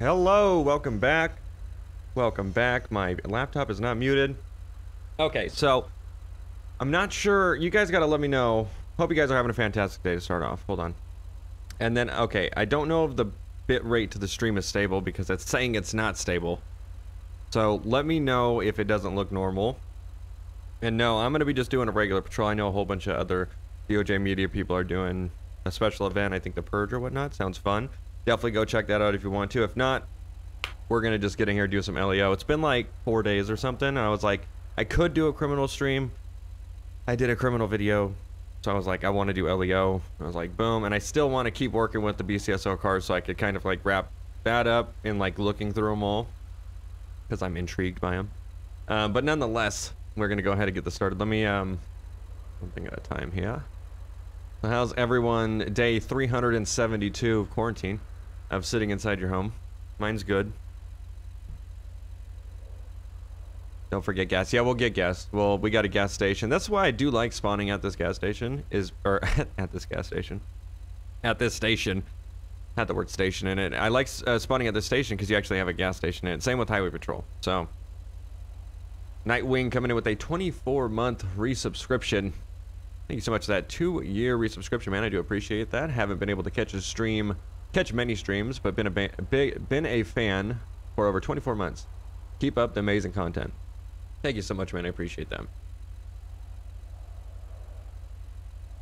Hello, welcome back. Welcome back. My laptop is not muted. Okay, so I'm not sure. You guys got to let me know. Hope you guys are having a fantastic day to start off. Hold on. And then, okay, I don't know if the bit rate to the stream is stable because it's saying it's not stable. So let me know if it doesn't look normal. And no, I'm going to be just doing a regular patrol. I know a whole bunch of other DOJ media people are doing a special event. I think the Purge or whatnot. Sounds fun. Definitely go check that out if you want to. If not, we're going to just get in here and do some LEO. It's been like four days or something. And I was like, I could do a criminal stream. I did a criminal video. So I was like, I want to do LEO. I was like, boom. And I still want to keep working with the BCSO cars so I could kind of like wrap that up and like looking through them all. Because I'm intrigued by them. Um, but nonetheless, we're going to go ahead and get this started. Let me, um, one thing at a time here. So how's everyone day 372 of quarantine of sitting inside your home? Mine's good. Don't forget gas. Yeah, we'll get gas. Well, we got a gas station. That's why I do like spawning at this gas station. Is or at this gas station, at this station. Had the word station in it. I like uh, spawning at this station because you actually have a gas station in it. Same with Highway Patrol. So, Nightwing coming in with a 24-month resubscription. Thank you so much for that two-year resubscription, man. I do appreciate that. Haven't been able to catch a stream, catch many streams, but been a big, been a fan for over 24 months. Keep up the amazing content. Thank you so much, man. I appreciate that.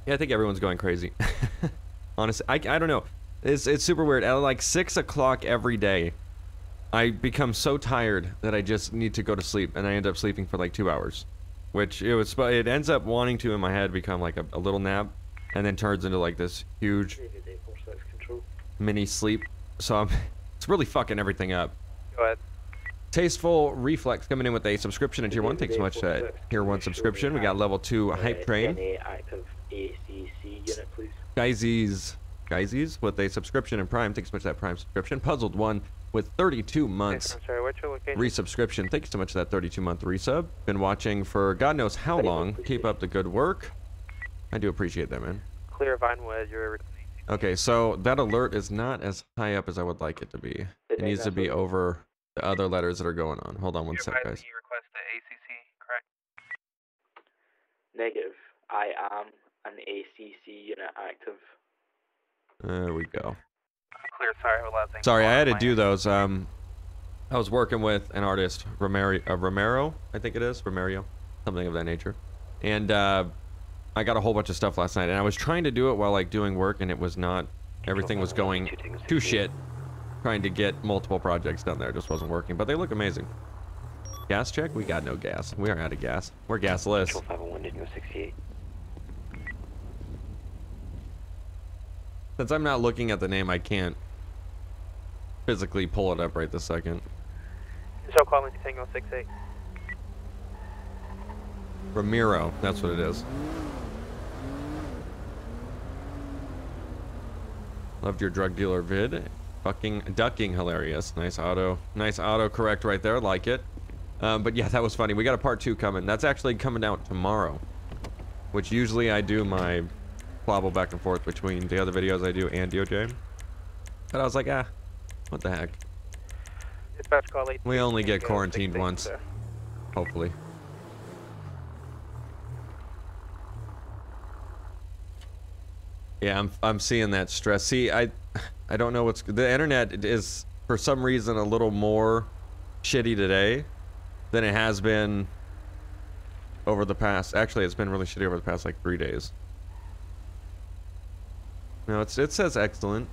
Yeah, I think everyone's going crazy. Honestly, I, I don't know. It's, it's super weird. At like 6 o'clock every day, I become so tired that I just need to go to sleep, and I end up sleeping for like two hours. Which, it, was, it ends up wanting to, in my head, become like a, a little nap, and then turns into like this huge mini sleep. So I'm, it's really fucking everything up. Go ahead. Tasteful Reflex coming in with a subscription in Tier 1. Thanks so much for that Tier 1 subscription. We got level 2 Hype Train. Geysies. Geysies with a subscription in Prime. Thanks so much for that Prime subscription. Puzzled 1 with 32 months I'm sorry, what's your location? resubscription. Thank you so much for that 32 month resub. Been watching for God knows how long. Keep up the good work. I do appreciate that, man. Clear Vinewood, you're Okay, so that alert is not as high up as I would like it to be. It needs to be over the other letters that are going on. Hold on one sec, guys. You request the ACC, correct? Negative. I am an ACC unit active. There we go. Clear, sorry, we're Sorry, I had to do those. Um, I was working with an artist, Romero, uh, Romero, I think it is, Romero, something of that nature, and uh, I got a whole bunch of stuff last night, and I was trying to do it while like doing work, and it was not. Everything was going to shit. Trying to get multiple projects done there just wasn't working, but they look amazing. Gas check? We got no gas. We are out of gas. We're gasless. Since I'm not looking at the name, I can't physically pull it up right this second. So calling Tango 68. Ramiro, that's what it is. Loved your drug dealer vid. Fucking ducking hilarious. Nice auto. Nice auto correct right there. Like it. Um, but yeah, that was funny. We got a part two coming. That's actually coming out tomorrow. Which usually I do my plobble back and forth between the other videos I do and DOJ. But I was like, ah, what the heck. Dispatch call eight. We only get quarantined once. Hopefully. Yeah, I'm I'm seeing that stress. See, I I don't know what's the internet is for some reason a little more shitty today than it has been over the past. Actually, it's been really shitty over the past like three days. No, it's it says excellent.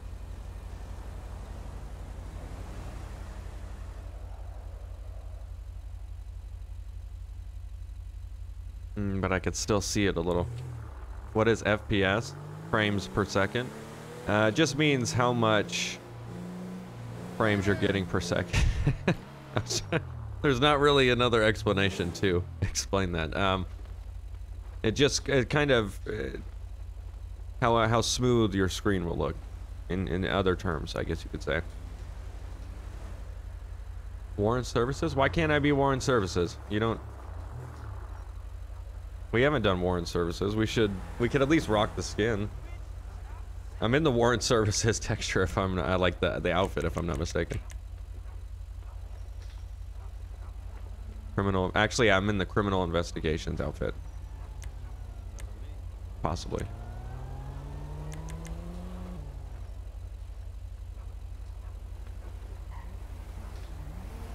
Mm, but I could still see it a little. What is FPS? Frames per second? Uh, just means how much frames you're getting per second. There's not really another explanation to explain that. Um, it just it kind of uh, how how smooth your screen will look, in in other terms, I guess you could say. Warrant services? Why can't I be warrant services? You don't. We haven't done warrant services. We should. We could at least rock the skin. I'm in the warrant services texture if I'm not, I like the, the outfit if I'm not mistaken. Criminal, actually I'm in the criminal investigations outfit. Possibly.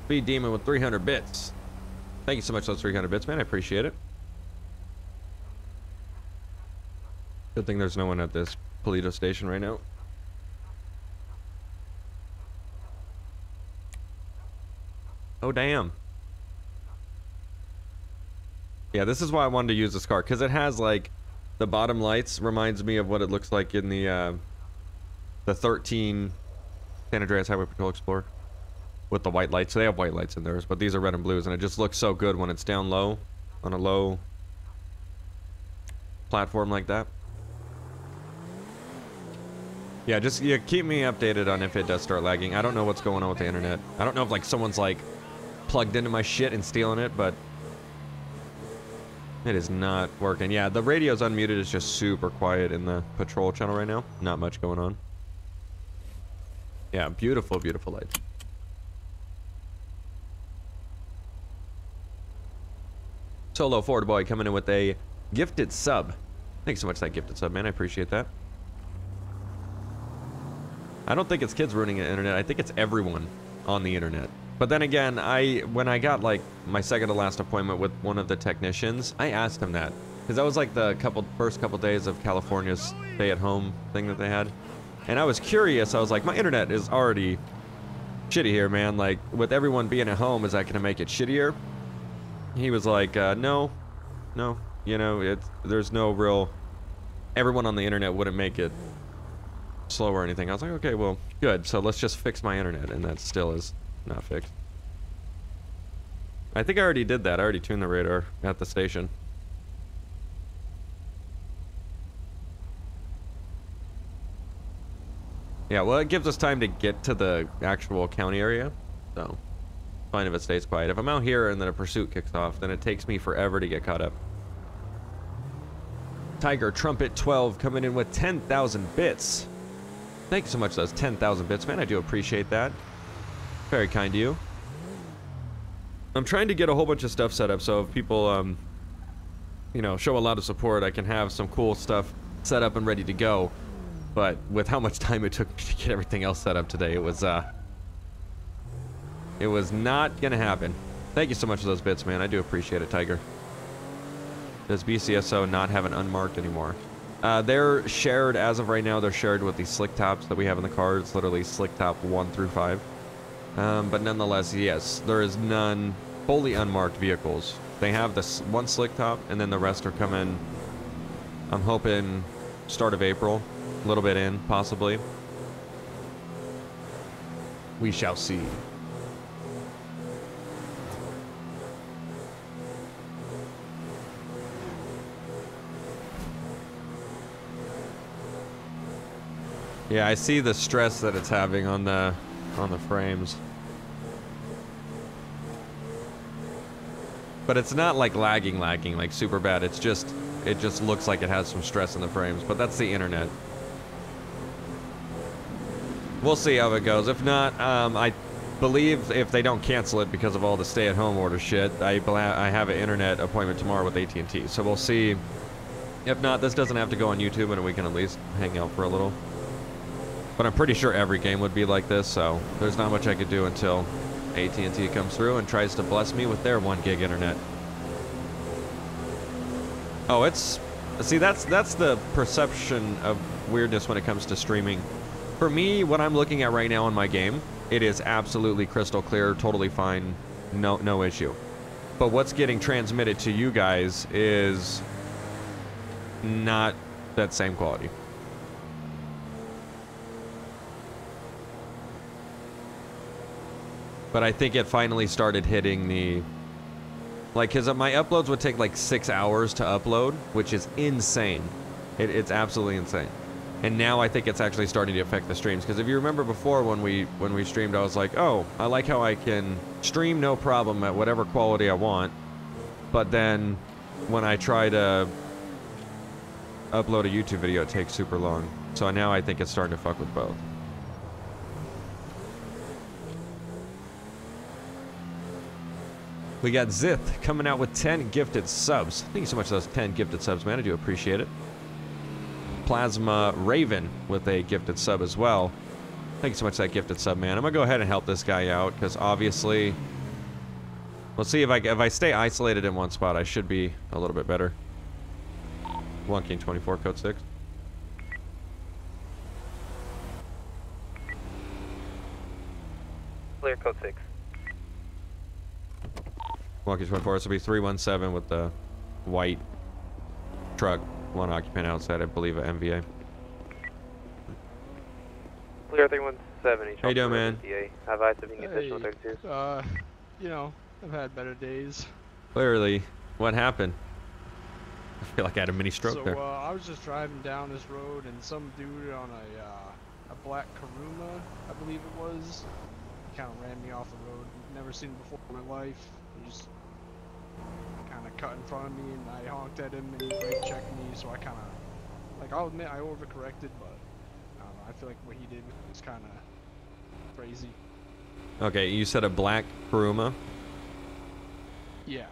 Speed Demon with 300 bits. Thank you so much for those 300 bits, man. I appreciate it. Good thing there's no one at this Paleto station right now. Oh, damn. Yeah, this is why I wanted to use this car, because it has, like, the bottom lights reminds me of what it looks like in the, uh, the 13 San Andreas Highway Patrol Explorer with the white lights. They have white lights in theirs, but these are red and blues, and it just looks so good when it's down low on a low platform like that. Yeah, just yeah, keep me updated on if it does start lagging. I don't know what's going on with the internet. I don't know if like someone's like plugged into my shit and stealing it, but it is not working. Yeah, the radio's unmuted. It's just super quiet in the patrol channel right now. Not much going on. Yeah, beautiful, beautiful lights. Solo Ford Boy coming in with a gifted sub. Thanks so much that gifted sub, man. I appreciate that. I don't think it's kids ruining the internet. I think it's everyone on the internet. But then again, I when I got like my second to last appointment with one of the technicians, I asked him that because that was like the couple first couple days of California's stay-at-home thing that they had, and I was curious. I was like, my internet is already shitty here, man. Like with everyone being at home, is that gonna make it shittier? He was like, uh, no, no. You know, it's there's no real. Everyone on the internet wouldn't make it slow or anything. I was like, okay, well, good. So let's just fix my internet, and that still is not fixed. I think I already did that. I already tuned the radar at the station. Yeah, well, it gives us time to get to the actual county area, so fine if it stays quiet. If I'm out here and then a pursuit kicks off, then it takes me forever to get caught up. Tiger Trumpet 12 coming in with 10,000 bits. Thank you so much those 10,000 bits, man. I do appreciate that. Very kind of you. I'm trying to get a whole bunch of stuff set up so if people, um, you know, show a lot of support, I can have some cool stuff set up and ready to go. But with how much time it took to get everything else set up today, it was, uh, it was not gonna happen. Thank you so much for those bits, man. I do appreciate it, Tiger. Does BCSO not have an unmarked anymore? Uh, they're shared, as of right now, they're shared with the slick tops that we have in the car. It's literally slick top 1 through 5. Um, but nonetheless, yes, there is none fully unmarked vehicles. They have this one slick top, and then the rest are coming, I'm hoping, start of April. A little bit in, possibly. We shall see. Yeah, I see the stress that it's having on the on the frames. But it's not like lagging lagging like super bad. It's just it just looks like it has some stress in the frames, but that's the internet. We'll see how it goes. If not, um, I believe if they don't cancel it because of all the stay-at-home order shit, I I have an internet appointment tomorrow with AT&T. So we'll see. If not, this doesn't have to go on YouTube, and we can at least hang out for a little. But I'm pretty sure every game would be like this, so there's not much I could do until AT&T comes through and tries to bless me with their one gig internet. Oh, it's see that's that's the perception of weirdness when it comes to streaming. For me, what I'm looking at right now in my game, it is absolutely crystal clear, totally fine, no no issue. But what's getting transmitted to you guys is not that same quality. But I think it finally started hitting the like because my uploads would take like six hours to upload which is insane. It, it's absolutely insane. And now I think it's actually starting to affect the streams. Because if you remember before when we when we streamed I was like oh I like how I can stream no problem at whatever quality I want. But then when I try to upload a YouTube video it takes super long. So now I think it's starting to fuck with both We got Zith coming out with 10 gifted subs. Thank you so much for those 10 gifted subs, man. I do appreciate it. Plasma Raven with a gifted sub as well. Thank you so much for that gifted sub, man. I'm gonna go ahead and help this guy out because obviously, let's see if I if I stay isolated in one spot, I should be a little bit better. Wonking 24 code six. Clear code 6. Wonky 24. This will be 317 with the white truck, one occupant outside, I believe, at MVA. Clear 317. How you doing, man? DA. Have eyes of being additional Hey, 32. Uh, you know, I've had better days. Clearly, what happened? I feel like I had a mini stroke so there. uh, I was just driving down this road, and some dude on a uh, a black Karuma, I believe it was, kind of ran me off the road. Never seen it before in my life. He just kind of cut in front of me, and I honked at him, and he brake checked me. So I kind of, like, I'll admit I overcorrected, but I don't know. I feel like what he did was kind of crazy. Okay, you said a black Kuruma. Yeah.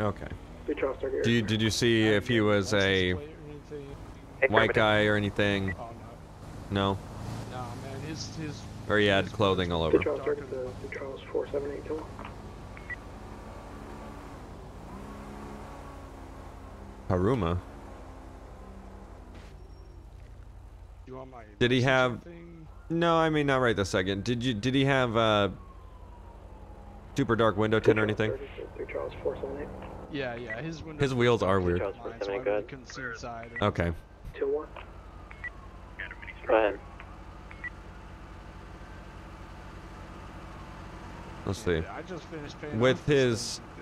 Okay. Good Do you, did you see if he was a License plate or anything. white guy or anything? Oh No. no, nah, man, his his. Or he had clothing all Good over? Charles Tucker to Good Charles 478 Karuma. You want my Did he have- anything? No, I mean not right this second. Did you? Did he have uh, super dark window tint or anything? Good Charles 478. Yeah, yeah, his windows. His wheels are weird. blind, so I really couldn't see inside. or Okay. 2-1. Go ahead. Let's see. I just finished paying With his- thing, dude.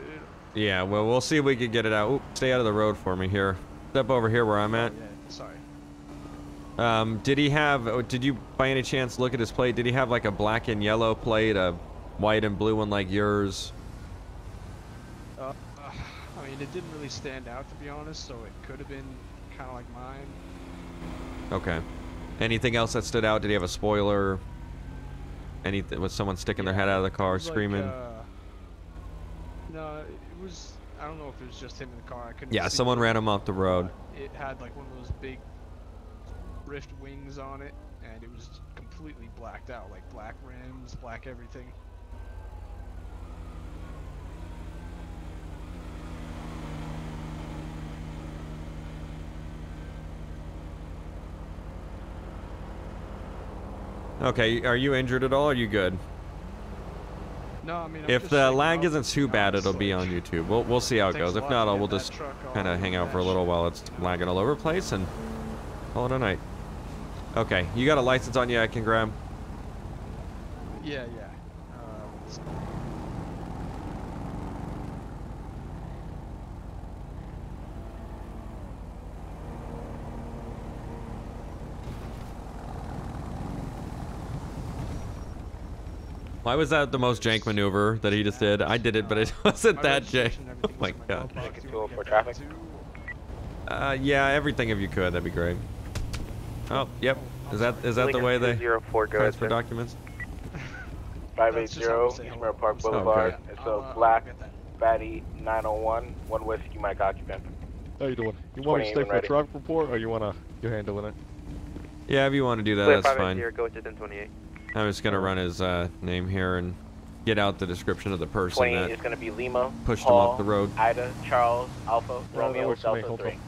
Yeah. Well, we'll see if we can get it out. Oop, stay out of the road for me here. Step over here where I'm at. Yeah, sorry. Um, did he have? oh, Did you by any chance look at his plate? Did he have like a black and yellow plate, a white and blue one like yours? Uh, uh, I mean, it didn't really stand out to be honest, so it could have been kind of like mine. Okay. Anything else that stood out? Did he have a spoiler? Anything? Was someone sticking their head out of the car was like, screaming? uh, no, was. I don't know if it was just him in the car. I couldn't. yeah, someone ran him off the road. It had like one of those big rift wings on it, and it was completely blacked out, like black rims, black everything. Okay, are you injured at all? Are you good? No, I mean. If the lag isn't too bad, it'll be on YouTube. We'll we'll see how it goes. If not, I'll we'll just kind of hang out for a little while it's lagging all over the place and call it a night. Okay, you got a license on you I can grab? Yeah, yeah. Uh, let's- Why was that the most jank maneuver that he just did? I did it, but it wasn't that jank. Oh my god. glove box. Take it You to wanna a get for that traffic. too? Uh, yeah, everything if you could, that'd be great. Oh, yep. Is that is that the way they 204, go ahead, transfer documents? That's just how we 580 say Eastmere hello. Park Boulevard. yeah, It's a uh, black fatty 901, one whiskey Mike occupant. How you doing? You want me to 28 stay for a traffic report, or you wanna you handling it? Yeah, if you want to do that, Clear that's 580, fine. go to 1028. I'm just gonna run his uh, name here and get out the description of the person 28 that is going to be Lima, pushed him off the road. Ida, Charles, Alpha, that Romeo, works for me. Delta Hold 3. on.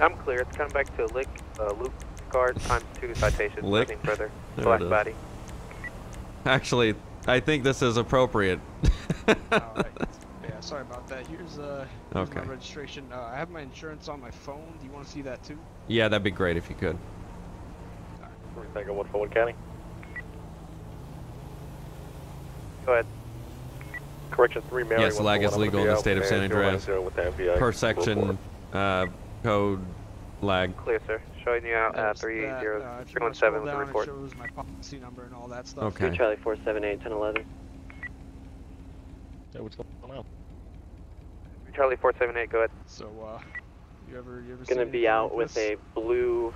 I'm clear. It's coming back to Lick, uh, Luke card, times two citations, Lick? nothing further. There Black body. Actually, I think this is appropriate. Alright. Yeah, sorry about that. Here's uh here's Okay. my registration. Uh, I have my insurance on my phone. Do you want to see that too? yeah, that'd be great if you could. Second one Forward County. Go ahead. Correction 3, Mary. Yes, lag is legal in the state of San Andreas. With the FBI. Per section uh, code lag. Clear, sir. Showing you out at There's that, 30, uh, if you wanna 317 scroll with the report. It shows my policy number and all that stuff. Okay. Charlie 478, 1011. Yeah, what's going on? Charlie 478, go ahead. So uh, you ever you ever Gonna be out like with this? a blue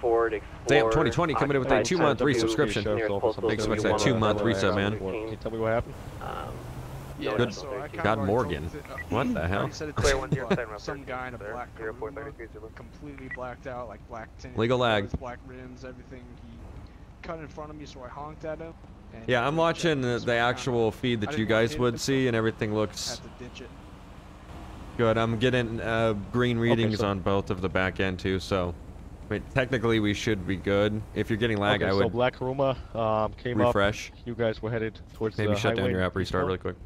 Ford Explorer. Damn, 2020 coming in with a two-month time resubscription. near Sheriff's Thanks so much for that two-month 111. resub, man. Can you tell me what happened? Um, Yeah, Good. so I kind of God Morgan. told it- uh, What the hell? already said it to Clear you, one zero but seven, Route Some guy in a black Zero four Corona, thirty three zero. completely blacked out, like black tint. Legal lag. Black rims, everything. He cut in front of me, so I honked at him. and Yeah, I'm watching the, the actual feed that you guys would see, and everything Had looks to ditch it. Good. I'm getting uh, green readings so- on both of the back end too, so I mean, technically we should be good. If you're getting lag, okay, I would... so would Black Karuma um, came refresh. up. You guys were headed towards Maybe the shut down your app, restart really quick.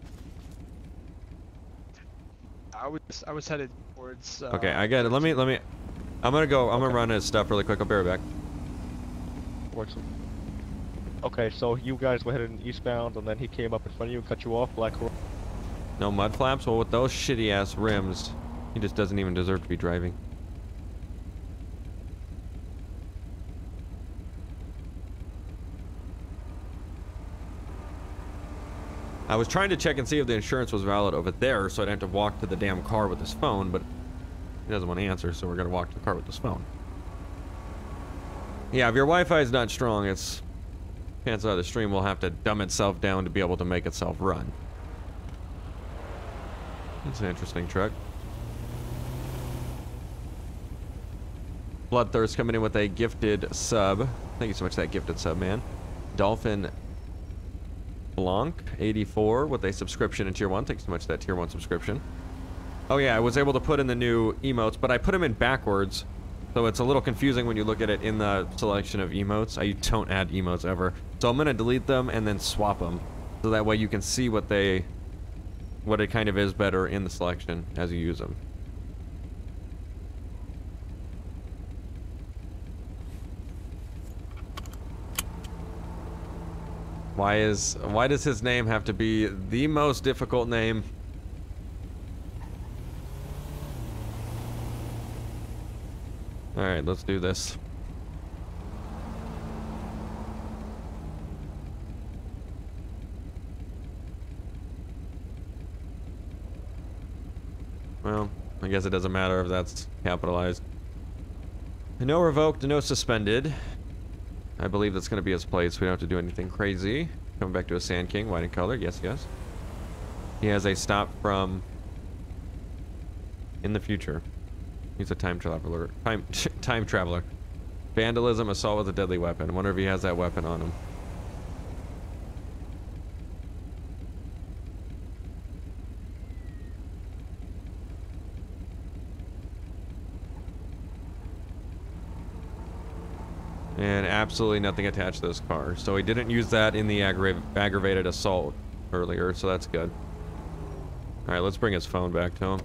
I was I was headed towards. Uh, Okay, I get it. Let me let me. I'm gonna go. I'm gonna run his stuff really quick. I'll be right back. Works. Okay, so you guys were headed eastbound, and then he came up in front of you and cut you off. Black Karuma. No mud flaps. Well, with those shitty ass rims, he just doesn't even deserve to be driving. I was trying to check and see if the insurance was valid over there, so I'd have to walk to the damn car with his phone, but he doesn't want to answer, so we're gonna walk to the car with his phone. Yeah, if your Wi-Fi is not strong, it's chances are the stream will have to dumb itself down to be able to make itself run. That's an interesting truck. Bloodthirst coming in with a gifted sub. Thank you so much for that gifted sub, man. Dolphin Blanc, 84, with a subscription in Tier 1. Thanks so much for that Tier 1 subscription. Oh yeah, I was able to put in the new emotes, but I put them in backwards. So it's a little confusing when you look at it in the selection of emotes. I don't add emotes ever. So I'm going to delete them and then swap them. So that way you can see what they... What it kind of is better in the selection as you use them. Why is why does his name have to be the most difficult name? All right, let's do this. Well, I guess it doesn't matter if that's capitalized. No revoked, no suspended. I believe that's going to be his place. We don't have to do anything crazy. Coming back to a Sand King, white in color. Yes, yes. He has a stop from in the future. He's a time traveler. Time time traveler. Vandalism, assault with a deadly weapon. Wonder if he has that weapon on him. And absolutely nothing attached to this car. So he didn't use that in the aggra aggravated assault earlier, so that's good. Alright, let's bring his phone back to him.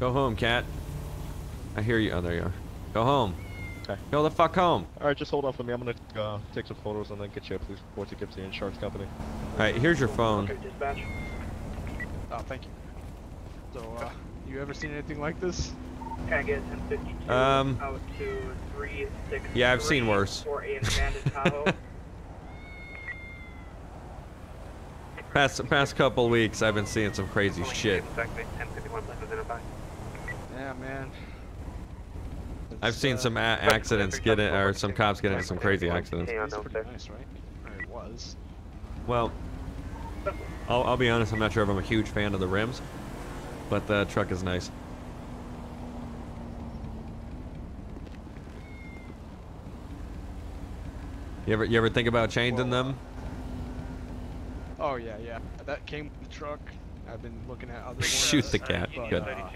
Go home, cat. I hear you. Oh, there you are. Go home. Okay. Go the fuck home. All right, just hold on for me. I'm gonna uh, take some photos and then get you a police report to give to the insurance company. Alright, here's your phone. Okay, dispatch. Oh, thank you. So, uh, you ever seen anything like this? Can I get 1052 Um, out to 363 Yeah, I've seen worse. For a. Past past couple weeks, I've been seeing some crazy shit. Yeah, man. I've seen uh, some a accidents get in, or some cops get into some crazy accidents. It's pretty nice, right? It was. Well, I'll, I'll be honest, I'm not sure if I'm a huge fan of the rims, but the truck is nice. You ever you ever think about changing Well, them? Oh yeah, yeah. That came with the truck. I've been looking at other ones. Shoot the cat. but, Good. uh,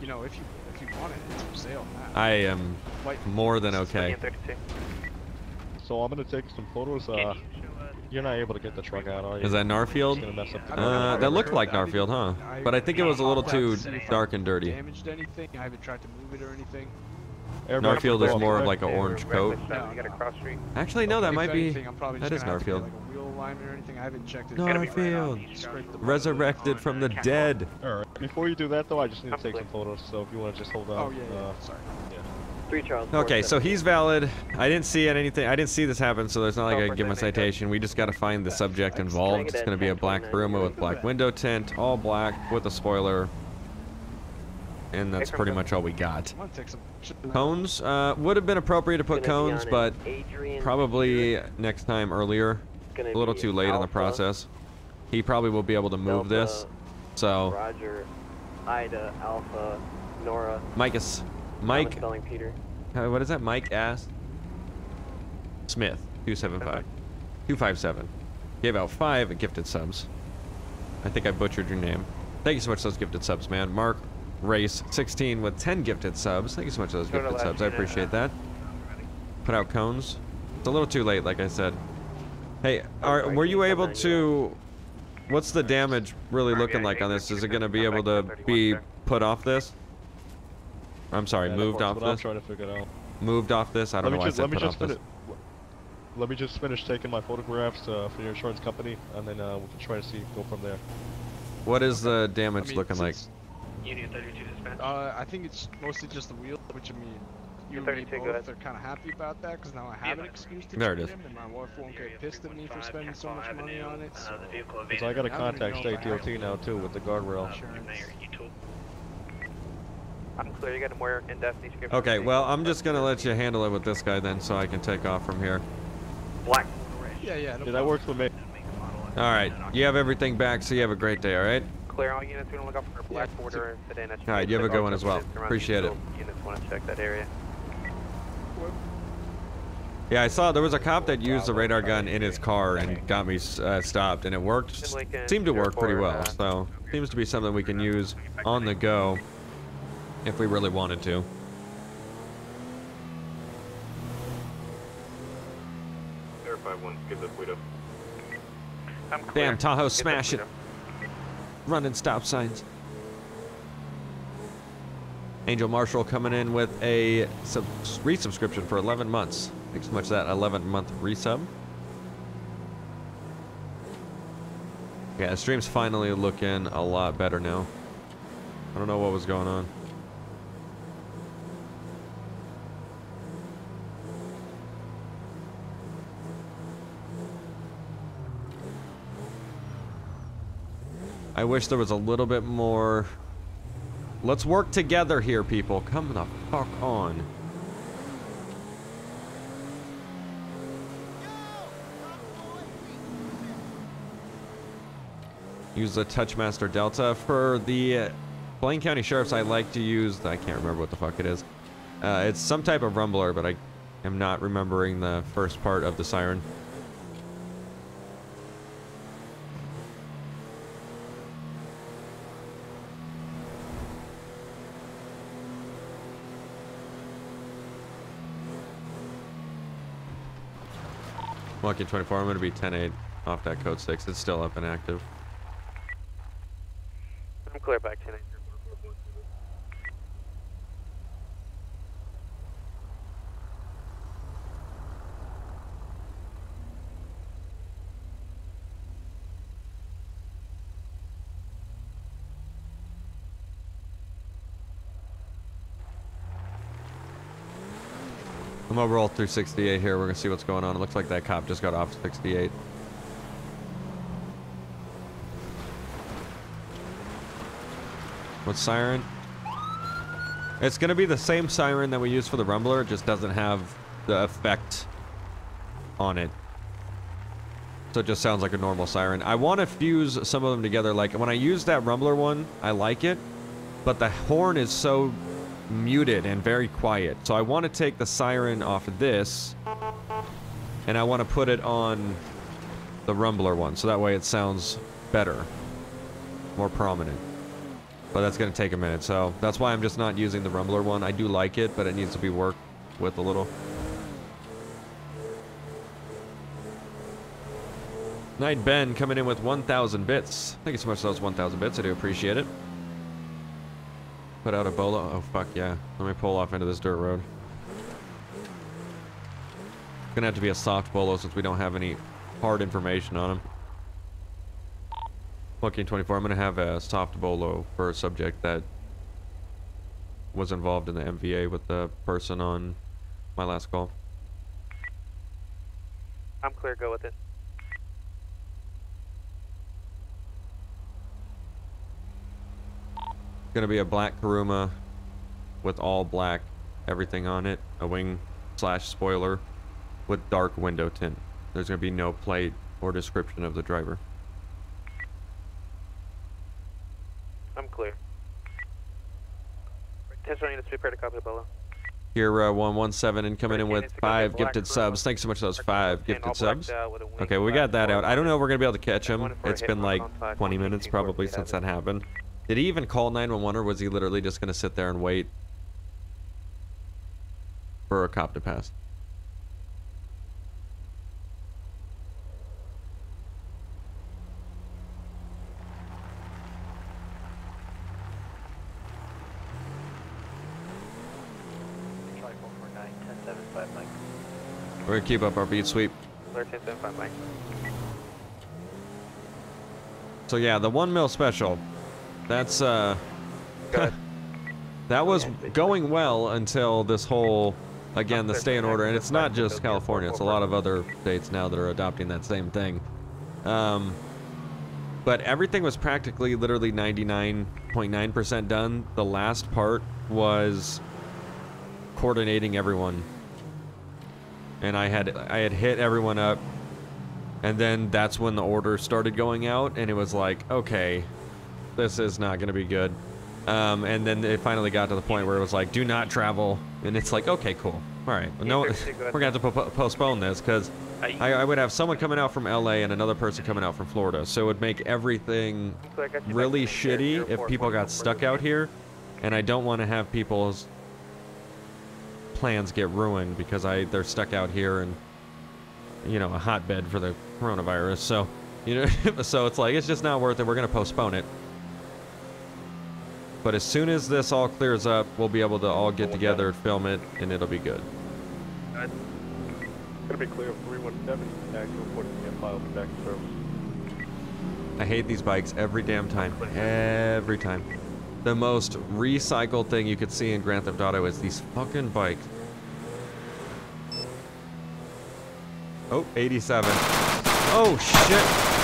you know, if you if you want it, it's for sale now. I am Like, more than okay. So I'm gonna take some photos. Uh, you're not able to get the truck out, are you? Is that Narfield? gonna mess up the I don't know. Uh, that looked like. Narfield, huh? But I think it was a little too have to see if I dark and dirty. Damaged anything? I haven't tried to move it or anything. Everybody Narfield is more of like an orange coat. You got a cross street. Actually, no, that might be. anything, I'm probably that just is gonna have to get, Narfield. Like a wheel alignment or anything. I haven't checked it. Narfield. Resurrected from the dead. Alright. Before you do that though, I just need to take some photos. So if you want to just hold on. Oh yeah, yeah. Uh, Sorry. Three Charles. Okay, so he's valid. I didn't see anything. I didn't see this happen, so there's not like I give him a citation. We just got to find the subject involved. It's going to be a black Karuma with black window tint, all black with a spoiler. and that's pretty much all we got. I'm gonna take some. pictures now. Cones uh, would have been appropriate to put cones, but probably next time earlier. A little too late in the process. He probably will be able to move this. So, Roger, Ida, Alpha, Nora. Micus, Mike, spelling Peter. uh, what is that? Mike asked. Smith, 275. 257. Gave out five gifted subs. I think I butchered your name. Thank you so much for those gifted subs, man. Mark Race, 16 with 10 gifted subs. Thank you so much for those Go gifted subs. I appreciate uh, that. Put out cones. It's a little too late, like I said. Hey, are, were you able to... What's the damage really looking like on this? Is it going to be able to be put off this? I'm sorry, moved off what I'm this? trying to figure out. Moved off this? I don't know why I said let me put just off this. finish. Let me just finish taking my photographs uh, for your insurance company, and then uh, we can try to see go from there. What is the I damage mean, looking like? Since- Unit 32 dispatch. Uh, I think it's mostly just the wheel, which I mean, you and me 32, go both are kind of happy about that because now I have an excuse to There it cheat is. him, and my wife won't get pissed at me for spending so much money on it. So So I got to I don't even contact state if DOT now too with the guardrail. insurance. I'm clear. You got a more in-depth. Okay, well, I'm just going to let you handle it with this guy then so I can take off from here. Black. Yeah, yeah. No Yeah, that problem. works for me. Alright, you have everything back, so you have a great day, alright? Clear all units. We don't look up for a black border and sedan. SUV. Alright, you have a good one as well. Appreciate it. vehicle. Units want to check that area. Yeah, I saw there was a cop that used the radar gun in his car and got me uh, stopped, and it worked. Seemed to work pretty well, so seems to be something we can use on the go if we really wanted to. Verify one, give the Guido. Damn, Tahoe, smash it. Running stop signs. Angel Marshall coming in with a sub- resubscription for 11 months. Thanks so much that 11 month resub. Yeah, the stream's finally looking a lot better now. I don't know what was going on. I wish there was a little bit more. Let's work together here, people. Come the fuck on. Use the Touchmaster Delta. For the uh, Blaine County Sheriffs, I like to use. I can't remember what the fuck it is. Uh, it's some type of rumbler, but I am not remembering the first part of the siren. Lucky 24, I'm going to be 10-8 off that code 6. It's still up and active. I'm clear back 10 I'm gonna roll through 68 here. We're gonna see what's going on. It looks like that cop just got off 68. What siren? It's gonna be the same siren that we use for the Rumbler. It just doesn't have the effect on it. So it just sounds like a normal siren. I want to fuse some of them together. Like when I use that Rumbler one, I like it, but the horn is so muted and very quiet. So I want to take the siren off of this, and I want to put it on the Rumbler one, so that way it sounds better, more prominent. But that's going to take a minute, so that's why I'm just not using the Rumbler one. I do like it, but it needs to be worked with a little. Night Ben coming in with 1,000 bits. Thank you so much for those 1,000 bits. I do appreciate it. Put out a bolo. Oh, fuck yeah. Let me pull off into this dirt road. It's gonna have to be a soft bolo since we don't have any hard information on him. Lucky 24, I'm gonna have a soft bolo for a subject that was involved in the MVA with the person on my last call. I'm clear. Go with it. Gonna be a black Karuma with all black everything on it, a wing slash spoiler with dark window tint. There's going to be no plate or description of the driver. I'm clear. Attention units, prepare to copy. Here, uh, 117 and coming in with to to five gifted subs. Thanks so much for those five gifted subs. out with a wing Okay, we got that out. I don't know if we're going to be able to catch him. It's been like 20 minutes probably since that happened. Did he even call 911 or was he literally just going to sit there and wait for a cop to pass? Try 449, 1075 Mike. We're going to keep up our beat sweep. Clear 1075 Mike. So yeah, the one mil special. That's uh that was going well until this whole again the stay in order and it's not just California, it's a lot of other states now that are adopting that same thing. Um but everything was practically literally 99.9% done. The last part was coordinating everyone. And I had I had hit everyone up and then that's when the order started going out, and it was like, okay, this is not going to be good. Um, and then it finally got to the point where it was like, do not travel. And it's like, okay, cool. All right. Well, no, we're going to have to po- postpone this because I, I would have someone coming out from LA and another person coming out from Florida. So it would make everything So I got you back really to shitty if people got stuck out here. And I don't want to have people's plans get ruined because I they're stuck out here and you know a hotbed for the coronavirus. So you know, so it's like it's just not worth it. We're gonna postpone it. But as soon as this all clears up, we'll be able to all get together, film it, and it'll be good. Gonna be clear. 317. Actual reporting to back to service. I hate these bikes every damn time. Every time. The most recycled thing you could see in Grand Theft Auto is these fucking bikes. Oh, 87. Oh, shit.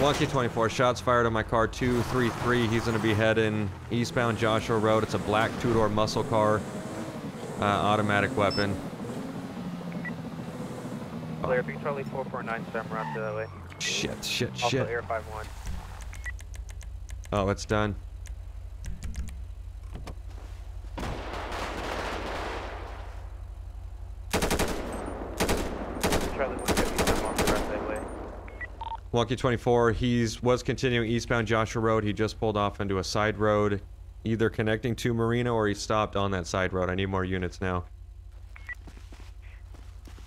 Wonky 24. Shots fired on my car 233. He's going to be heading eastbound Joshua Road. It's a black two-door muscle car. Uh, automatic weapon. Clear, B Charlie 449, stem around to that way. Shit, shit, Also shit. Air 51. Oh, it's done. Charlie 150, stem off the rest that way. Wonky 24, he's was continuing eastbound Joshua Road. He just pulled off into a side road, either connecting to Marina or he stopped on that side road. I need more units now.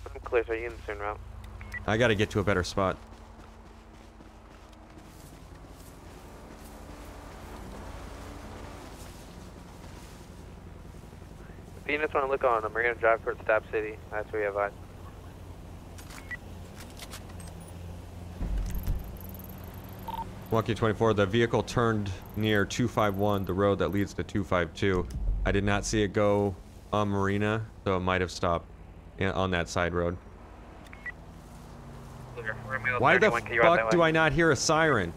I'm clear, so you soon route. I gotta get to a better spot. If just want to look on, Marina Drive towards Stab City. That's where you have eyes. Wonky 24, the vehicle turned near 251, the road that leads to 252. I did not see it go on Marina, so it might have stopped on that side road. Why the 31, can you route fuck do? I not hear a siren?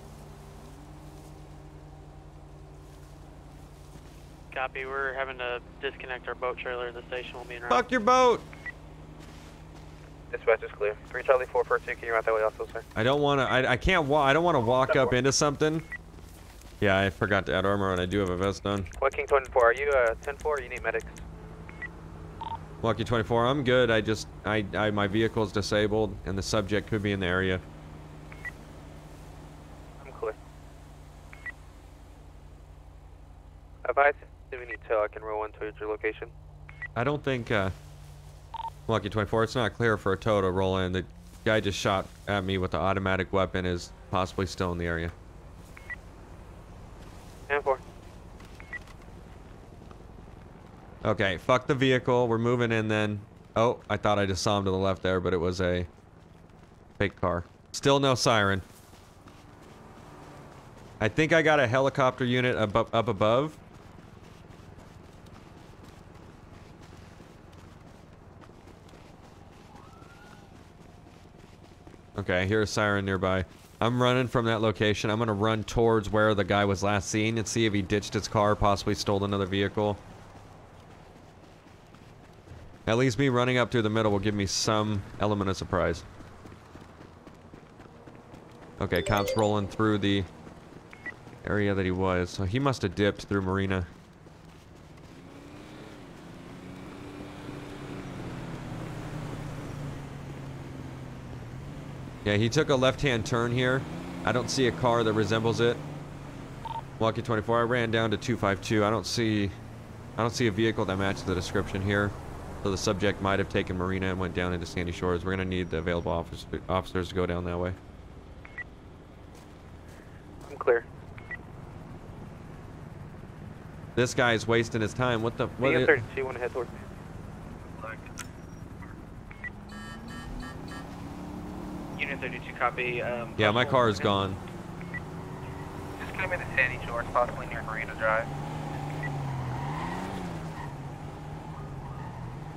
Copy, we're having to disconnect our boat trailer the station. We'll be in route. Fuck your boat! Dispatch is clear. 3 Charlie 442, can you route that way also, sir? I don't want to. I, I can't. Wa- I don't want to walk up into something. Yeah, I forgot to add armor, and I do have a vest on. What King 24, are you uh, 10-4 or you need medics? Lucky 24. I'm good. I just. I. I. My vehicle's disabled, and the subject could be in the area. I'm clear. Advise if we need to, I can roll one towards your location. I don't think. uh Lucky 24. It's not clear for a tow to roll in. The guy just shot at me with the automatic weapon. Is possibly still in the area. 10-4. Okay. Fuck the vehicle. We're moving in then. Oh, I thought I just saw him to the left there, but it was a fake car. Still no siren. I think I got a helicopter unit up, up, up above. Okay, I hear a siren nearby. I'm running from that location. I'm going to run towards where the guy was last seen and see if he ditched his car, possibly stole another vehicle. At least me running up through the middle will give me some element of surprise. Okay, cops rolling through the area that he was. So he must have dipped through Marina. Yeah, he took a left-hand turn here. I don't see a car that resembles it. Walkie 24, I ran down to 252. I don't see I don't see a vehicle that matches the description here. So the subject might have taken Marina and went down into Sandy Shores. We're gonna need the available office, officers to go down that way. I'm clear. This guy's wasting his time. What the? What Medium i- 32, want to head towards Unit 32 copy. Um, yeah, my car is gone. Just give me the Sandy Shores, possibly near Marina Drive.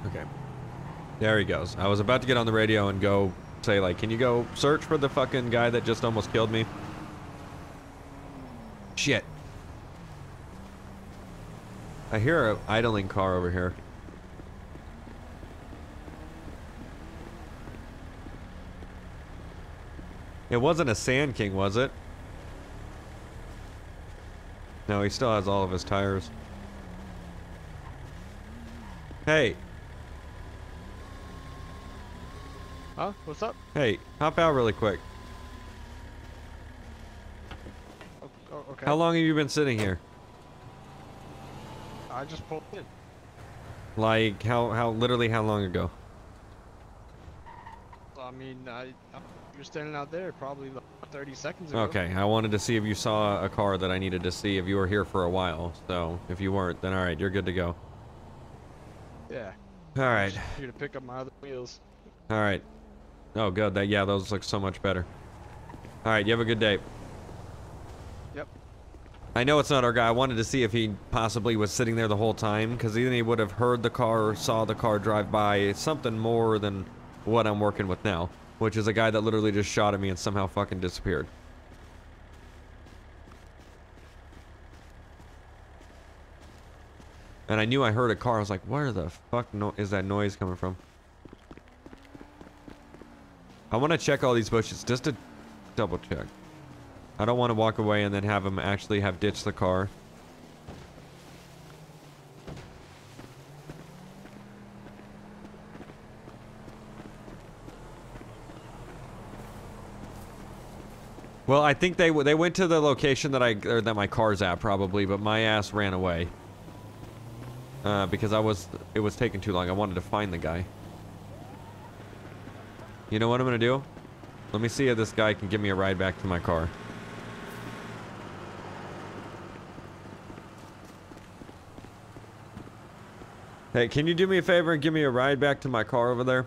Okay. There he goes. I was about to get on the radio and go say like, can you go search for the fucking guy that just almost killed me? Shit. I hear a idling car over here. It wasn't a Sand King, was it? No, he still has all of his tires. Hey, Huh? What's up? hey, hop out really quick. Oh, oh, okay. How long have you been sitting here? I just pulled in. Like, how, how, literally how long ago? I mean, I, I you're standing out there probably like 30 seconds ago. Okay, I wanted to see if you saw a car that I needed to see if you were here for a while. So, if you weren't, then alright, you're good to go. Yeah. Alright, Just Here to pick up my other wheels. alright. Oh, good, that, yeah, those look so much better. Alright, you have a good day. Yep. I know it's not our guy. I wanted to see if he possibly was sitting there the whole time, because then he would have heard the car or saw the car drive by. Something more than what I'm working with now, which is a guy that literally just shot at me and somehow fucking disappeared. And I knew I heard a car. I was like, where the fuck no is that noise coming from? I want to check all these bushes just to double check. I don't want to walk away and then have him actually have ditched the car. Well, I think they they went to the location that I that my car's at probably, but my ass ran away. Uh, because I was it was taking too long. I wanted to find the guy. You know what I'm gonna do? Let me see if this guy can give me a ride back to my car. Hey, can you do me a favor and give me a ride back to my car over there?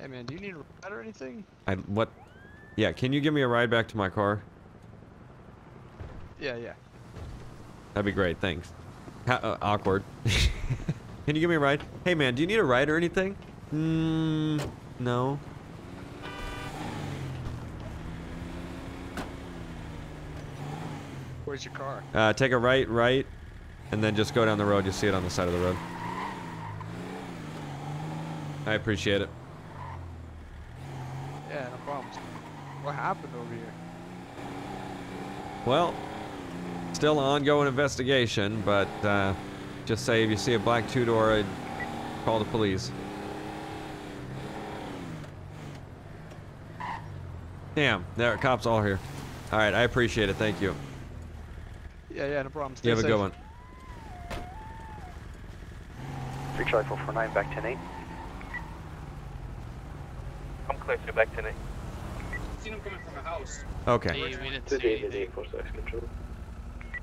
Hey man, do you need a ride or anything? I what? Yeah, can you give me a ride back to my car? Yeah, yeah. That'd be great, thanks. Ha uh, awkward. can you give me a ride? Hey man, do you need a ride or anything? Mm, no. Where's your car? Uh, take a right, right, and then just go down the road. You'll see it on the side of the road. I appreciate it. Yeah, no problem. What happened over here? Well, still an ongoing investigation, but uh, just say if you see a black two-door, I'd call the police. Damn, there are cops all here. All right, I appreciate it. Thank you. Yeah, yeah, no problem. Stay You have a safe. good one. Three Charlie 449, back 10 8. I'm clear to back tonight. Seen him coming from a house. Okay. Hey, we didn't Two see days, anything. 8 4 6 control.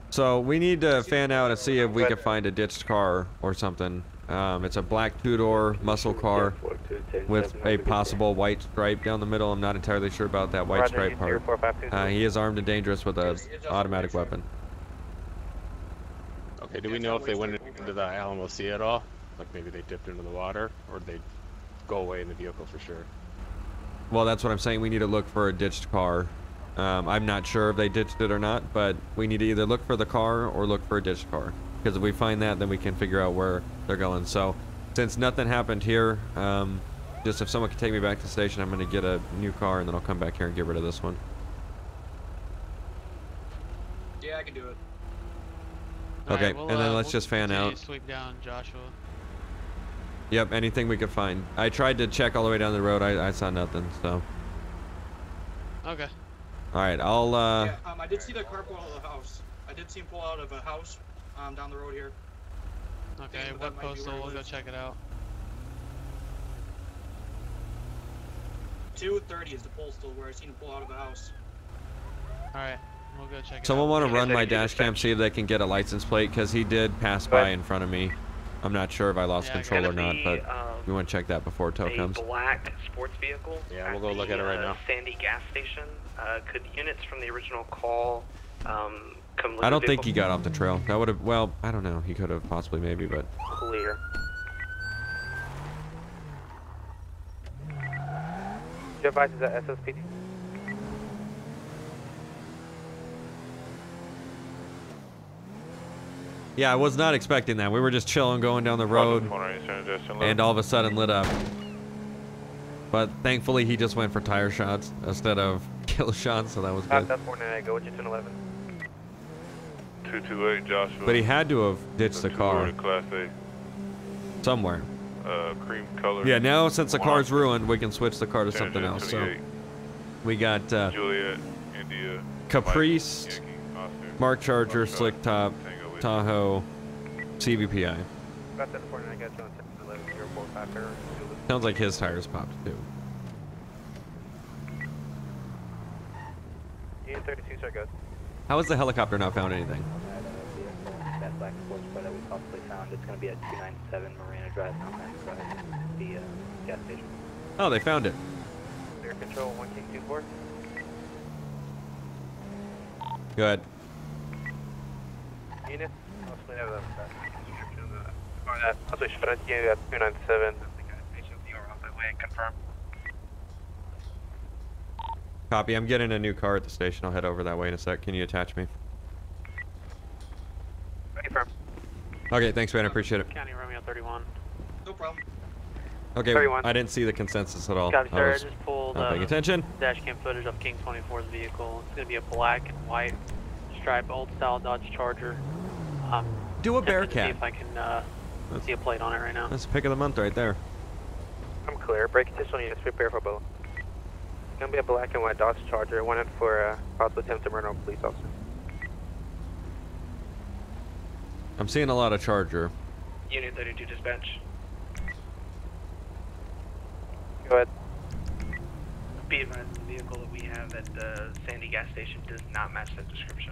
So we need to fan out and see if we can find a ditched car or something. Um, it's a black two-door muscle car with a possible white stripe down the middle. I'm not entirely sure about that white stripe part. Uh, he is armed and dangerous with a automatic weapon. Okay, do we know if they went into the Alamo Sea at all? Like maybe they dipped into the water, or they go away in the vehicle for sure? Well, that's what I'm saying. We need to look for a ditched car. Um, I'm not sure if they ditched it or not, but we need to either look for the car or look for a ditched car. Because if we find that, then we can figure out where they're going. So, since nothing happened here, um, just if someone can take me back to the station, I'm going to get a new car and then I'll come back here and get rid of this one. Yeah, I can do it. Okay, and then let's just fan out. Sweep down Joshua. Yep, anything we could find. I tried to check all the way down the road. I, I saw nothing, so. Okay. Alright, I'll, uh... yeah, um, I did see the car pull out of the house. I did see him pull out of a house um, down the road here. Okay, Thinking that what might be postal? We'll go check it out. 230 is the postal where I seen him pull out of the house. Alright, we'll go check it Someone out. want to run my dash cam, see if they can get a license plate, because he did pass by in front of me. I'm not sure if I lost Yeah, control or not, be, but um, we want to check that before tow a comes. black sports vehicle. Yeah, we'll go look at it right uh, now. Sandy gas station. Uh, could units from the original call um, come look I don't think he got off the trail. That would have, well, I don't know. He could have possibly, maybe, but Clear. Your advice is at SSPD. Yeah, I was not expecting that. We were just chilling, going down the road, and all of a sudden lit up. But thankfully, he just went for tire shots instead of kill shots, so that was Five good. South 49, go with you 1011. 228 Joshua. But he had to have ditched the car Class A, somewhere. uh, cream color. Yeah, now since the car's ruined, we can switch the car to something else. So we got uh, Juliet, India. Caprice, Yankee, Mark Charger, Foxtrot, Slick Top, Tango Whiskey. Tahoe, CVPI. Five South 49, got you on 1011, 045 Fair. Sounds like his tires popped too. Unit 32, sir, goes. How has the helicopter not found anything? That black sports car that we possibly found, it's gonna be at 297 Marina Drive, not Drive, the uh, gas station. Oh, they found it. Clear control, 1 King 24. Good. Unit, I'll split out that description of the car that I'll switch front unit at 297. I think I mentioned you were on that way confirm. Copy. I'm getting a new car at the station. I'll head over that way in a sec. Can you attach me? Ready firm. Okay, thanks, man. I appreciate it. County Romeo 31. No problem. Okay, 31. I didn't see the consensus at all. Copy, I sir. I was just pulled paying uh, attention. dash cam footage of King 24's vehicle. It's gonna be a black and white stripe, old style Dodge Charger. Um, Do a tempted to See Bearcat. if I can uh, see a plate on it right now. That's the pick of the month right there. I'm clear. Break additional units, prepare for both. Gonna be a black and white Dodge Charger, one in for uh, possible attempt to murder a police officer. I'm seeing a lot of Charger. Unit 32 dispatch. Go ahead. Be advised, the vehicle that we have at the Sandy gas station does not match that description.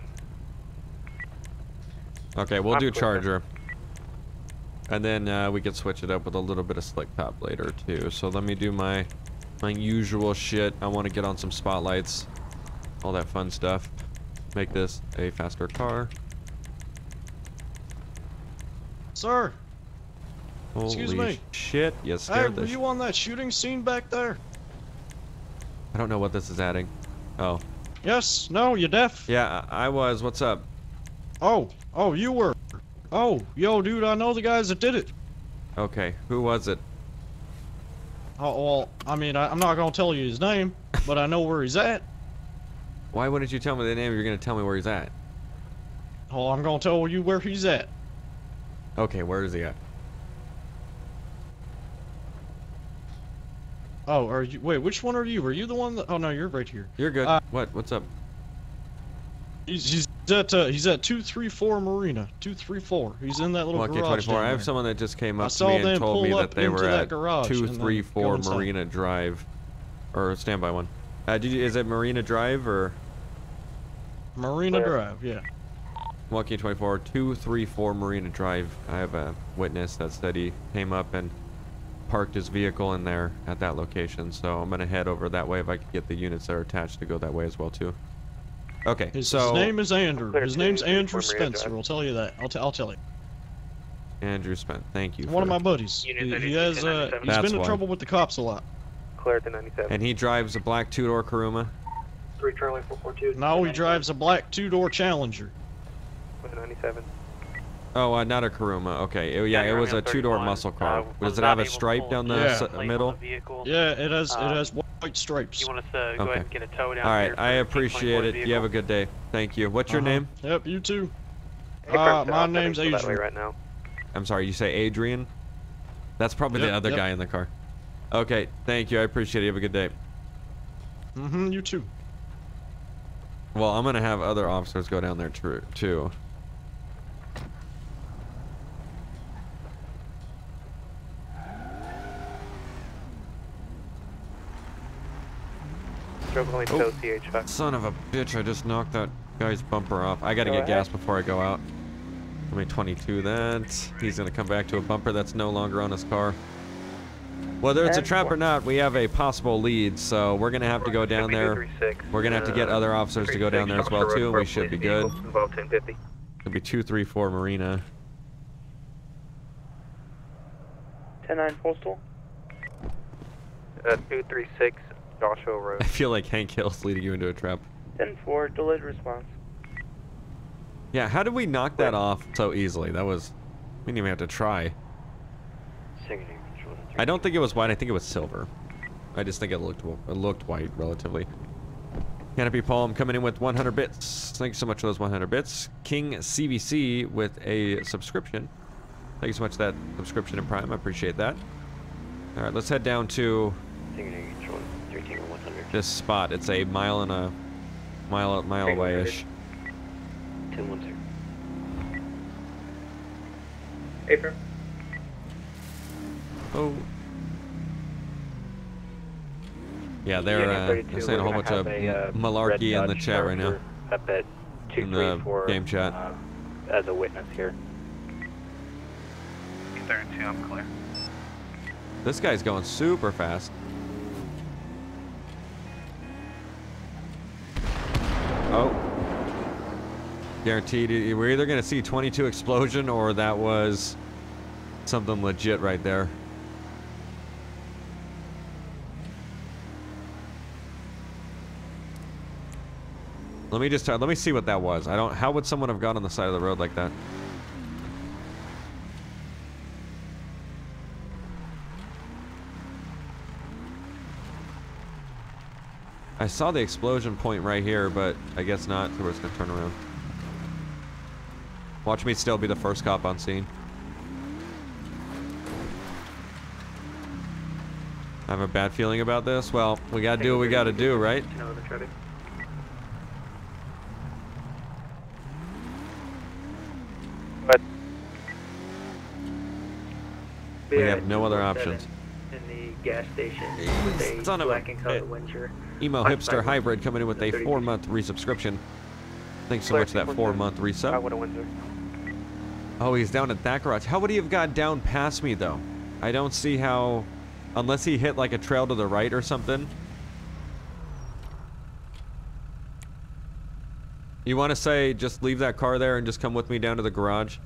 Okay, we'll I'm do clear. Charger. And then uh, we can switch it up with a little bit of slick top later too. So let me do my my usual shit. I want to get on some spotlights, all that fun stuff. Make this a faster car. Sir, Holy Excuse me. shit! You hey, scared were the. sh- you on that shooting scene back there? I don't know what this is adding. Oh, Yes, no, You're deaf? yeah, I, I was. What's up? Oh, oh, you were. Oh, yo, dude, I know the guys that did it. Okay, who was it? Oh, well, I mean, I, I'm not gonna tell you his name, but I know where he's at. Why wouldn't you tell me the name? You're gonna tell me where he's at. Oh, I'm gonna tell you where he's at. Okay, where is he at? Oh, are you? Wait, which one are you? Are you the one that? Oh no, you're right here. You're good. Uh, what? What's up? He's, he's at uh, he's at two three four Marina. Two three four. He's in that little Monkey garage 24. down I have someone that just came up to me and told me that they were that at garage and then 234 go inside. Marina Drive. Or standby one. Uh, did you, is it Marina Drive or Marina Clear. Drive. Yeah. Monkey 24? 234 Marina Drive. I have a witness that said he came up and parked his vehicle in there at that location. So I'm going to head over that way if I can get the units that are attached to go that way as well too. Okay, His, so his name is Andrew. His to name's Andrew Spencer. I'll tell you that. I'll, t- I'll tell you. Andrew Spent. Thank you. One of my buddies. He, he has uh, 1097. he's That's been in why. trouble with the cops a lot. Clear to 97. And he drives a black two-door Karuma. 3 Charlie 442. Now he drives a black two-door Challenger. With 97. Oh, uh, not a Karuma. Okay. It- yeah, it was a two-door muscle car. Uh, Does it have a stripe down the Yeah. s- the middle? vehicle. Yeah, it has it Uh, has white stripes. You want us to go Okay. ahead and get a tow down All here right. I appreciate 1824 it. You have a good day. Thank you. What's your Uh-huh. name? Yep, you too. Hey, Uh, my name's info that way Adrian. Right now. I'm sorry. You say Adrian? That's probably the other yep. guy in the car. Okay. Thank you. I appreciate it. You have a good day. Mm-hmm, you too. Well, I'm gonna have other officers go down there too. Stroke only Oh. tow CH5. Son of a bitch! I just knocked that guy's bumper off. I gotta Go get ahead. gas before I go out. Let me 22 that. He's gonna come back to a bumper that's no longer on his car. Whether it's a trap or not, we have a possible lead, so we're gonna have to go down there. We're gonna have to get other officers to go down there as well too, and we should be good. Involved 1050. It'll be two, three, four Marina. 10-9 postal. Uh, 236 Joshua Road. I feel like Hank Hill's leading you into a trap. 10-4, delayed response. Yeah, how did we knock that off so easily? That was, we didn't even have to try. I don't think it was white. I think it was silver. I just think it looked it looked white relatively. Canopy Paul, I'm coming in with 100 bits. Thanks so much for those 100 bits. King CVC with a subscription. Thank you so much for that subscription in Prime. I appreciate that. All right, let's head down to this spot. It's a mile and a mile mile away ish. Apron. Oh. Yeah, they're, Union uh, they're saying a whole bunch of have a, uh, malarkey in the chat right now. Charger Up at In the 234. game chat. uh, as a witness here. 32, I'm clear. This guy's going super fast. Guaranteed. We're either going to see 22 explosion or that was something legit right there. Let me just, uh, let me see what that was. I don't, how would someone have got on the side of the road like that? I saw the explosion point right here, but I guess not, so we're just gonna turn around. Watch me still be the first cop on scene. I have a bad feeling about this. Well, we gotta do what we gotta do, right? No, the traffic. But We have no other options. In the gas station with a Son of a black and color bit. windshield. Emo Hipster Hybrid coming in with a four month resubscription. Thanks so much for that four month I resub. Would have Windsor. Oh, he's down at that garage. How would he have got down past me, though? I don't see how... Unless he hit, like, a trail to the right or something. You want to say, just leave that car there and just come with me down to the garage?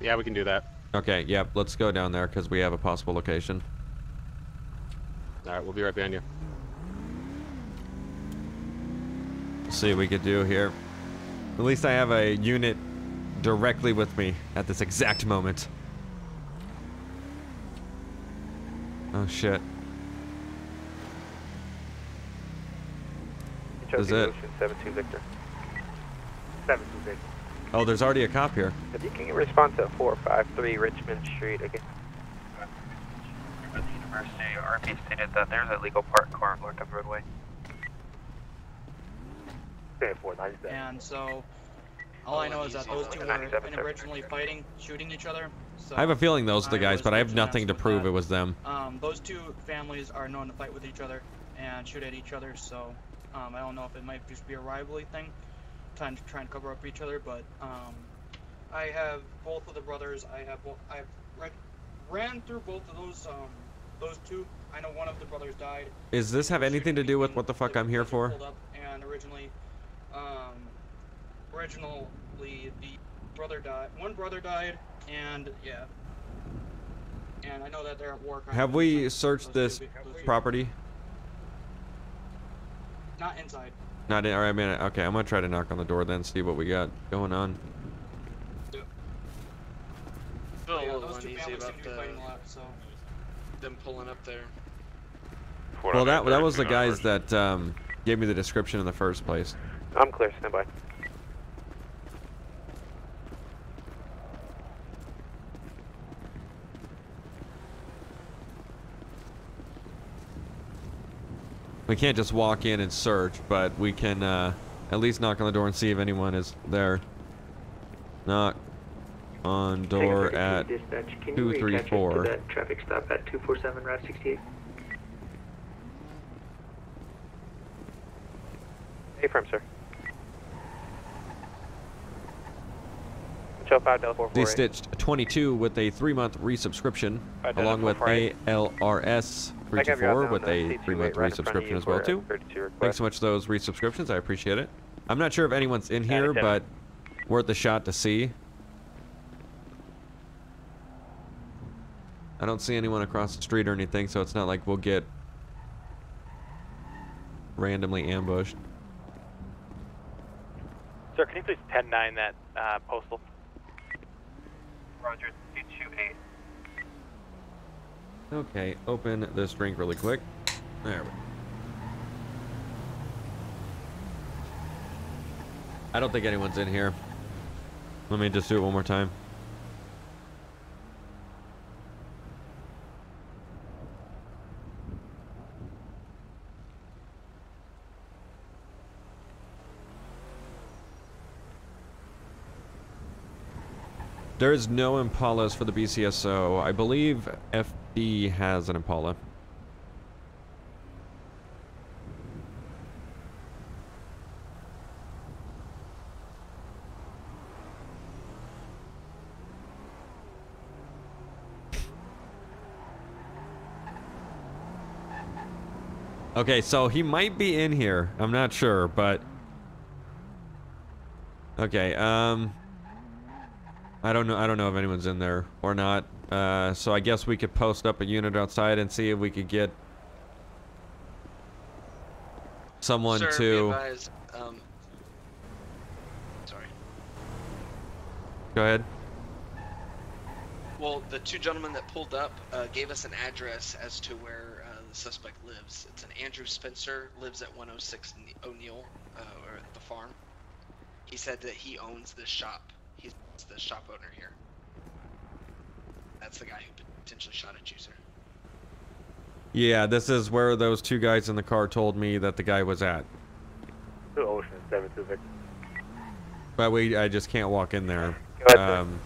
Yeah, we can do that. Okay, yep, let's go down there, because we have a possible location. Alright, we'll be right behind you. see what we could do here. At least I have a unit directly with me at this exact moment. Oh shit. Is it? Ocean 72 Victor. 72 Victor. Oh, there's already a cop here. If you can respond to 453 Richmond Street again. The University RP stated that there's a legal parked car blocking the roadway. Okay, 497. And so, all I know is that those two were 97, in sir. originally fighting, shooting each other. So I have a feeling those are the guys, but I have nothing to prove that. it was them. Um, those two families are known to fight with each other and shoot at each other. So, um, I don't know if it might just be a rivalry thing, trying to trying to cover up each other. But um, I have both of the brothers. I have both. I've read, ran through both of those. Um, those two. I know one of the brothers died. Is this have anything to do with what the fuck I'm here for? up and originally um originally the brother died one brother died and yeah and i know that they're at work Have we searched this property? not inside. Not in. All right, I mean, okay. I'm gonna try to knock on the door then, see what we got going on. Feel a little those uneasy about to the, a lot, so. them pulling up there. Well, that that was the guys that um, gave me the description in the first place. I'm clear, stand by. We can't just walk in and search, but we can uh, at least knock on the door and see if anyone is there. Knock on door at Dispatch, can you two three reattach it to four. that traffic stop at 247 Route 68? Affirm, sir. Show 5 Delta 448. They stitched 22 with a three-month resubscription, Identical along with. ALRS I can be out 324 with a three-month right in front of resubscription as well too. Thanks so much for those resubscriptions. I appreciate it. I'm not sure if anyone's in here, but worth a shot to see. I don't see anyone across the street or anything, so it's not like we'll get randomly ambushed. Sir, can you please 10-9 that uh, postal? Roger, 228. Okay, open this drink really quick. There we go. I don't think anyone's in here. Let me just do it one more time. There is no Impalas for the BCSO. I believe FD has an Impala. Okay, so he might be in here. I'm not sure, but... Okay, um... I don't know. I don't know if anyone's in there or not. Uh, so I guess we could post up a unit outside and see if we could get someone Sir, to. advised, um, sorry. Go ahead. Well, the two gentlemen that pulled up uh, gave us an address as to where uh, the suspect lives. It's an Andrew Spencer, lives at 106 O'Neill, uh, or at the farm. He said that he owns this shop. He's the shop owner here. That's the guy who potentially shot at you, sir. Yeah, this is where those two guys in the car told me that the guy was at. Two Ocean 7 to Victor. But we, I just can't walk in there. Go ahead, sir. Um,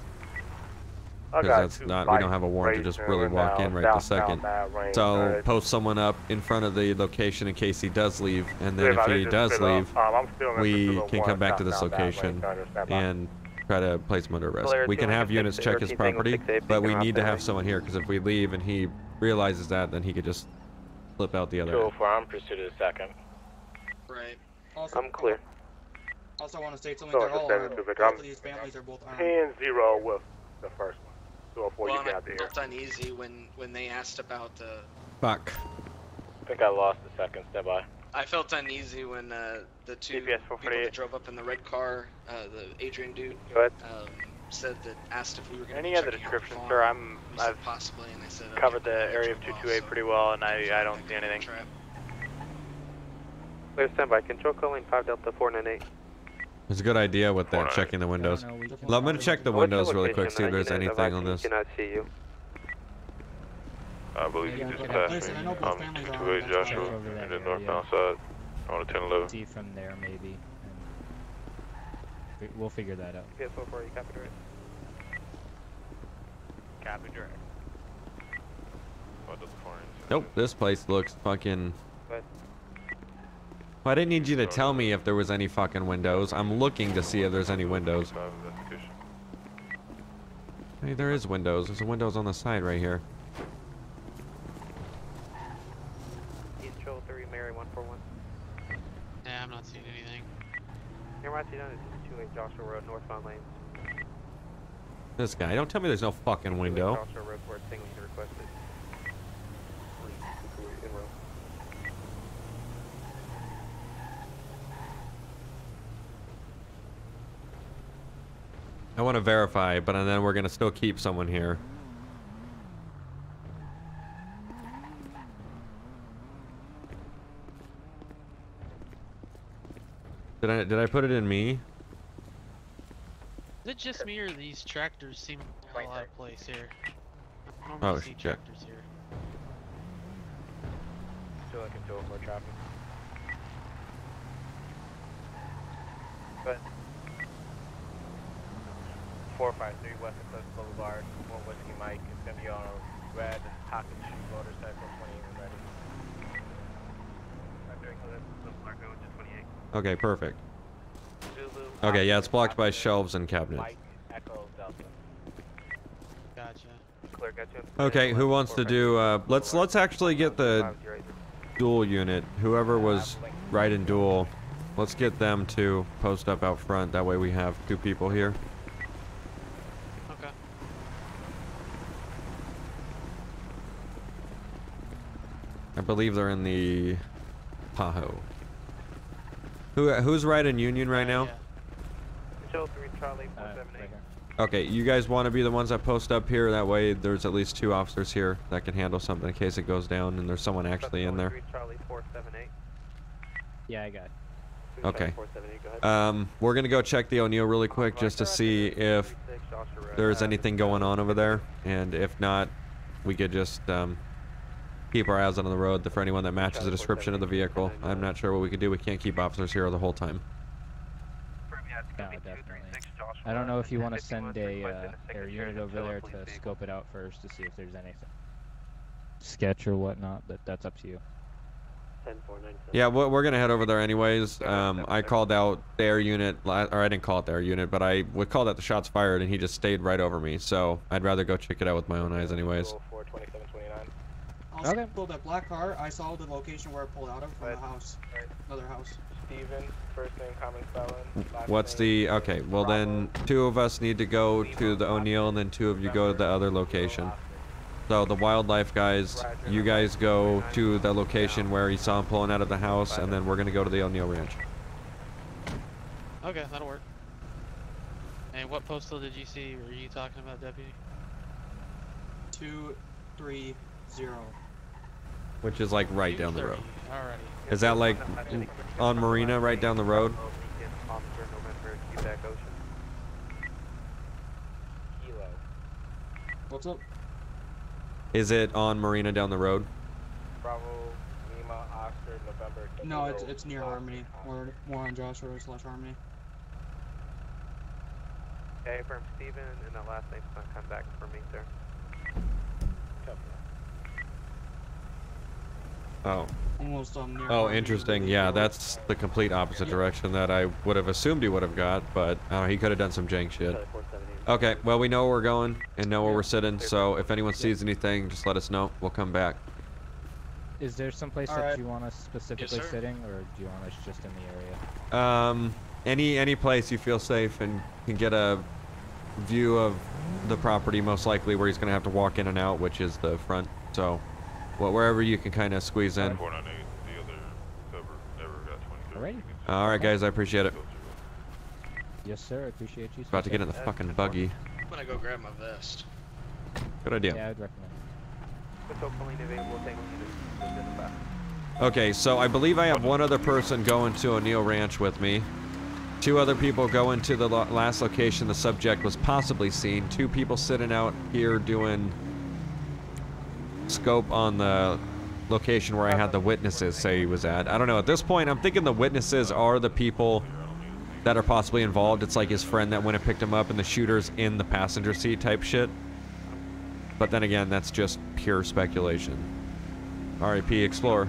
because that's not. We don't have a warrant to just really walk in right this southbound second. Range, So alright. post someone up in front of the location in case he does leave, and then Yeah, if he does leave, Um, I'm still in we can come back to this location Range, Thunder, stand by. and try to place him under arrest. Player We can have units check his property, but we need to Route have someone here because if we leave and he realizes that, then he could just flip out the other. Oh end. 204, I'm pursuit of the second. Right. Also, I'm clear. Also, want to state something. They're all armed. to Victor. Both of these families are both armed. 10 0 with the first one. 204, well, you and get I out there. felt uneasy when when they asked about the. Fuck. I think I lost the second. Stand by. I felt uneasy when uh, the two people that drove up in the red car, uh, the Adrian dude, Go ahead. um, said that asked if we were going to Any other checking out the description, sir? I'm I've possibly, and I said okay, covered the area of 228 so pretty well, and I I don't see anything. trap. Clear standby. Control calling 5 Delta 498. It's a good idea with that checking the windows. no, we Well, I'm gonna check the windows really quick, location, see if there's anything on IT? this. Cannot see you. I believe you Yeah, just passed me. Um, I'm 228 on that side. Joshua Over that in the area. northbound side on the 1011. See from there maybe. And fi- we'll figure that out. PS 44, you copy direct. Copy direct. What does the Nope, this place looks fucking. Go. Well, I didn't need you to tell me if there was any fucking windows. I'm looking to see if there's any windows. Hey, there is windows. There's a windows on the side right here. This guy. Don't tell me there's no fucking window. I want to verify, but then we're going to still keep someone here. Did I, did I put it in me? Is it just me or these tractors seem all out of place here? I don't Oh, normally see shit. tractors here. Still looking to for traffic. But four five three West Cliff Boulevard, one whiskey Mike. It's gonna be on a red pocket shoe motorcycle, twenty and ready. Five three Cliff, Cliff Largo, to twenty eight. Okay, perfect. Zulu. Okay, yeah, it's blocked by shelves and cabinets. Mike Echo Delta. Gotcha. Clear, got you. Okay, who wants to do? Uh, let's let's actually get the dual unit. Whoever was right in dual, let's get them to post up out front. That way we have two people here. Okay. I believe they're in the Tahoe. Who who's right in Union right now? Control 3 Charlie 478. Okay, you guys want to be the ones that post up here. That way, there's at least two officers here that can handle something in case it goes down and there's someone actually in there. 3 Charlie 478. Yeah, I got it. Okay. 478, go ahead. Um, we're gonna go check the O'Neill really quick just to see if there's anything going on over there, and if not, we could just um, keep our eyes on the road for anyone that matches the description of the vehicle. I'm not sure what we could do. We can't keep officers here the whole time. No, definitely. I don't know if you want to send a uh, air unit over there to scope it out first to see if there's anything sketch or whatnot, but that's up to you. 10497. Yeah, we're, we're gonna head over there anyways. Um, I called out the air unit, or I didn't call it the air unit, but I would call that the shots fired, and he just stayed right over me. So I'd rather go check it out with my own eyes, anyways. 42729. Also, okay. pulled that black car. I saw the location where it pulled out of from the house. Another house. Steven, first name common spelling. What's name- the okay? Well, then two of us need to go to the O'Neill, and then two of you go to the other location. So the wildlife guys, you guys go to the location where you saw him pulling out of the house, and then we're gonna go to the O'Neill Ranch. Okay, that'll work. And what postal did you see? Were you talking about, deputy? Two, three, zero. Which is like right down the road. Alrighty. Is that like on Marina, right down the road? Officer November, Quebec Ocean. Kilo. What's up? Is it on Marina down the road? Bravo, Lima, Oscar, November. No, it's it's near Oscar, Harmony. More more on Joshua slash Harmony. Okay, from Steven, and the last name's gonna come back for me, sir. Oh. Almost um near. Oh, interesting. Yeah, that's the complete opposite direction that I would have assumed he would have got, but uh, he could have done some jank shit. Okay, well, we know where we're going and know where we're sitting, so if anyone sees anything, just let us know. We'll come back. Is there some place All that you want us specifically sir. sitting, or do you want us just in the area? Um, any any place you feel safe and can get a view of the property, most likely where he's gonna have to walk in and out, which is the front. So, well, wherever you can kind of squeeze in. 498, the other cover never got 23. Alright. All right, guys, I appreciate it. Yes, sir. I appreciate you. About to get in the fucking buggy. I'm gonna go grab my vest. Good idea. Yeah, I'd recommend. Patrol calling available, take units within the back. Okay, so I believe I have one other person going to O'Neill Ranch with me. Two other people going to the lo- last location the subject was possibly seen. Two people sitting out here doing scope on the location where I had the witnesses say he was at. I don't know. At this point, I'm thinking the witnesses are the people that are possibly involved. It's like his friend that went and picked him up and the shooter's in the passenger seat type shit. But then again, that's just pure speculation. RIP Explorer.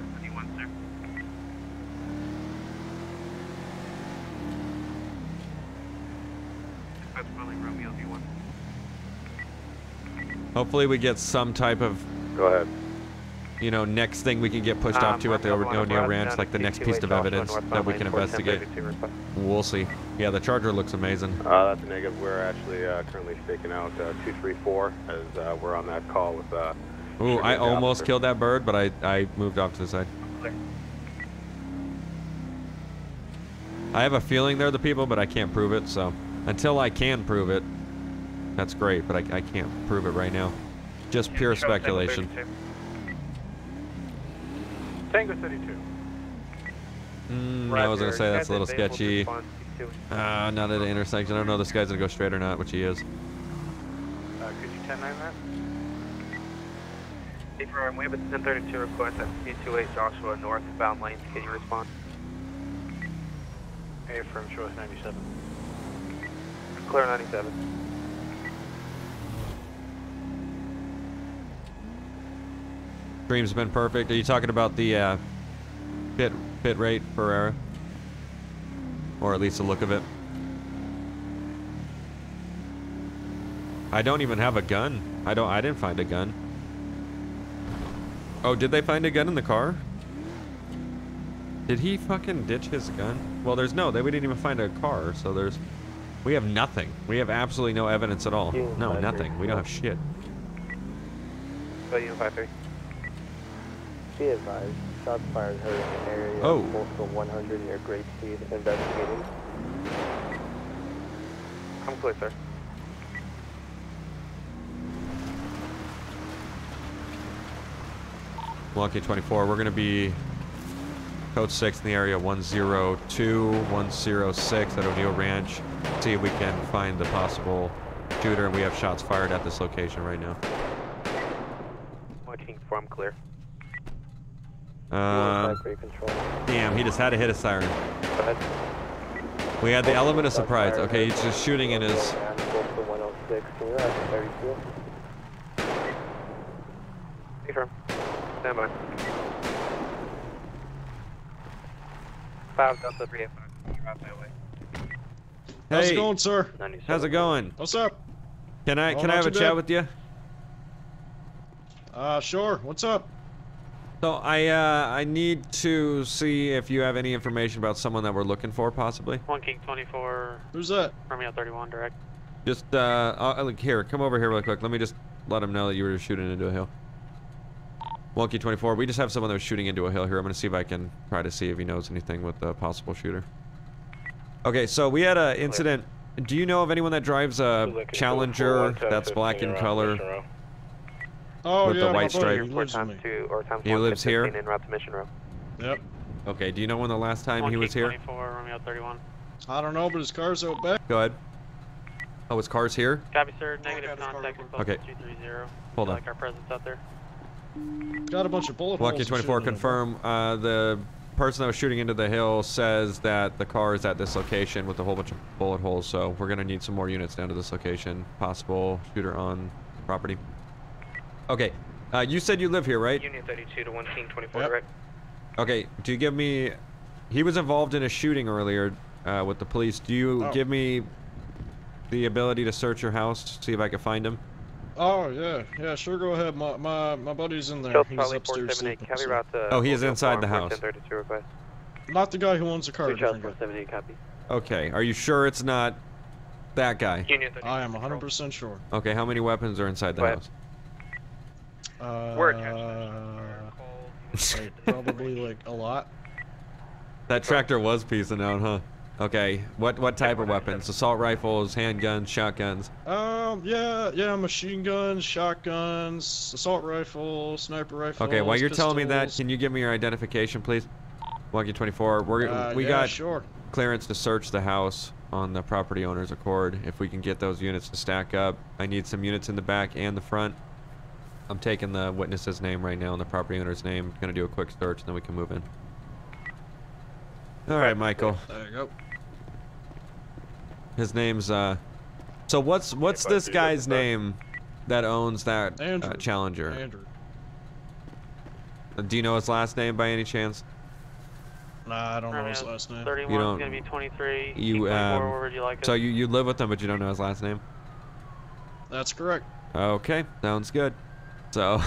That's probably Romeo V1. Hopefully we get some type of, Go ahead. you know, next thing we can get pushed off Um, to at the Romeo O'Neill Ranch, like the next piece of evidence that we can investigate. We'll see. Yeah, the Charger looks amazing. Uh, that's a negative. We're actually uh, currently staking out uh, 234 as uh, we're on that call with. Uh, Ooh, I almost officer. killed that bird, but I, I moved off to the side. I have a feeling they're the people, but I can't prove it, so until I can prove it, that's great, but I, I can't prove it right now. Just pure speculation. Tango 32. Mm, I was gonna say that's a little sketchy. Uh, not at an intersection. I don't know if this guy's gonna go straight or not, which he is. Uh, could you 10 9 that? Hey, Ferrari, we have a 1032 request at C28 Joshua northbound lanes. Can you respond? A from Choice 97. Clear 97. Dream's been perfect. Are you talking about the uh, bit bit rate error, or at least the look of it? I don't even have a gun. I don't. I didn't find a gun. Oh, did they find a gun in the car? Did he fucking ditch his gun? Well, there's no. They we didn't even find a car, so there's. We have nothing. We have absolutely no evidence at all. No, nothing. We don't have shit. Unit 53. Be advised, shots fired heard in the area. Oh. Postal 100 near Great Speed investigating. I'm clear, sir. Wonky 24, we're going to be code 6 in the area 102, 106 at O'Neill Ranch. See if we can find the possible shooter. and We have shots fired at this location right now. Watching for clear. Uh, damn, he just had to hit a siren. We had the element of surprise. Okay, he's just shooting in his... Postal 106, can you ask 32? Confirm. Stand by. Five Delta 385. You're out that way. How's it going, sir? how's it going? What's up? Can I Oh, can I have a chat bad. with you? Uh, sure. What's up? So I uh I need to see if you have any information about someone that we're looking for, possibly. One King 24. Who's that? Romeo 31 direct. Just uh, uh look here, come over here real quick. Let me just let him know that you were shooting into a hill. Wonky 24, we just have someone that was shooting into a hill here. I'm gonna see if I can try to see if he knows anything with the possible shooter. Okay, so we had a incident. Do you know of anyone that drives a Challenger that's black in color? Oh, With the white stripe. He lives with. Two or times He one, lives here? 15 En route to Mission Row. Yep. Okay, do you know when the last time One he was here? Romeo 31. I don't know, but his car's out back. Go ahead. Oh, his car's here? Copy, sir. Negative contact Okay. 230. Hold on. like our presence out there? Got a bunch of bullet holes. Lucky 24, confirm uh, the person that was shooting into the hill says that the car is at this location with a whole bunch of bullet holes so we're gonna need some more units down to this location possible shooter on property okay uh, you said you live here right Union 32 to 1 King 24 Yep. direct. okay do you give me he was involved in a shooting earlier uh, with the police do you Oh. give me the ability to search your house to see if I can find him Oh yeah, yeah. Sure, go ahead. My my my buddy's in there. Charles He's Charlie upstairs sleeping. So- to Oh, he is inside the Farm for house. 1032 request. Not the guy who owns the car. Two Charles different guy. 478, copy. okay are you sure it's not that guy Union 32. I am 100% sure. okay how many weapons are inside the house Uh, We're attached. like, probably like a lot. That tractor was piecing out, huh? Okay, what what type of weapons? Assault rifles, handguns, shotguns. Um, yeah, yeah, machine guns, shotguns, assault rifles, sniper rifles. Okay, while you're telling me that, can you give me your identification, please? Wonky 24. We're Uh, we yeah, got sure. clearance to search the house on the property owner's accord. If we can get those units to stack up, I need some units in the back and the front. I'm taking the witness's name right now and the property owner's name. Gonna do a quick search, and then we can move in. All right, Michael. There you go. His name's uh. So what's what's If this guy's the name that owns that uh, Andrew. Challenger? Andrew. Uh, Do you know his last name by any chance? Nah, I don't know his Romeo last name. 31 You is don't- going to be 23. You um. where would you like so you you live with him, but you don't know his last name. That's correct. Okay, sounds good. So, all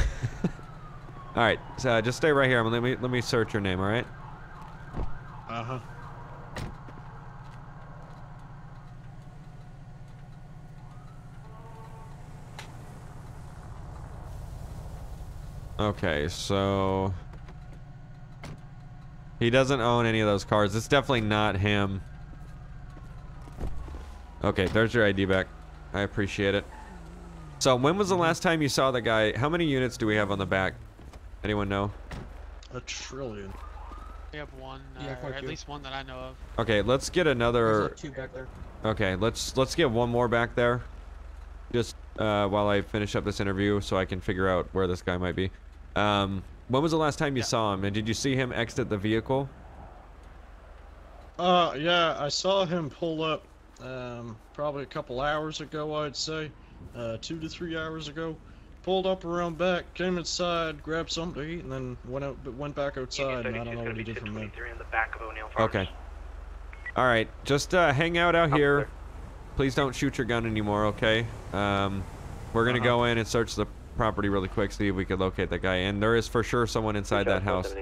right. So just stay right here. Let me let me search your name. All right. Uh huh. Okay, so he doesn't own any of those cars. It's definitely not him. Okay, there's your ID back. I appreciate it. So when was the last time you saw the guy? How many units do we have on the back? Anyone know? A trillion. We have one, Yeah, uh, quite or at least one that I know of. Okay, let's get another. like two back there. Okay, let's let's get one more back there. Just uh, while I finish up this interview, so I can figure out where this guy might be. Um, when was the last time you saw him, and did you see him exit the vehicle? Uh, yeah, I saw him pull up, um, probably a couple hours ago, I'd say, uh, two to three hours ago. Pulled up around back, came inside, grabbed something to eat, and then went out, but went back outside, and I don't know what he did from there. the back of Okay. All right, just uh, hang out out here. Please don't shoot your gun anymore, okay? Um, we're gonna go in and search the property really quick, see if we could locate that guy. And there is for sure someone inside that house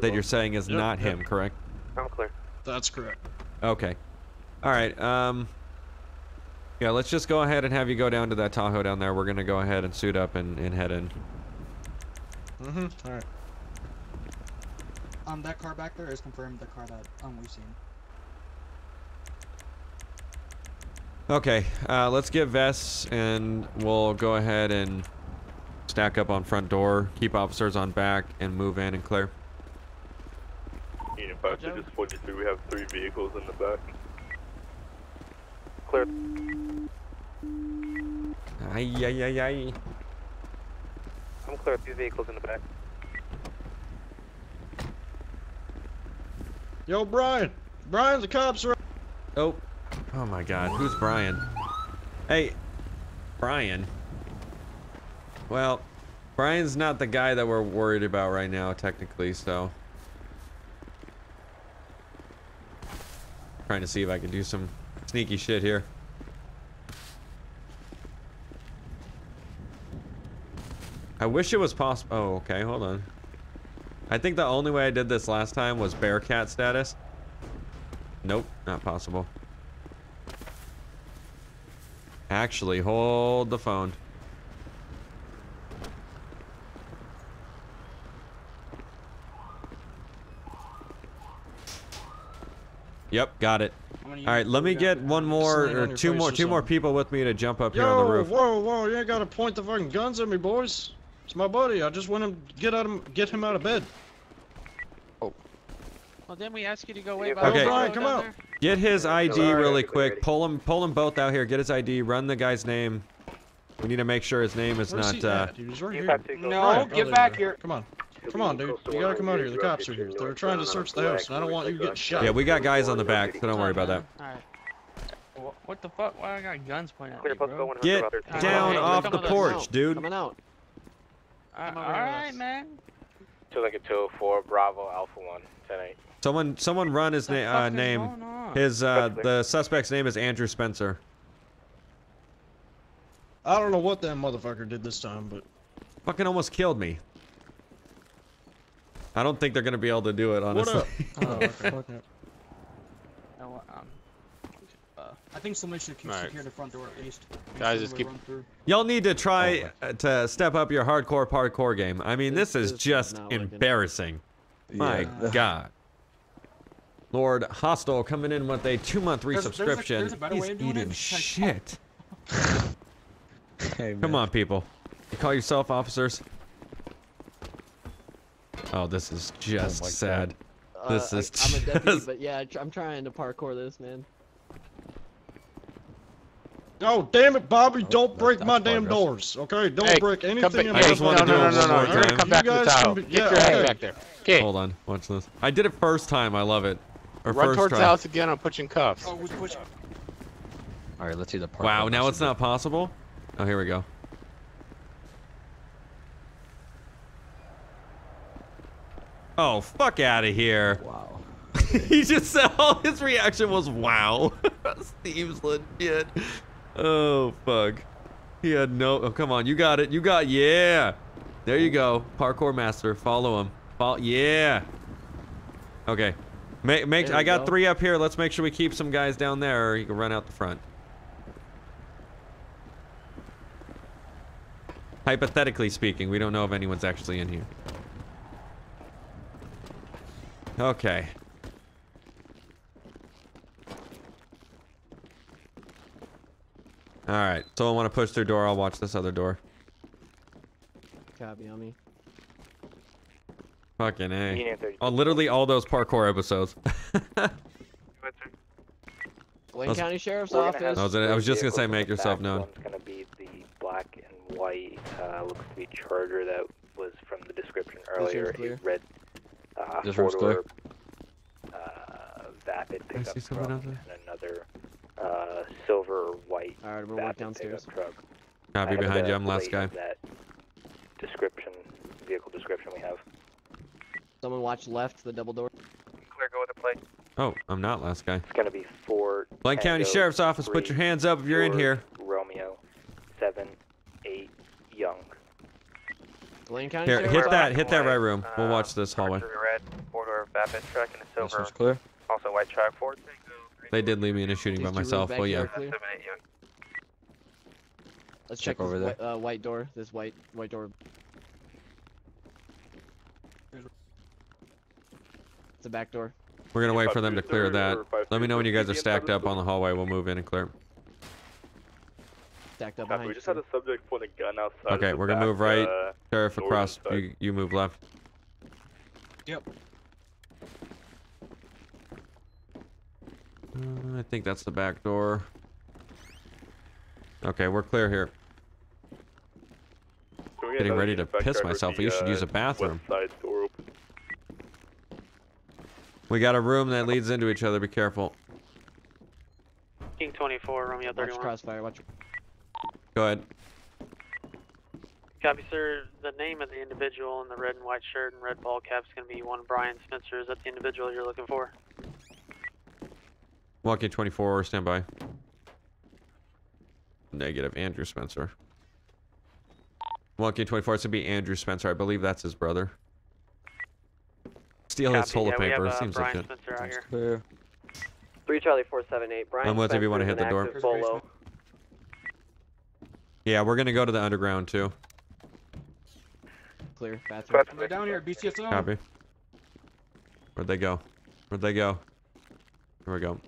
that you're saying is Yep, not yep. him, correct? I'm clear. That's correct. Okay. All right. Um. Yeah, let's just go ahead and have you go down to that Tahoe down there. We're gonna go ahead and suit up and, and head in. Mm-hmm. All right. Um, that car back there is confirmed the car that um we've seen. Okay. Uh, let's get vests and we'll go ahead and stack up on front door, keep officers on back, and move in and clear. Unit 5 to 43, we have three vehicles in the back. Clear. Ay ay ay ay. I'm clear. Two vehicles in the back. Yo, Brian! Brian, the cops are... Oh. Oh my God. Who's Brian? Hey, Brian. Well, Brian's not the guy that we're worried about right now, technically. So. Trying to see if I can do some sneaky shit here. I wish it was possible. Oh, okay. Hold on. I think the only way I did this last time was Bearcat status. Nope, not possible. Actually, hold the phone. Yep, got it. How many All right, let me get one more or two more or two more people with me to jump up here on the Yo, roof. whoa, whoa, you ain't gotta point the fucking guns at me, boys. It's my buddy. I just want him get out of get him out of bed. Oh. Well, didn't we ask you to go way Yo, by the Brian, road come out. there? Get his ID Alright, really ready. quick. Pull him pull them both out here. Get his ID. Run the guy's name. We need to make sure his name is Where's not he uh at? He right here. 5 to go No, Brian, get back there here. Come on. Come on, dude. You gotta come out here. The cops are here. They're trying to search the house, and I don't want you getting shot. Yeah, we got guys on the back, so don't worry about that. Alright. What the fuck? Why I got guns pointing at me, bro? Get down off the porch, dude. Coming out. Alright, man. Two Lincoln 204, Bravo, Alpha 1, 10 8. Someone someone run his na- uh, is name. His uh the suspect's name is Andrew Spencer. I don't know what that motherfucker did this time, but Fucking almost killed me. I don't think they're gonna be able to do it, honestly. what honestly. up? oh, okay. No, um, uh, I think somebody should keep Alright. secure the front door at least. Make Guys, sure just keep- run through. Y'all need to try uh, to step up your hardcore parkour game. I mean, this, This- is this just not working. embarrassing. My Yeah. God. Lord Hostel coming in with a two-month There's- there's a- resubscription. there's a He's way of doing it. eating shit. Hey, Come on, people. You call yourself officers? Oh, this is just my sad. This Uh, is I, I'm a deputy, but yeah, I tr- I'm trying to parkour this, man. Oh, damn it, Bobby! don't break my damn progress. doors, okay? Don't Hey, break come anything back. in I my just Hey, wanna no, do no, it no, one no, more no. You're gonna come back to the guys be- Get yeah, your head okay. back there. Okay. Hold on, watch this. I did it first time. I love it. Or Run first towards try. the house again. I'll put you in cuffs. Oh, who's pushing? All right, let's see the park. Wow, now it's not possible? Oh, here we go. Oh, fuck out of here. Wow. he just said all his reaction was wow. Steve's legit. Oh, fuck. He had no. Oh, come on. You got it. You got. Yeah. There you go. Parkour master. Follow him. Follow. Yeah. Okay. Make, make, I got go. three up here. Let's make sure we keep some guys down there or you can run out the front. Hypothetically speaking, we don't know if anyone's actually in here. Okay. All right. Someone want to push through door? I'll watch this other door. Copy on me. Fucking a. Union 32. Oh, literally all those parkour episodes. Wayne was- County Sheriff's Office. I was, I was just gonna say, make yourself back. known. One's gonna be the black and white. Uh, looks to be Charger that was from the description earlier. room's. A red uh, This room's clear. four-door uh, vapid I see something truck out there. and another uh, silver or white All right, we're vapid wait downstairs. pickup truck. Copy behind you. I'm last guy. That description, vehicle description we have. Someone watch left, the double door. Clear, go with the plate. Oh, I'm not last guy. It's gonna be four. Blaine County Sheriff's Office, put your hands up if you're in here. Romeo, seven, eight, Young. Blaine County Here, hit that, hit that right room. We'll watch this hallway. Red, four-door truck and a This one's clear. also white truck. Four. They did leave me in a shooting by These two rooms myself. back Well, yeah. are clear. Seven, eight, young. Let's Check check, over there. White, uh, white door. This white white door. It's a back door. We're gonna wait for them to clear that. Let me know when you guys are stacked up on the hallway. We'll move in and clear. Stacked up Copy, behind we you. just had a subject point a gun outside. Okay, we're gonna move right. Uh, Sheriff across. inside. You you move left. Yep. Uh, I think that's the back door. Okay, we're clear here. Can we Getting ready to piss myself. the, You should uh, use a bathroom. Side door open. We got a room that leads into each other. Be careful. King 24, Romeo Watch 31. crossfire. Watch. Go ahead. Copy, sir. The name of the individual in the red and white shirt and red ball cap is going to be one Brian Spencer. Is that the individual you're looking for? Walking 24. Stand by. Negative. Andrew Spencer. Walking 24. It's gonna be Andrew Spencer. I believe that's his brother. Steal his Copy. toilet yeah, paper. have, uh, Seems Brian like it. Spencer out here. Clear. Three Charlie four seven eight. Brian. I'm with if you wanna Spencer hit the door. Bolo. Yeah, we're gonna go to the underground too. Clear. Bathroom. Right down here, BCSO. Copy. Where'd they go? Where'd they go? Here we go.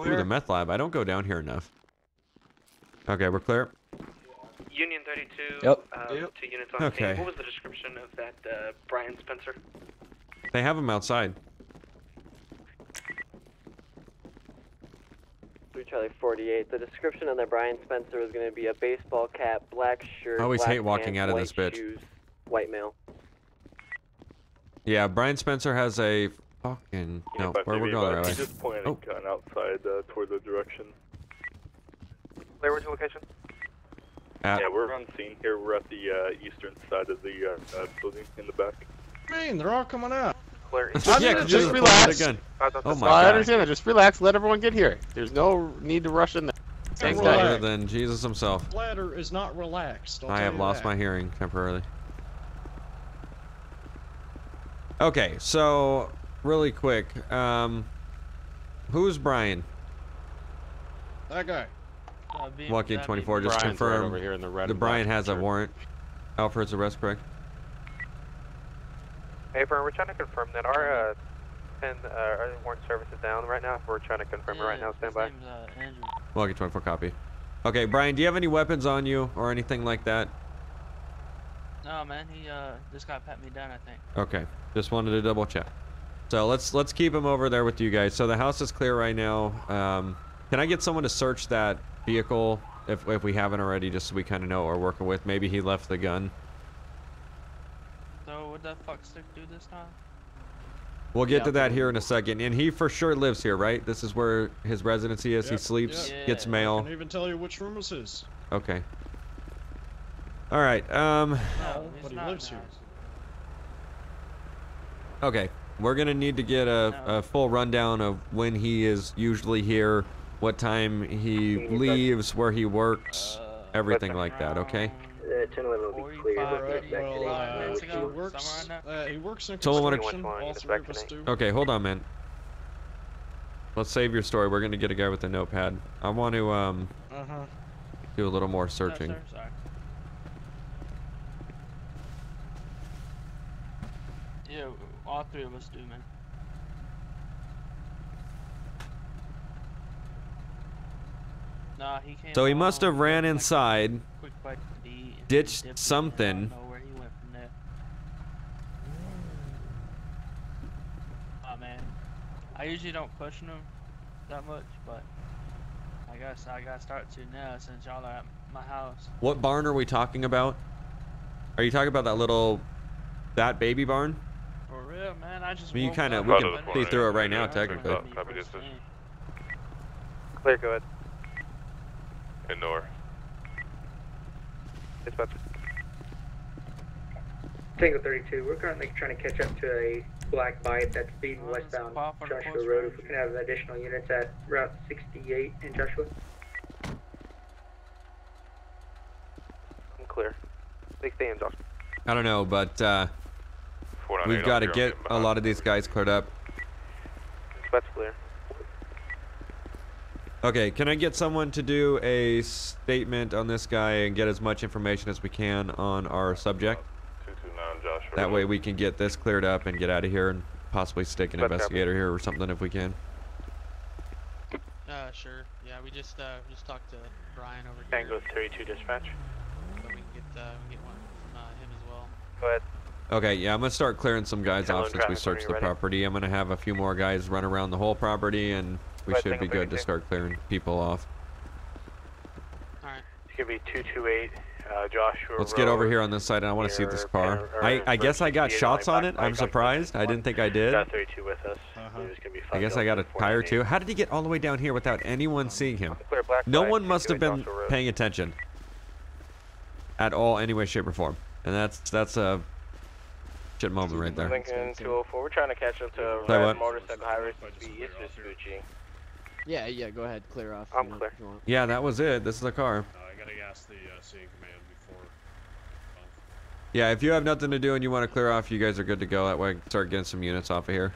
Ooh, the meth lab. I don't go down here enough. Okay, we're clear. Union 32 Yep. uh, Yep. two units on Okay. scene. What was the description of that uh, Brian Spencer? They have them outside. Three Charlie forty eight. The description on that Brian Spencer was going to be a baseball cap, black shirt. I always black hate walking pants, out of this bitch. Shoes, white male. Yeah, Brian Spencer has a fucking no. But Where we're going, about- right? He just pointed Oh. a gun outside uh, toward the direction. Clear, where's your location? At, yeah, we're on scene here. We're at the uh, eastern side of the uh, uh, building in the back. Man, they're all coming out. Clear. yeah, 'cause just they pointed relax. a gun. Oh my Well, I god. understand that. Just relax. Let everyone get here. There's no need to rush in there. Thanks, Relax. other than Jesus himself. Bladder is not relaxed. I'll I have lost that. my hearing temporarily. Okay, so really quick, um, who's Brian? That guy. Joaquin 24, just Brian's right confirm. over here in the red the Brian black has a warrant. Alfred's arrest, correct? Hey, Brian, we're trying to confirm that our uh, pen, uh, our warrant service is down right now. We're trying to confirm it right now. Stand by. Joaquin 24, copy. Okay, Brian, do you have any weapons on you or anything like that? No, man, he uh this guy pat me down, I think. Okay, just wanted to double check. So let's let's keep him over there with you guys. So the house is clear right now. Um, can I get someone to search that vehicle if if we haven't already, just so we kind of know what we're working with? Maybe he left the gun. So the fuck stick do this time? We'll get Yeah. to that here in a second. And he for sure lives here, right? This is where his residency is. he sleeps, yep. gets I mail. can even tell you which room is his. Okay. All right. Um. but he lives here. Okay. We're gonna need to get a, a full rundown of when he is usually here, what time he leaves, where he works, everything like that. Okay. Uh, 10 11 will be clear. Alright, Back well, to uh, he works, uh, he works in construction, all three of us do. Okay, hold on, man. Let's save your story. We're gonna get a guy with a notepad. I want to um Uh-huh. do a little more searching. Sorry. Yeah, all three of us do, man. Nah, he came. So he must have ran inside, quick bite to eat, and ditched dipped, and I something. don't know where he went from there. Oh man, I usually don't question him that much, but I guess I gotta start to now since y'all are at my house. What barn are we talking about? Are you talking about that little, that baby barn? For real, man, I just. I mean, you kind of, we can see through it right now, I technically. remember me first thing. Clear, go ahead. Indoor. Dispatch. Tango 32, we're currently trying to catch up to a black bite that's speeding westbound Joshua Road. If we can have additional units at Route 68 in Joshua. I'm clear. Big stay in, Josh. I don't know, but uh, we've got to get a lot of these guys cleared up. Dispatch clear. Okay, can I get someone to do a statement on this guy and get as much information as we can on our subject? That way we can get this cleared up and get out of here and possibly stick an Let's go. investigator here or something if we can. Uh, sure. Yeah, we just uh just talked to Brian over here. Tango here. 32 dispatch. So we can get uh we can get one from uh, him as well. Go ahead. Okay, yeah, I'm gonna start clearing some guys Hello, off since we traffic, searched the ready. property. I'm gonna have a few more guys run around the whole property and we Go should be good to 32. start clearing people off. Alright. It's gonna be 228 uh, Joshua Let's get over here on this side and I want to see this car. I, I guess I got shots on it. I'm surprised. I didn't think I did. Got 32 with us. Uh-huh. Gonna be I guess I got a tire 498. too. How did he get all the way down here without anyone seeing him? No one must have been paying attention at all, any way, shape, or form. And that's that's a shit moment right there. Lincoln 204, we're trying to catch up to Say red motorcycle high risk speed East Vespucci. Yeah, yeah, go ahead, clear off. I'm you know, clear. if. Yeah, that was it. This is the car. I gotta ask the uh, scene command before. Yeah, if you have nothing to do and you want to clear off, you guys are good to go. That way, I can start getting some units off of here.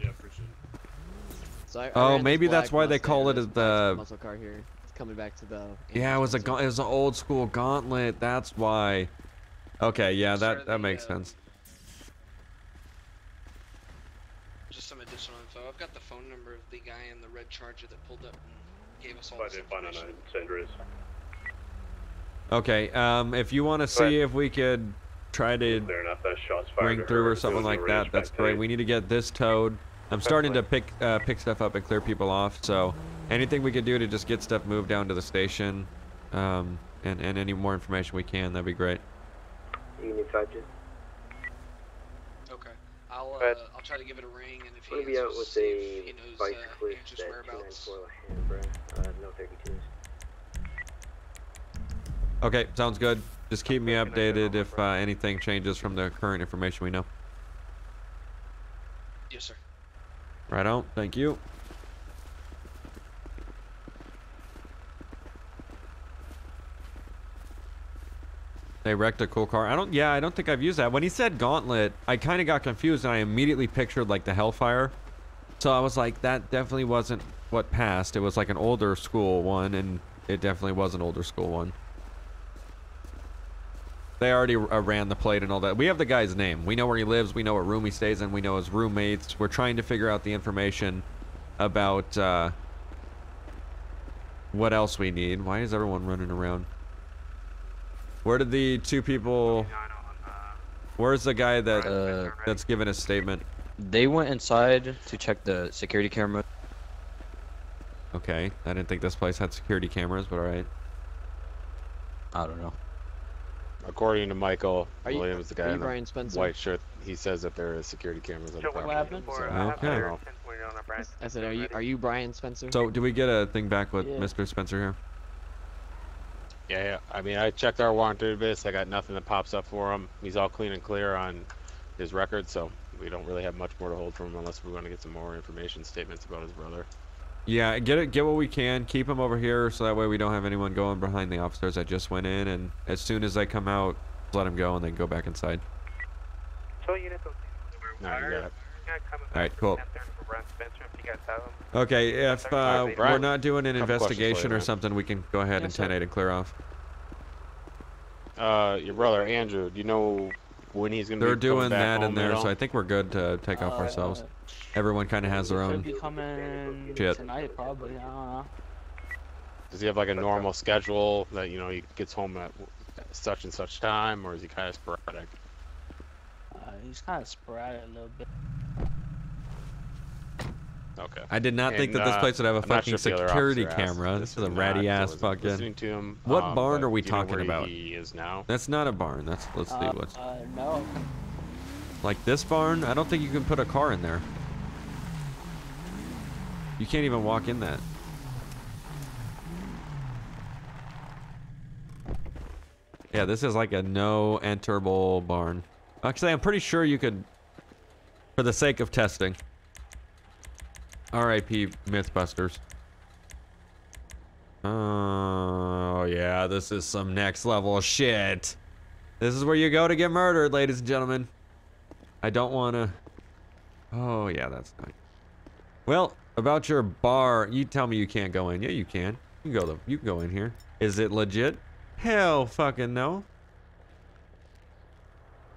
Yeah, appreciate So I, I Oh, ran maybe that's why they call it this as the- muscle car here. It's coming back to the. Yeah, it was a Anderson, it was an old school gauntlet. That's why. Okay, yeah, that Sir, that the, makes uh, sense. Just some additional info. I've got the phone number of the guy in the red Charger that pulled up and gave us all I this did find information. Cinders. Okay, um, if you want to see if we could try to Clear enough, that shots fired. ring through or something like that, that's great. We need to get this towed. I'm starting to pick uh, pick stuff up and clear people off. So anything we could do to just get stuff moved down to the station, um, and and any more information we can, that'd be great. Unit Sergeant. Okay. I'll uh. I'll try to give it a ring, and if he We're gonna be out with a he knows bike uh, clip Andrew's at 294 Hanbra, uh, no 32s. Okay, sounds good. Just keep me updated if uh, anything changes from the current information we know. Yes, sir. Right on. Thank you. They wrecked a cool car. I don't. Yeah, I don't think I've used that. When he said Gauntlet, I kind of got confused, and I immediately pictured like the Hellfire. So I was like, that definitely wasn't what passed. It was like an older school one, and it definitely was an older school one. They already uh, ran the plate and all that. We have the guy's name. We know where he lives. We know what room he stays in. We know his roommates. We're trying to figure out the information about uh, what else we need. Why is everyone running around? Where did the two people? Where's the guy that Uh, that's given a statement? They went inside to check the security camera. Okay, I didn't think this place had security cameras, but all right. I don't know. According to Michael Are you- Williams, the guy you in the Brian Spencer? white shirt, he says that there is security cameras on the Joe, what happened? so I Okay. I said, are you are you Brian Spencer? So, do we get a thing back with Yeah. Mr. Spencer here? Yeah, yeah. I mean, I checked our warrant database. I got nothing that pops up for him. He's all clean and clear on his record, so we don't really have much more to hold from him unless we want to get some more information statements about his brother. Yeah, get it, get what we can. Keep him over here, so that way we don't have anyone going behind the officers that just went in. And as soon as they come out, let him go and then go back inside. So units will No, you got it. All right, cool. For Brian Spencer if you guys have them. Okay, if uh, we're not doing an couple questions investigation or something, we can go ahead Yes, and sir. 10 and clear off. Uh, your brother Andrew. Do you know when he's gonna They're be coming doing back that in there, at so I think we're good to take off Uh, ourselves. Everyone kind of has their Could own be coming shit. tonight, probably. I don't know. Does he have like a normal schedule that you know he gets home at such and such time, or is he kind of sporadic? Uh, he's kind of sporadic a little bit. Okay. I did not think that this uh, place would have a I'm fucking sure if the other security camera. this This is a ratty ass fucking. listening to him, What um, barn are we do you know talking about? He is now. That's not a barn. That's let's see Uh, what's uh, no. like this barn. I don't think you can put a car in there. You can't even walk in that. Yeah, this is like a no enterable barn. Actually, I'm pretty sure you could, for the sake of testing. R.I.P. Mythbusters. Uh, oh, yeah, this is some next level shit. This is where you go to get murdered, ladies and gentlemen. I don't want to... Oh, yeah, that's not... Well, about your bar, you tell me you can't go in. Yeah, you can. You can go, the, you can go in here. Is it legit? Hell fucking no.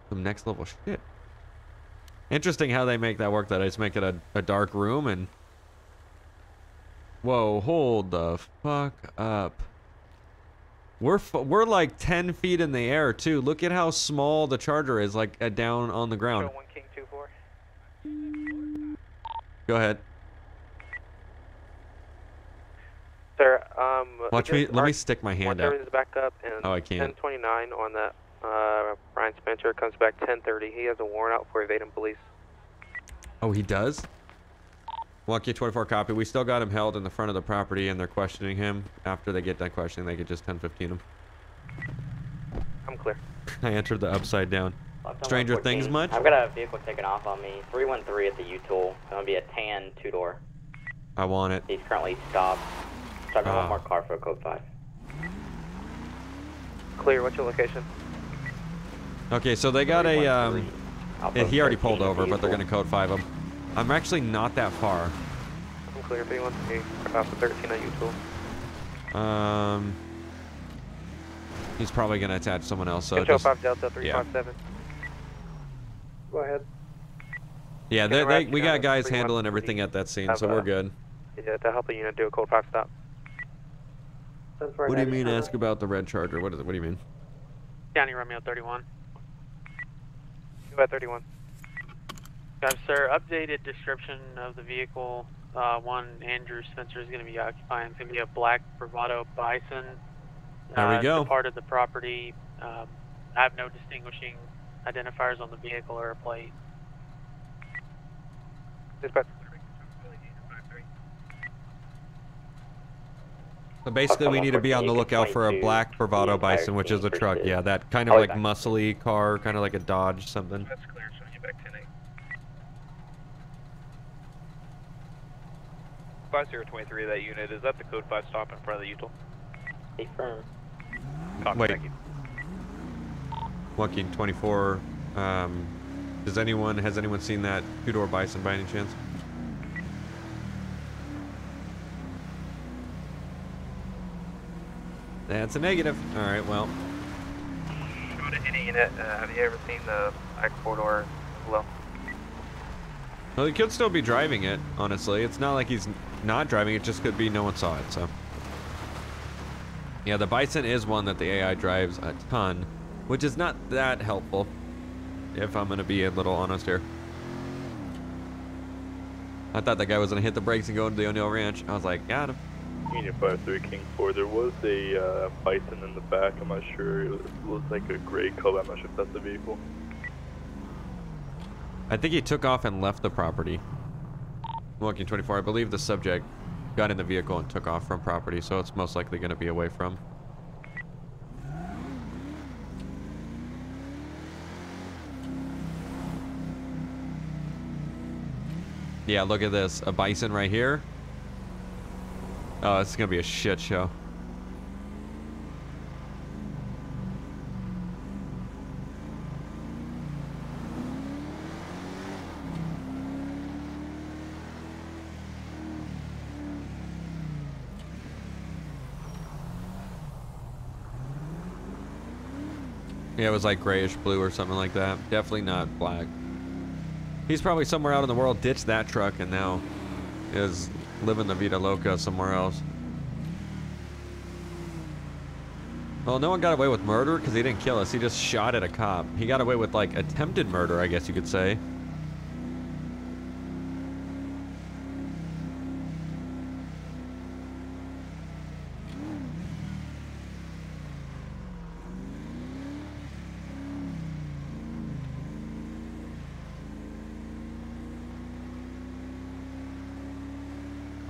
Some next level shit. Interesting how they make that work, that I just make it a, a dark room and... Whoa, hold the fuck up. We're f we're like 10 feet in the air too. Look at how small the charger is, like uh, down on the ground. One King two. Go ahead. Sir, um. Watch me. Let me stick my hand out. back up and Oh, I can't. 1029 on that. Uh, Brian Spencer comes back 1030. He has a warrant out for evading police. Oh, he does? Wonky 24 copy. We still got him held in the front of the property and they're questioning him. After they get done questioning, they could just 1015 him. I'm clear. I entered the upside down. Stranger Things much? I've got a vehicle taken off on me. 313 at the U-Tool. It's going to be a tan two-door. I want it. He's currently stopped. Starting Ah. one more car for a code 5. Clear. What's your location? Okay, so they got a, um... He already pulled over, but they're gonna code 5 him. I'm actually not that far. I'm clear. If anyone wants me, off the 13 on U-Tool. Um... He's probably gonna attach someone else, so Control just... 5 Delta yeah. Go ahead. Yeah, they, they, we got guys handling everything at that scene, so we're good. Yeah, to help the unit do a code 5 stop. What do you mean ask about the red charger? What is it? What do you mean? County Romeo 31. Go at 31. Got sir, updated description of the vehicle. Uh, one Andrew Spencer is going to be occupying. It's going to be a black Bravado Bison. There we go. Part of the property. Um, I have no distinguishing identifiers on the vehicle or a plate. Dispatch. So basically, we need to be on the lookout for a black Bravado Bison, which is a truck. Yeah, that kind of like muscly car, kind of like a Dodge something. That's clear. So you back 10 5023, that unit, is that the code 5 stop in front of the U-Tool? Affirm. Copy, Wait. thank you. Joaquin 24. Um, does anyone has anyone seen that two door Bison by any chance? That's a negative. All right, well, Go to any unit. Uh, have you ever seen the black four door below? well, he could still be driving it. Honestly, it's not like he's not driving. It just could be no one saw it. So, yeah, the Bison is one that the AI drives a ton, which is not that helpful. If I'm gonna be a little honest here. I thought that guy was gonna hit the brakes and go into the O'Neil Ranch. I was like, got him. Union 53 King 4, there was a uh, bison in the back. I'm not sure. It was, looks like a gray Cub. I'm not sure if that's the vehicle. I think he took off and left the property. Walking 24, I believe the subject got in the vehicle and took off from property, so it's most likely going to be away from. Yeah, look at this. A bison right here. Oh, it's going to be a shit show. It was like grayish blue or something like that. Definitely not black. He's probably somewhere out in the world, ditched that truck, and now is living the Vida Loca somewhere else. Well, no one got away with murder because he didn't kill us. He just shot at a cop. He got away with, like, attempted murder, I guess you could say.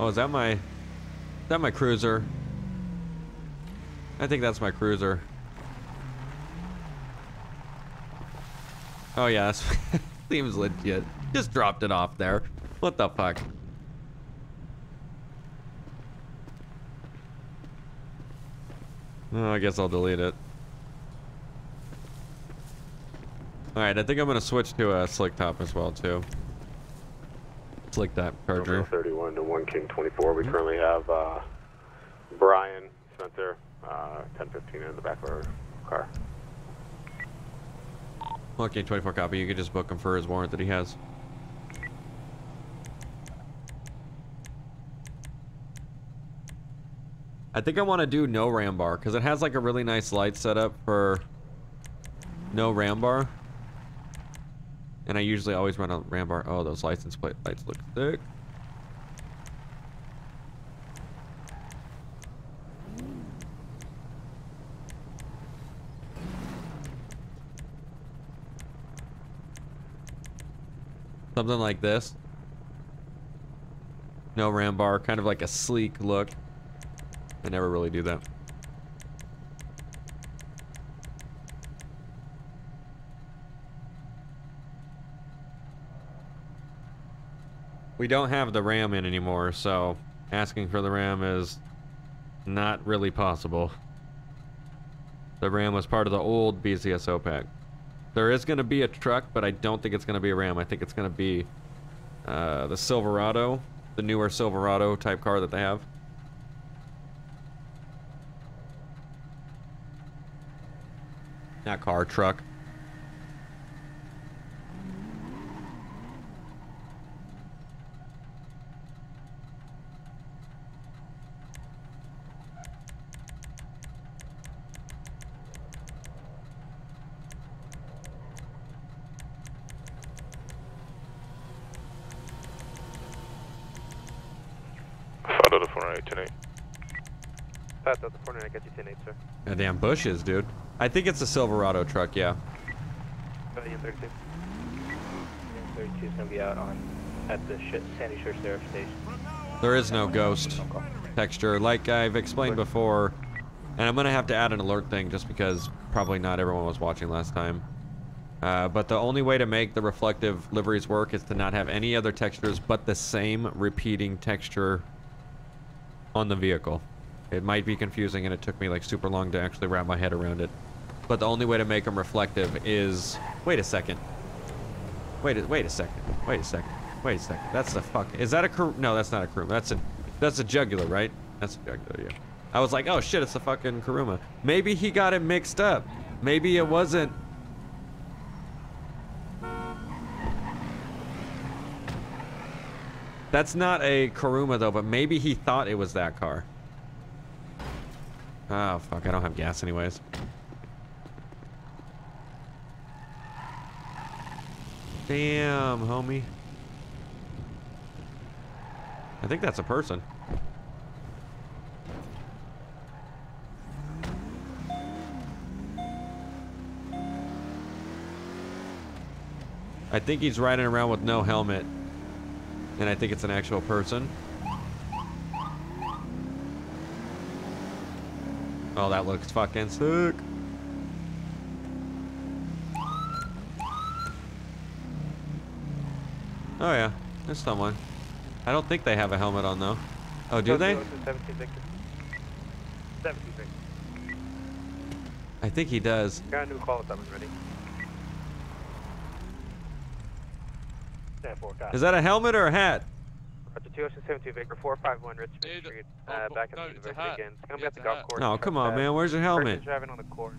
Oh, is that my... Is that my cruiser? I think that's my cruiser. Oh yeah, seems legit. Just dropped it off there. What the fuck? Oh, I guess I'll delete it. Alright, I think I'm gonna switch to a slick top as well too. Slick top charger. 31 to 1 King 24. We currently have uh, Brian Spencer, uh, 1015 in the back of our car. Okay, 24 copy. You can just book him for his warrant that he has. I think I want to do no ram bar because it has like a really nice light setup for no ram bar. And I usually always run a ram bar. Oh, those license plate lights look thick. Something like this. No ram bar, kind of like a sleek look. I never really do that. We don't have the RAM in anymore, so asking for the RAM is not really possible. The RAM was part of the old BCSO pack. There is going to be a truck, but I don't think it's going to be a Ram. I think it's going to be uh, the Silverado, the newer Silverado type car that they have. Not car, truck. Five out of four nine ten eight. Pass out the 49, get you 10 8, sir. Bushes, dude. I think it's a Silverado truck, yeah. Go ahead, 32. 32 is going to be out on at the Sh Sandy Shore Sheriff Station. There is no ghost texture. Like I've explained before, and I'm going to have to add an alert thing just because probably not everyone was watching last time. Uh, but the only way to make the reflective liveries work is to not have any other textures but the same repeating texture on the vehicle. It might be confusing and it took me like super long to actually wrap my head around it. But the only way to make them reflective is... Wait a second. Wait a, wait a second. Wait a second. Wait a second. That's the fuck. Is that a cr- No, that's not a Kuruma. That's a that's a jugular, right? That's a jugular, yeah. I was like, oh shit, it's a fucking Kuruma. Maybe he got it mixed up. Maybe it wasn't. That's not a Kuruma though, but maybe he thought it was that car. Oh fuck, I don't have gas anyways. Damn, homie. I think that's a person. I think he's riding around with no helmet. And I think it's an actual person. Oh, that looks fucking sick. Oh yeah, there's someone. I don't think they have a helmet on though. Oh, do they? 17 Victor. 17 Victor. I think he does. Got a new call summons ready. 10 4, copy. Is that a helmet or a hat? Roger, 272 Victor, 451 Richmond Street, uh, back at the university again. It's gonna be at the golf course. No, come on, man. Where's your helmet? Driving on the course.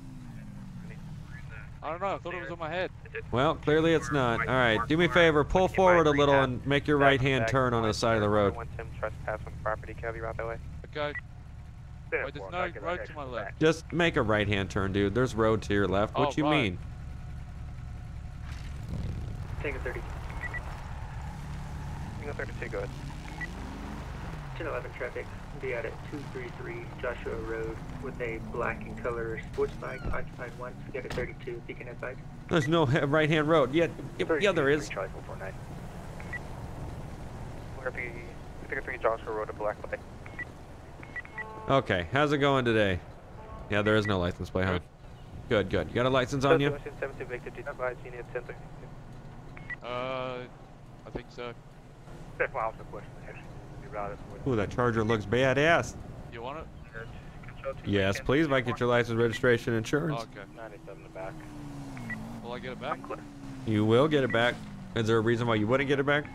I don't know. I thought it was on my head. Well, clearly it's not. All right, do me a favor, pull forward a little and make your right-hand turn on the side of the road. One Tim trespass on property. Can I be way? Okay. Wait, there's no road to my left. Just make a right-hand turn, dude. There's road to your left. What Oh, you right. mean? Tango 30. Tango 32, go ahead. 1011 traffic. Be out at 233 Joshua Road with a black and color sports bike occupied one. Get a 32 Beacon Head bike. There's no right-hand road. Yeah, yeah, there is. Charlie 449. We're be Tango 3 Joshua Road, a black bike. Okay, how's it going today? Yeah, there is no license plate, huh? Good, good. You got a license on you? 72 Victor, do you advise unit 1032? Uh, I think so. That's why I was the question. Actually, be. Ooh, that charger looks badass. You want it? Yes, please, Mike. Get your license, registration, insurance. Okay. 97 in the back. Will I get it back? You will get it back. Is there a reason why you wouldn't get it back?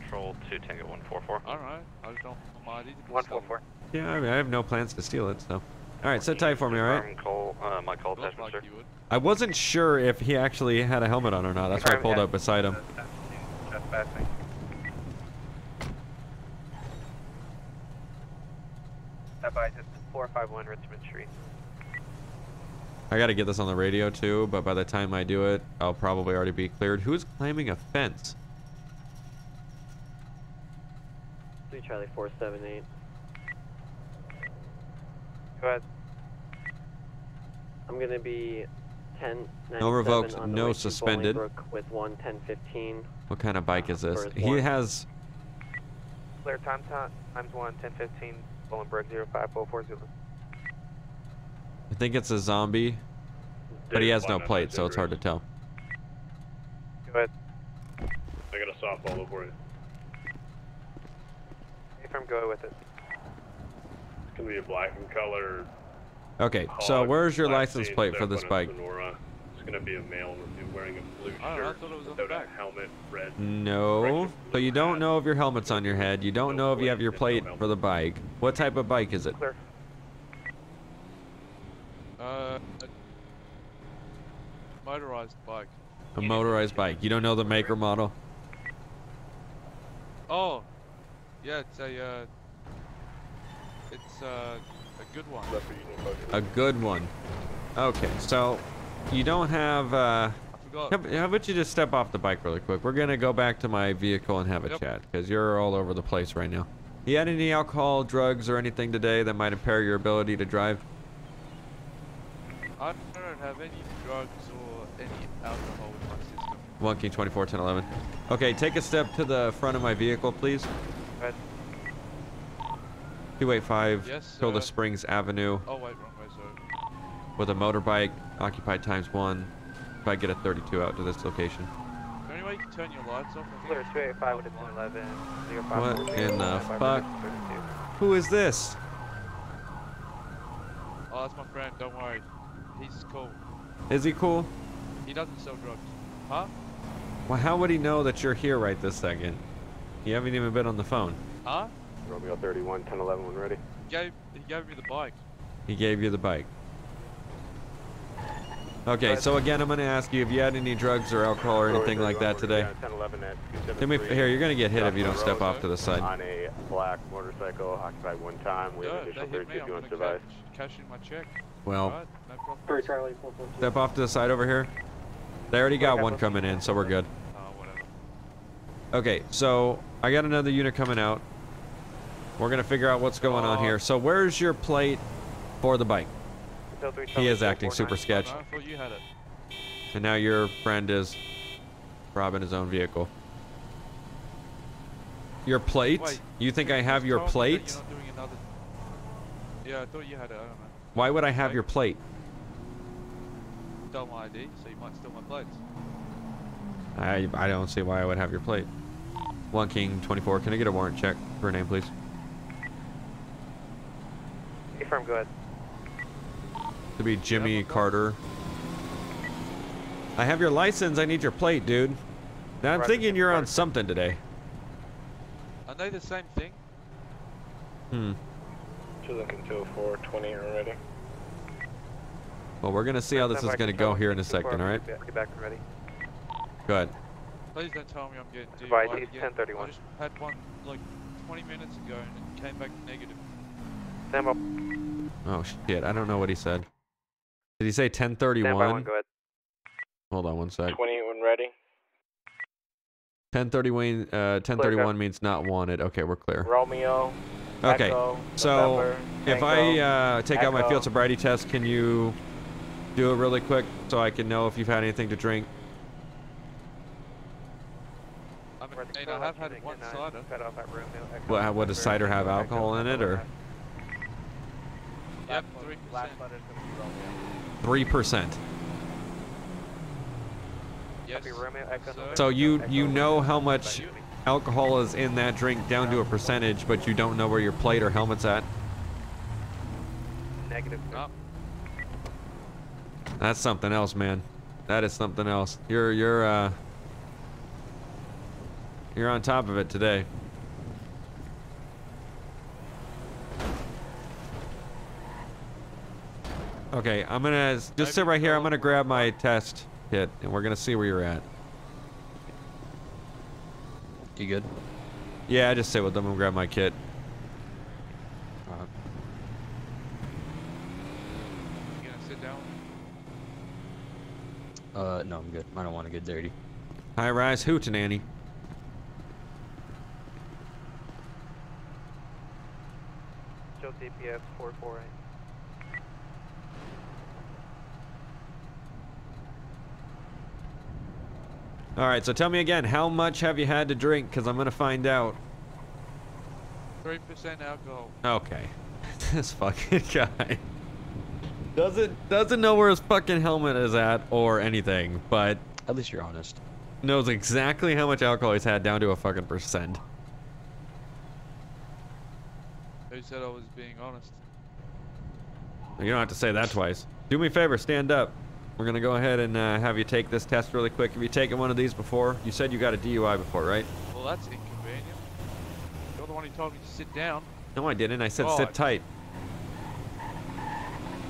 Control 2 Tango 144. Alright. I just don't want my ID to 144. Yeah, I mean, I have no plans to steal it, so. All right, sit tight for me, all right? Call, uh, my call attachment, sir. I wasn't sure if he actually had a helmet on or not. That's why I pulled up beside him. Advise it's 451 Richmond Street. I gotta get this on the radio too, but by the time I do it, I'll probably already be cleared. Who's climbing a fence? 3 Charlie 478. Go ahead. I'm gonna be 10. No revoked, no suspended. With one 1015. What kind of bike is this? He one. has. Clear time, time times 1, 1015, Bolingbrook 05040. I think it's a zombie, but he has no plate, so it's hard to tell. Go ahead. I got a softball for you. Confirm, go with it. It's gonna be a black and color. Okay, so where's your license plate for this bike? Sonora. It's gonna be a male wearing a blue I don't I shirt thought it was on the without a helmet, red. No. So you don't know if your helmet's on your head. You don't know if you have your plate for the bike. What type of bike is it? Clear. Uh, a motorized bike. A motorized bike. You don't know the maker model? Oh, yeah, it's a, uh, it's, uh, a good one. A good one. Okay, so you don't have. Uh, how, how about you just step off the bike really quick? We're gonna go back to my vehicle and have a Yep. chat because you're all over the place right now. You had any alcohol, drugs, or anything today that might impair your ability to drive? I don't have any drugs or any alcohol in my system. One King 24 10 11. Okay, take a step to the front of my vehicle, please. Go 285 Yes, Hilda. Springs Avenue Oh, wait, wrong. With a motorbike, occupied times one. If I get a 32 out to this location. Is there any way you can turn your lights off? I think Clear 285 with a 1011, 0540. What in the 95 fuck? Who is this? Oh, that's my friend, don't worry. He's cool. Is he cool? He doesn't sell drugs. Huh? Well, how would he know that you're here right this second? You haven't even been on the phone. Huh? Romeo 31, 1011 when ready. He gave, he gave me the bike. He gave you the bike. Okay, so again, I'm going to ask you if you had any drugs or alcohol or anything like that today. 1011 at me, here, you're going to get hit if you don't step off to the side. On a black motorcycle, occupied one time. We have additional they hit me. 32 I'm units gonna device. cash, cash my check. Well, Alright, no problem. 3 Charlie 442. step off to the side over here. They already got one coming in, so we're good. Oh. Okay, so I got another unit coming out. We're going to figure out what's going on uh, here. So where's your plate for the bike? He is acting super sketch. Uh, I thought you had it. And now your friend is robbing his own vehicle. Your plate? Wait, you think I have your told me that plate? you're not doing another- Yeah, I thought you had it. I don't know. Why would I have your plate? Stole my ID, so you might steal my plates. I I don't see why I would have your plate. One King 24. Can I get a warrant check for a name, please? Confirm, go ahead. To be Jimmy Carter. I have your license. I need your plate, dude. Now I'm Right, thinking you're on something today. Are they the same thing? Hmm. 2 Lincoln 204, 20 already. Well, we're gonna see how this is gonna go here in a second, all right? Get back and ready. Go ahead. Please don't tell me I'm getting DUI Right, again. it's 10:31. I just had one like 20 minutes ago and it came back negative. Stand by. Oh shit, I don't know what he said. Did he say Stand one. 1031? Go ahead. Hold on one sec. 28 when ready. 1031 uh 1031 means not wanted. Okay, we're clear. Romeo. Okay. Echo, So November, if I uh, take out my field sobriety test, can you do it really quick so I can know if you've had anything to drink? I mean, I have had one cider. Cut off at Romeo. Echo, What, what does cider have alcohol in it or Yep, 3%. Last letter is gonna be Romeo. three percent? Yes. Copy Romeo, Echo, November, So you you know how much alcohol is in that drink down to a percentage, but you don't know where your plate or helmet's at. Negative. sir. That's something else, man. That is something else. You're you're uh you're on top of it today. Okay, I'm gonna just sit right here. I'm gonna grab my test kit, and we're gonna see where you're at. You good? Yeah, I just sit with them and grab my kit. You gonna sit down? Uh, no, I'm good. I don't want to get dirty. High rise hootenanny. Show CPS 448. All right, so tell me again, how much have you had to drink? Because I'm gonna find out. 3% alcohol. Okay. this fucking guy doesn't doesn't know where his fucking helmet is at or anything, but At least you're honest. knows exactly how much alcohol he's had down to a fucking percent. Who said I was being honest? You don't have to say that twice. Do me a favor, stand up. We're gonna go ahead and uh, have you take this test really quick. Have you taken one of these before? You said you got a DUI before, right? Well, that's inconvenient. You're the one who told me to sit down. No, I didn't. I said Oh, I- sit tight.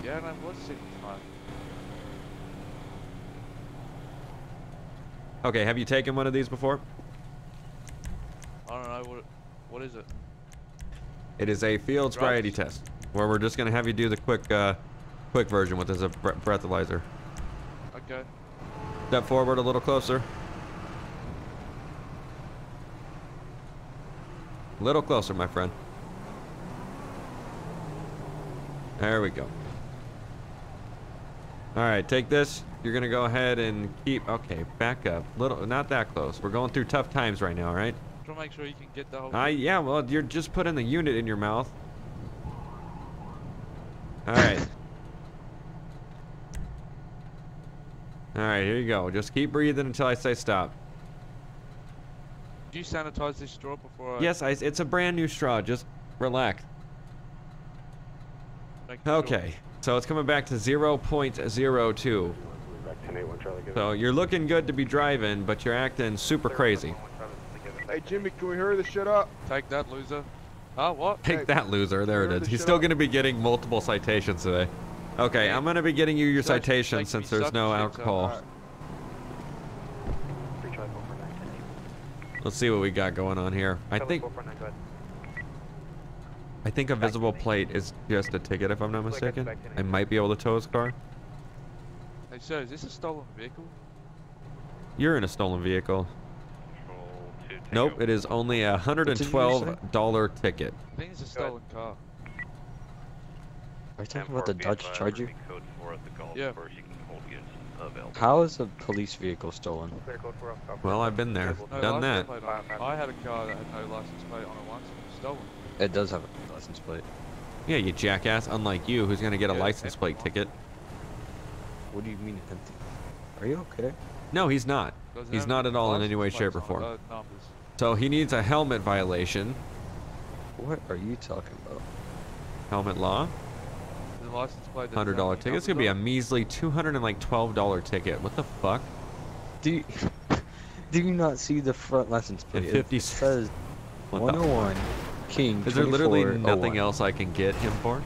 Yeah, and I was sitting tight. Okay, have you taken one of these before? I don't know what. What is it? It is a field sobriety test where we're just gonna have you do the quick, uh, quick version with this a breathalyzer. Okay. Step forward a little closer. A Little closer, my friend. There we go. All right, take this. You're gonna go ahead and keep. Okay, back up. Little, not that close. We're going through tough times right now, right? Try to make sure you can get the whole. I yeah. Well, you're just putting the unit in your mouth. All right. All right, here you go. Just keep breathing until I say stop. Did you sanitize this straw before I? Yes, I, it's a brand new straw. Just relax. Making sure. Okay, so it's coming back to 0.02. Back 1081 Charlie. give it. So you're looking good to be driving, but you're acting super crazy. Hey Jimmy, can we hurry this shit up? Take that, loser. Ah, what? Take that, loser. There it Hurry is. this He's still going to be getting multiple citations today. Okay, I'm going to be getting you your citation make since there's no alcohol. Alright. Free Charlie 449. Let's see what we got going on here. I think 449, go ahead. I think a visible plate is just a ticket, if I'm not mistaken. I might be able to tow his car. Hey, sir, is this a stolen vehicle? You're in a stolen vehicle. Nope, it is only a hundred and did you twelve dollar ticket. I think it's a stolen car. Are you talking about the Dodge Charger? Yeah. How is a police vehicle stolen? Clear code 405. Well, I've been there, No done that. plate. I had a car that had no license plate on it once. and it was stolen. It does have a license plate. Yeah, you jackass. Unlike you, who's gonna get a Yeah, license plate one. ticket? What do you mean empty? Are you okay? No, he's not. Doesn't He's not at all in any way, shape, or form. uh. So he needs a helmet violation. What are you talking about? Helmet law. The license plate doesn't Hundred have dollar any ticket. It's gonna be a measly two hundred and like twelve dollar ticket. What the fuck? Do you, do you not see the front license plate? And 50 It says What the 101 King. Is there literally oh nothing else I can get him for?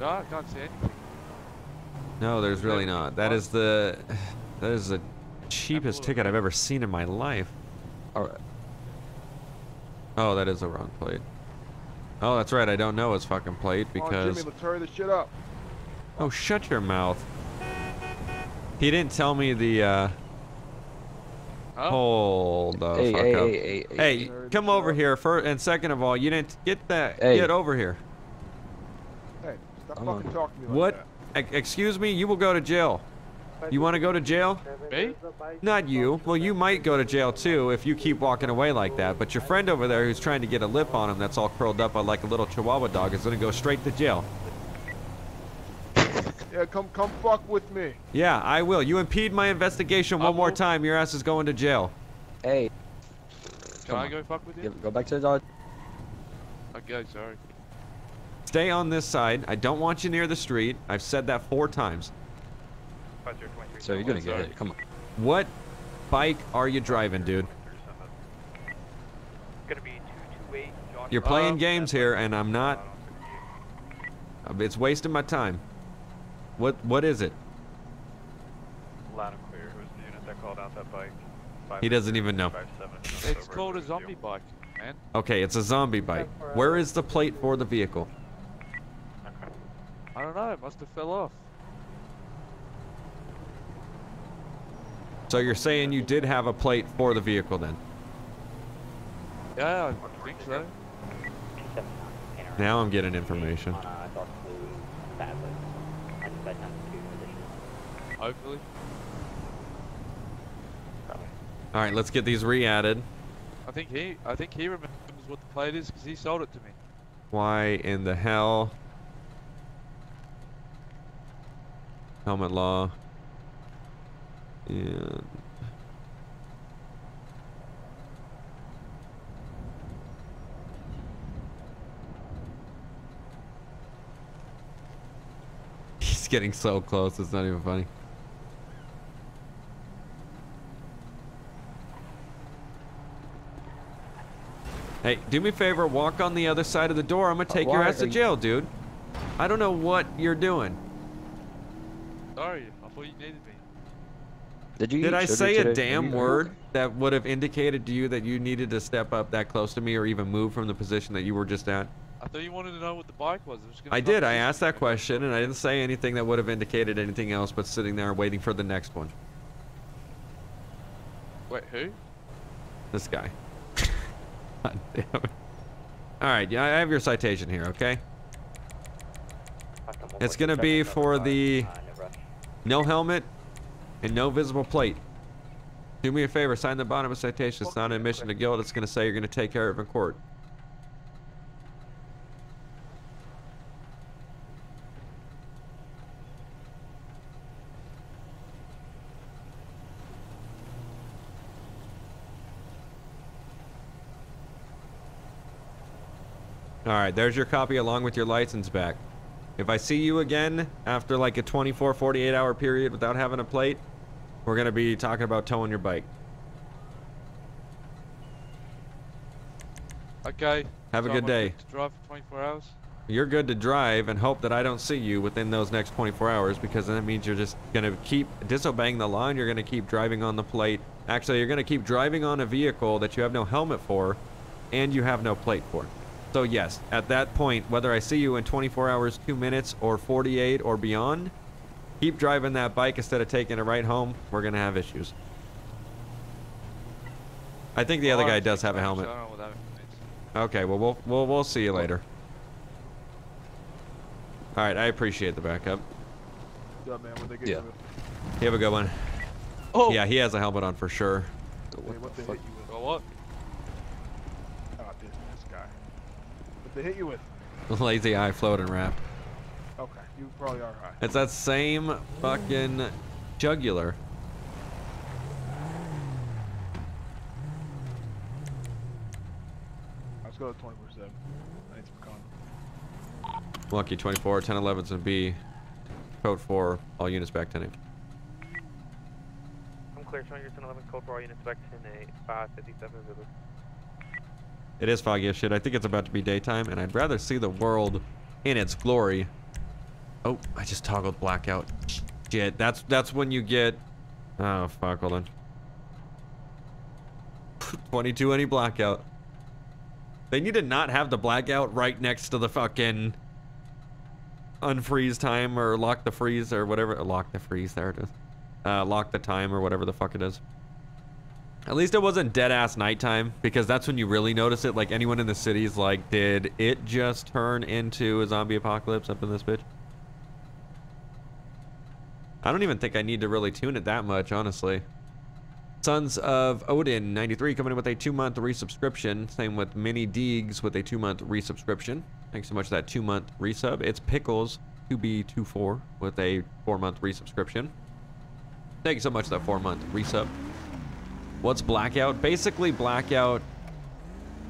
No, I can't see anything. No, there's really not. That is the that is the cheapest ticket I've ever seen in my life. Alright. Oh, that is the wrong plate. Oh, that's right. I don't know his fucking plate Come on, because. Jimmy, let's hurry this shit up. Oh, shut your mouth. He didn't tell me the. uh... Hold the Hey, fuck hey, up. hey, hey, hey. come over here first. And second of all, you didn't get that. Hey. Get over here. Hey, stop Come fucking on. talking to me like What? Ex- Excuse me. You will go to jail. You want to go to jail? Me? Not you. Well, you might go to jail too if you keep walking away like that. But your friend over there who's trying to get a lip on him that's all curled up like a little chihuahua dog is going to go straight to jail. Yeah, come come fuck with me. Yeah, I will. You impede my investigation one more time, your ass is going to jail. Hey. Can Come I on. go fuck with you? Go- Go back to the dog. Okay, sorry. Stay on this side. I don't want you near the street. I've said that four times. So you're gonna get it. Come on. What bike are you driving, dude? Gonna be You're playing games here, and I'm not. uh, It's wasting my time. What What is it? Loud and clear. Who was the unit that called out that bike? He doesn't even know. It's called a zombie bike, man. Okay, it's a zombie bike. Where is the plate for the vehicle? I don't know. It must have fell off. So you're saying you did have a plate for the vehicle then? Yeah, I think so. Now I'm getting information. On Dark Blue, sadly. I just bet time two additional. Hopefully. All right, let's get these re-added. I think he, I think he remembers what the plate is because he sold it to me. Why in the hell? Helmet law. And He's getting so close, it's not even funny. Hey, do me a favor, walk on the other side of the door. I'm gonna take your ass to are you- jail, dude. I don't know what you're doing. Sorry, I thought you needed me. Did you? Did I say a damn word that would have indicated to you that you needed to step up that close to me or even move from the position that you were just at? I thought you wanted to know what the bike was. I, was I did. I asked that question and I didn't say anything that would have indicated anything else but sitting there waiting for the next one. Wait, who? This guy. God damn it. All right, yeah, I have your citation here, okay? It's gonna be for the no helmet and no visible plate. Do me a favor, sign the bottom of citation. It's not an admission to guilt. It's gonna say you're gonna take care of it in court. All right, there's your copy along with your license back. If I see you again after like a 24, 48 hour period without having a plate, we're going to be talking about towing your bike. Okay. Have a so good am day. good To drive for 24 hours. You're good to drive and hope that I don't see you within those next 24 hours because then it means you're just going to keep disobeying the law and you're going to keep driving on the plate. Actually, you're going to keep driving on a vehicle that you have no helmet for and you have no plate for. So yes, at that point, whether I see you in 24 hours, 2 minutes, or 48 or beyond, keep driving that bike instead of taking it right home. We're going to have issues. I Oh, think the other guy does have a helmet. I don't know what that means. Okay, well we'll we'll, we'll see you later. All right, I appreciate the backup. Yeah, man, what they get Yeah. you have a good one. Oh. Yeah, he has a helmet on for sure. Hey, what they hit you with? Well, what? Ah, oh, this, this guy. What they hit you with? Lazy eye floating wrap. Okay, you probably are high. It's that same fucking jugular. Let's go to 24 7. I need some con. Lucky 24, 10 11s and B. Code 4, all units back 10 I'm clear, showing your 1011 code for all units back to 10 557 Zulu. It is foggy as shit. I think it's about to be daytime, and I'd rather see the world in its glory Oh, I just toggled blackout. Shit, that's that's when you get. Oh fuck, hold on. 22 any blackout. They need to not have the blackout right next to the fucking unfreeze time or lock the freeze or whatever. Lock the freeze, there it is. Uh, lock the time or whatever the fuck it is. At least it wasn't dead ass nighttime because that's when you really notice it. Like anyone in the city's like, did it just turn into a zombie apocalypse up in this bitch? I don't even think I need to really tune it that much, honestly. Sons of Odin 93 coming in with a two-month resubscription. Same with Mini Deegs with a two-month resubscription. Thanks so much for that two-month resub. It's Pickles 2B24 with a four-month resubscription. Thank you so much for that four-month resub. What's blackout? Basically, blackout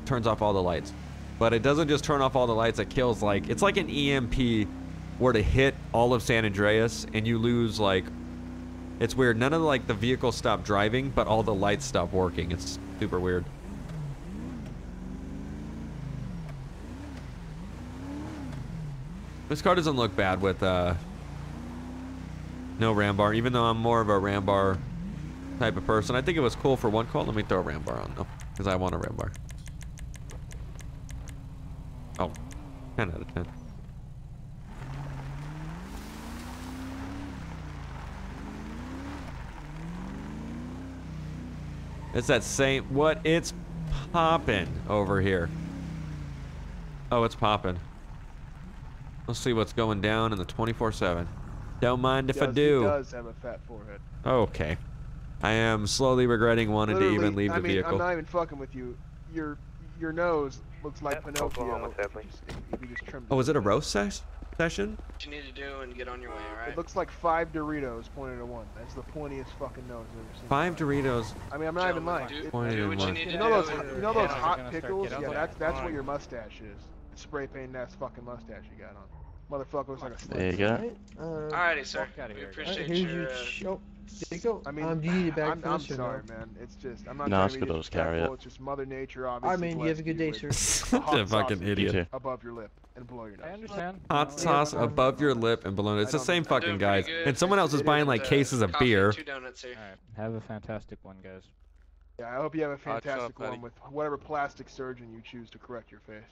turns off all the lights. But it doesn't just turn off all the lights, it kills like, it's like an EMP were to hit all of San Andreas and you lose like, it's weird. None of like the vehicles stop driving, but all the lights stop working. It's super weird. This car doesn't look bad with uh, no ram bar, even though I'm more of a ram bar type of person. I think it was cool for one call. Let me throw a ram bar on though, because I want a ram bar. Oh, 10 out of 10. It's that same, what? It's popping over here. Oh, it's popping. Let's see what's going down in the 24-7. Don't mind if I do. He does have a fat forehead. Okay. I am slowly regretting wanting to even Literally, leave I the mean, vehicle. I'm not even fucking with you. Your your nose looks like Pinocchio. If you just- if you just Oh, is it a roast ses session? What you need to do and get on your way, alright? It looks like five Doritos pointed at one. That's the pointiest fucking nose I've ever seen. Five Doritos. I mean, I'm not even lying. do- It- Pointed at one. you know those, you know those Yeah. hot pickles? Yeah, up that's that's what your mustache is. Spray paint ass fucking mustache you got on. Motherfucker looks like a There you go. Alrighty, sir. We appreciate here's your. your Uh, show. There you go. I mean, um, do you need a bag I'm, for I'm this or sorry, no? man. It's just I'm not No, trying to good be to just carry it. It's just Mother Nature, obviously. Alright, man, you have a good day, sir. you with Such hot a fucking sauce idiot. Above your lip and below your nose. I understand. Hot sauce above your lip and below. It's the same fucking guys. And someone else is buying like cases of beer. Two donuts here. Have a fantastic one, guys. Yeah, I hope you have a fantastic shot, one with whatever plastic surgeon you choose to correct your face.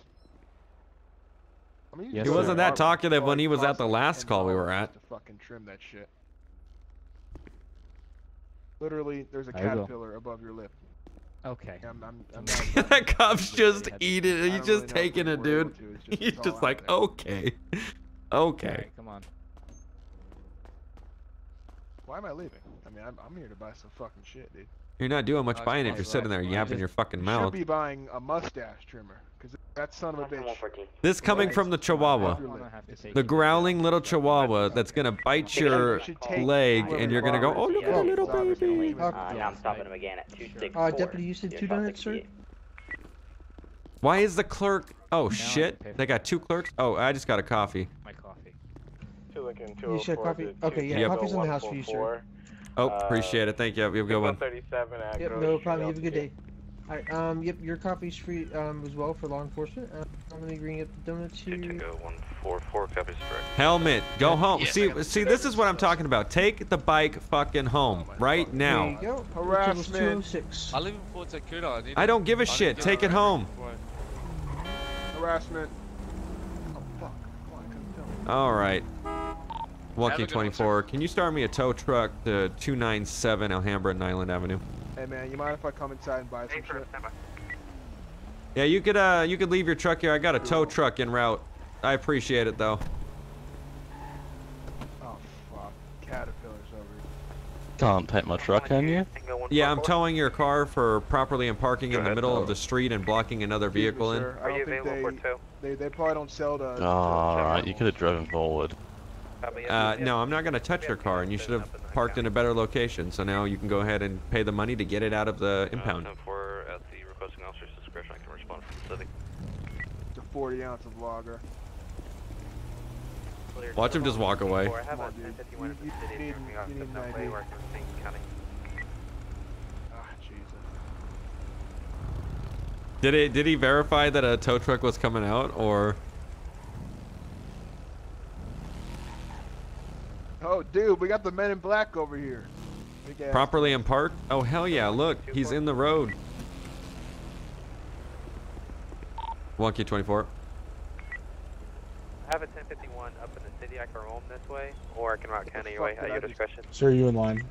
I mean, Yes, He go wasn't that talkative when he was at the last call we were at. To fucking trim that shit. Literally, there's a caterpillar above your lip. Okay. I'm, I'm, I'm not, that cop's just eating it. He's just really taking it, dude. it's just- He's just like, there. okay. Okay. Alright, come on. Why am I leaving? I mean, I'm, I'm here to buy some fucking shit, dude. You're not doing much Nice buying if you're sitting there yapping your fucking You mouth. should be buying a mustache trimmer, because that son of a bitch. This coming from the Chihuahua. Above your lip. have to It's- take The growling little Chihuahua that's gonna bite your leg and you're gonna go, oh, look at the little baby. Uh, now I'm stopping him again at 264. Uh, deputy, you said two donuts, sir? Why is the clerk? Oh shit! can pay for They got two clerks. Oh, I just got a coffee. My coffee. You said coffee? Okay, yeah, Yep. coffee's in the house for you, sir. Oh, appreciate it. Thank you. You have a good one. 37 Yep, no problem. You have a good day. Alright, um, yep, your coffee's free, um, as well for law enforcement. Uh, I'm gonna bring up the donuts here. Go one four four copies correct. Helmet, go home. Yes, I see, got see, this is what I'm talking about. Take the bike fucking home right There now. you go. Harassment. Totals 206. I live in Fort Zancudo. I, need I don't give a I shit. Take it a home. Harassment. Oh, fuck. Come on, I couldn't. All right. Have a Wonky good one, 24. Can you start me a tow truck to 297 Alhambra and Island Avenue? Hey, man, you mind if I come inside and buy some Hey, shit? Yeah, you could uh you could leave your truck here. I got a tow truck en route. I appreciate it though. Oh, fuck. Caterpillars over here. Can't take my truck, can you? Yeah, I'm towing your car for properly and parking Go in the ahead, middle tow of the street and blocking another Excuse me, vehicle in. Are you think available they, for tow? They, they probably don't sell to. Oh, alright, you could have driven forward. Uh, no, I'm not gonna touch your car, and you should have parked in a better location. So now you can go ahead and pay the money to get it out of the impound. for at the requesting officer's discretion, I can respond from the city. It's a 40 ounce of lager. Watch him just walk away. Come on, dude. You- you need- dropping me off you need an ID. working with St. County. Ah, Jesus. Did it? Did he verify that a tow truck was coming out, or? Oh, dude, we got the men in black over here. Properly in park? Oh, hell yeah. Look, he's in the road. Wonky 24. I have a 1051 up in the city. I can roam this way, or I can route county your way at your I just- discretion. Sir, you in line?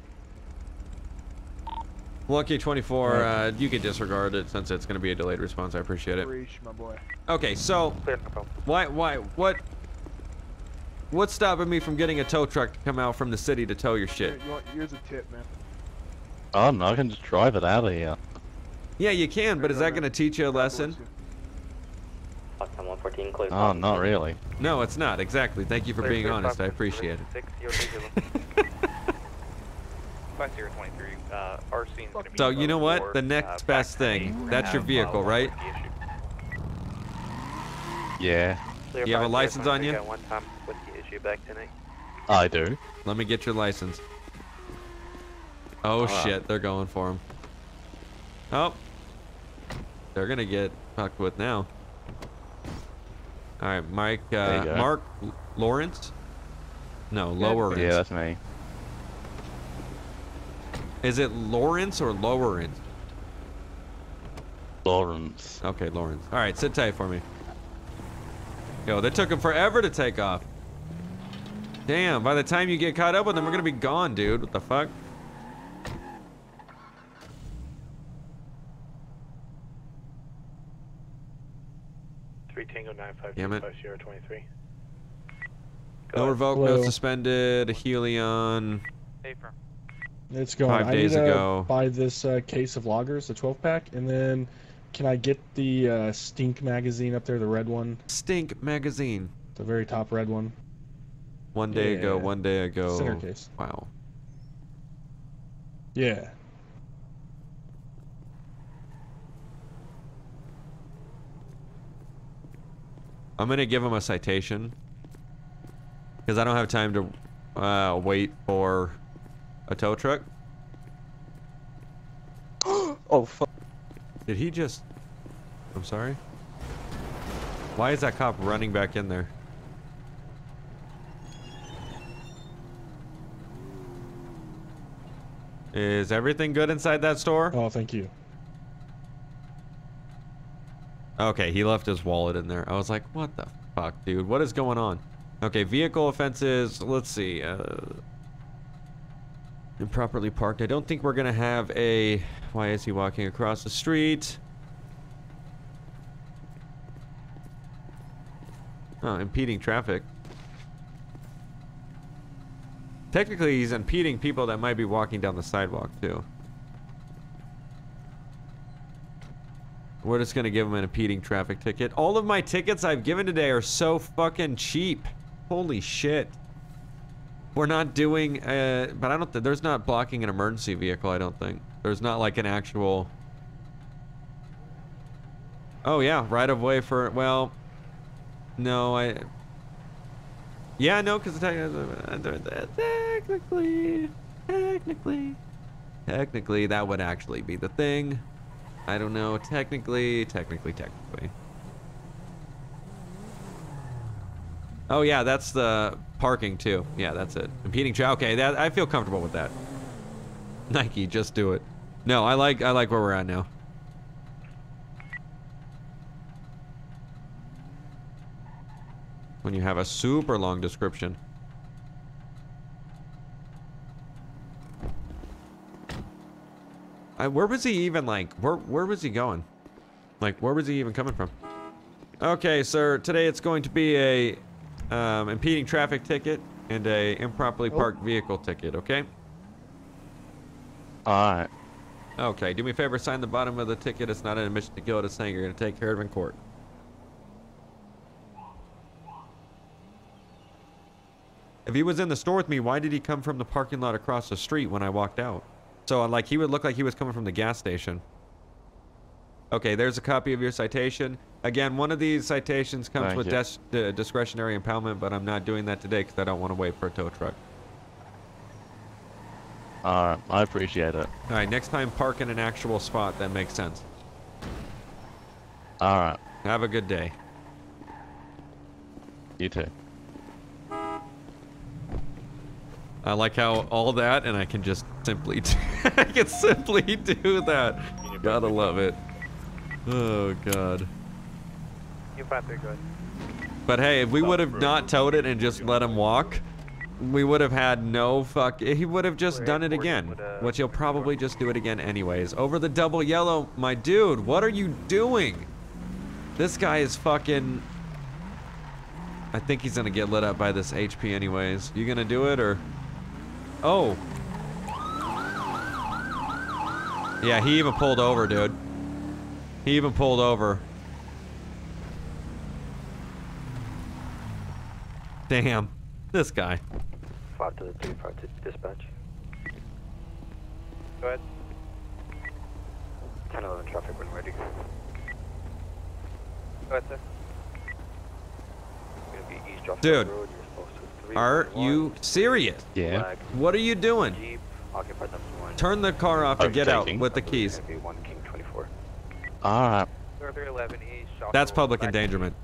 Wonky 24, Right. uh, you can disregard it since it's going to be a delayed response. I appreciate it. Reach, my boy. Okay, so why, why, what, what's stopping me from getting a tow truck to come out from the city to tow your shit? Here, you want, here's a tip, man. Oh no, I can just drive it out of here. Yeah, you can, but is that going to teach you a lesson? Foxton 114, clear. Oh, not really. No, it's not. Exactly. Thank you for being honest. I appreciate it. 6, your visual. 5023, uh, our scene's gonna be So you know what? for, The uh, next back best thing. That's your uh, vehicle, right? with the issue. Yeah, You have a license on you? Back tonight. I do. Let me get your license. Oh shit, they're going for him. Oh. They're gonna get fucked with now. Alright, Mike, uh. Mark L- Lawrence? No, Lawrence. Yeah, that's me. Is it Lawrence or Lawrence? Lawrence. Okay, Lawrence. Alright, sit tight for me. Yo, they took him forever to take off. Damn, by the time you get caught up with them, we're gonna be gone, dude. What the fuck? Three Tango nine five Damn two it. five zero twenty three. No revoke, no Hello. suspended, Helion. Safer. It's going. Five I days need to ago. buy this uh, case of loggers, the 12 pack, and then can I get the uh, Stink magazine up there, the red one, Stink magazine. the very top red one? One day ago, one day ago. Center case. Wow. Yeah. I'm gonna give him a citation because I don't have time to uh, wait for a tow truck. oh fuck. Did he just? I'm sorry. Why is that cop running back in there? Is everything good inside that store? Oh, thank you. Okay, he left his wallet in there. I was like, what the fuck, dude? What is going on? Okay, vehicle offenses. Let's see. Uh, improperly parked. I don't think we're going to have a... Why is he walking across the street? Oh, impeding traffic. Technically, he's impeding people that might be walking down the sidewalk, too. We're just gonna give him an impeding traffic ticket. All of my tickets I've given today are so fucking cheap. Holy shit. We're not doing, uh, but I don't think, there's not blocking an emergency vehicle, I don't think. There's not like an actual... Oh yeah, right of way for, well, no, I... Yeah, no, because technically, technically, technically, that would actually be the thing. I don't know. Technically, technically, technically. Oh yeah, that's the parking too. Yeah, that's it. Impeding tra Okay, that I feel comfortable with that. Nike, just do it. No, I like I like where we're at now. When you have a super long description. I, where was he even like? Where where was he going? Like where was he even coming from? Okay, sir. Today it's going to be a um, impeding traffic ticket and a improperly parked vehicle ticket. Okay. All right. Okay. Do me a favor. Sign the bottom of the ticket. It's not an admission to guilt. It's saying you're going to take care of it in court. If he was in the store with me, why did he come from the parking lot across the street when I walked out? So, uh, like, he would look like he was coming from the gas station. Okay, there's a copy of your citation. Again, one of these citations comes Thank with you. d- uh, discretionary impoundment, but I'm not doing that today because I don't want to wait for a tow truck. All right. I appreciate it. All right, next time park in an actual spot that makes sense. All right. Have a good day. You too. I like how all that, and I can just simply, I can simply do that. Gotta love it. Oh god. You five three, go ahead. But hey, if we would have not towed it and just let him walk, we would have had no fuck. He would have just done it again, which he'll probably just do it again anyways. Over the double yellow, my dude, what are you doing? This guy is fucking. I think he's gonna get lit up by this HP anyways. You gonna do it or? Oh. Yeah, he even pulled over, dude. He even pulled over. Damn. This guy. Five to the three, five to dispatch. Go ahead. 10 11 traffic when ready. Go ahead, sir. Gonna be East Joshua Dude. Road. You're supposed to three Are you serious? Yeah. What are you doing? Jeep, occupied number one. Turn the car off and get out with the keys. Gonna be one King 24. Alright. Sir, 311 East Joshua That's public endangerment.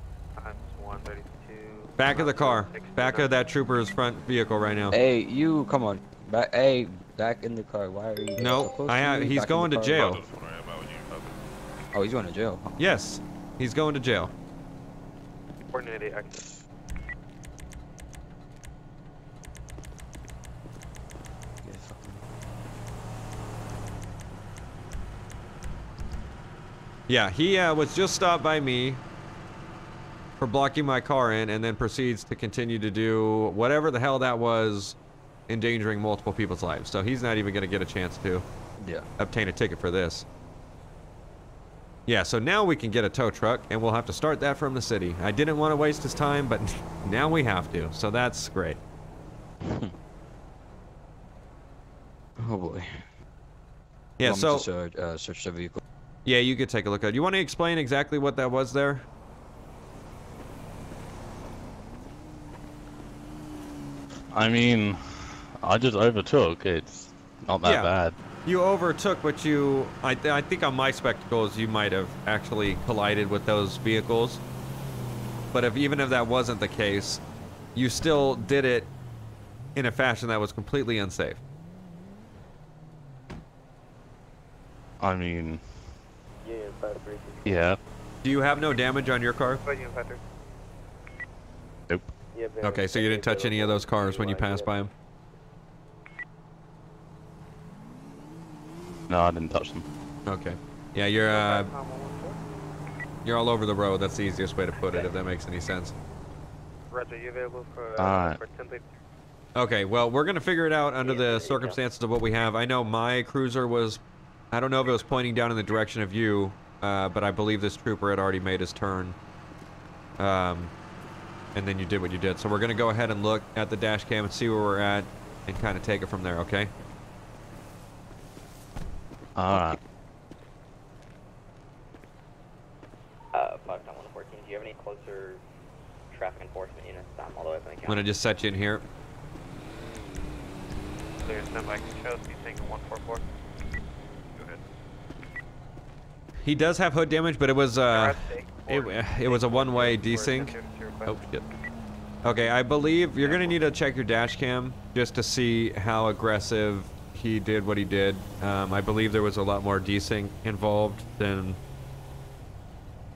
Back of the car. Back of that trooper's front vehicle right now. Hey, you, come on. Back, hey, back in the car. Why are you No, close I have, he's Back going to jail. Oh, he's going to jail. Yes, he's going to jail. Coordinated access. Yeah, he uh, was just stopped by me for blocking my car in and then proceeds to continue to do whatever the hell that was, endangering multiple people's lives. So he's not even going to get a chance to Yeah. obtain a ticket for this. Yeah, so now we can get a tow truck and we'll have to start that from the city. I didn't want to waste his time, but now we have to. So that's great. Oh boy. Yeah, so search, uh, search the vehicle. Yeah, you could take a look at it. You want to explain exactly what that was there? I mean, I just overtook. It's not that Yeah. bad. You overtook, but you, I, th- I think on my spectacles, you might have actually collided with those vehicles. But if even if that wasn't the case, you still did it in a fashion that was completely unsafe. I mean, Yeah, five yeah. Do you have no damage on your car? Go ahead, you five three. Nope. Yeah, Okay, so you didn't touch any of those cars when you passed by them? No, I didn't touch them. Okay. Yeah, you're, uh, you're all over the road. That's the easiest way to put it, if that makes any sense. Roger, you available for, uh, Alright. for 10 Okay, well, we're gonna figure it out under the circumstances of what we have. I know my cruiser was, I don't know if it was pointing down in the direction of you, uh, but I believe this trooper had already made his turn. Um, and then you did what you did. So we're gonna go ahead and look at the dash cam and see where we're at, and kind of take it from there. Okay? Alright. Uh, 59114, do you have any closer traffic enforcement units? I'm all the way up in the I'm gonna just set you in here. Clear standby controls, be taking 144. Go ahead. He does have hood damage, but it was uh, it, it was a one-way desync. Oh shit. Okay, I believe you're gonna need to check your dash cam just to see how aggressive he did what he did. Um, I believe there was a lot more desync involved than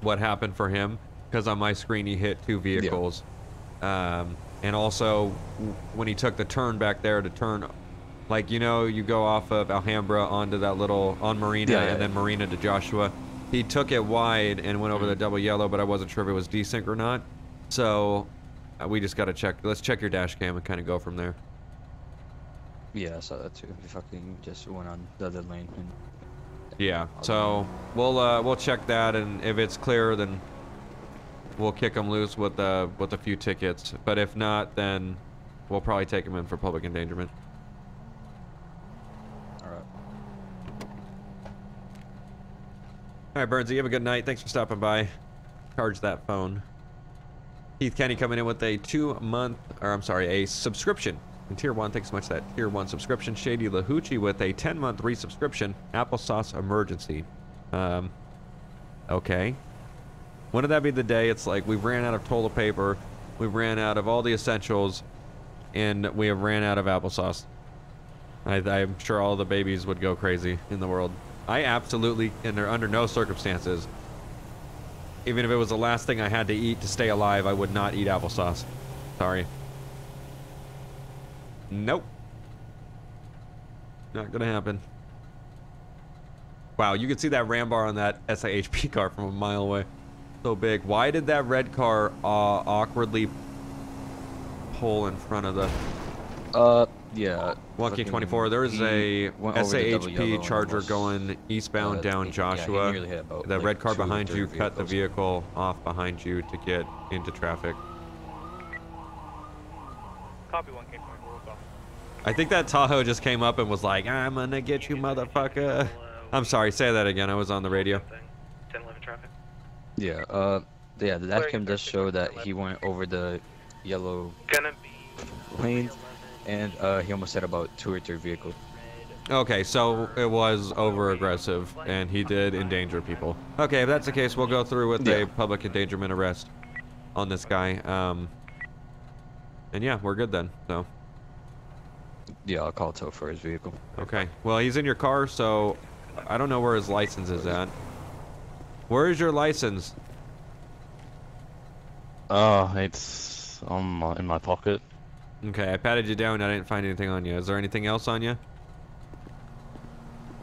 what happened for him, because on my screen he hit two vehicles, um, and also when he took the turn back there to turn, like you know, you go off of Alhambra onto that little on Marina Yeah, yeah, and then Marina to Joshua. He took it wide and went over the double yellow, but I wasn't sure if it was desync or not. So uh, we just got to check. Let's check your dash cam and kind of go from there. Yeah, I saw that too. He fucking just went on the other lane. And Yeah. So we'll uh, we'll check that, and if it's clear, then we'll kick him loose with uh, with a few tickets. But if not, then we'll probably take him in for public endangerment. Alright. All right, Burnsy, have a good night. Thanks for stopping by. Charge that phone. Keith Kenny coming in with a two-month, or I'm sorry, a subscription Tier 1. Thanks so much that Tier 1 subscription. Shady Lahuchi with a 10-month resubscription. Applesauce Emergency. Um, okay. When did that be the day? It's like we've ran out of toilet paper. we've ran out of all the essentials. and we have ran out of applesauce. I, I'm sure all the babies would go crazy in the world. I absolutely, under under no circumstances, even if it was the last thing I had to eat to stay alive, I would not eat applesauce. Sorry. Nope. Not gonna happen. Wow, you can see that ram bar on that SIHP car from a mile away. So big. Why did that red car uh, awkwardly pull in front of the... Uh, yeah. Wonky 24, there's he a went over the double yellow SAHP Charger going eastbound uh, down he- yeah, he Joshua. nearly hit the like, red car behind other you cut the vehicle off behind you to get into traffic. Copy one, King 24. I think that Tahoe just came up and was like, I'm gonna get you, motherfucker. I'm sorry, say that again. I was on the radio. 1011 traffic. Yeah, uh, yeah, the dash cam does show that he went over the yellow Gonna lanes, and uh, he almost hit about two or three vehicles. Okay, so it was over aggressive and he did endanger people. Okay, if that's the case, we'll go through with a public endangerment arrest on this guy. Um, and yeah, we're good then. So, Yeah, I'll call tow for his vehicle. okay. Well, he's in your car, so I don't know where his license is at. Where is your license? Uh, it's on my, in my pocket. Okay, I patted you down. I didn't find anything on you. Is there anything else on you?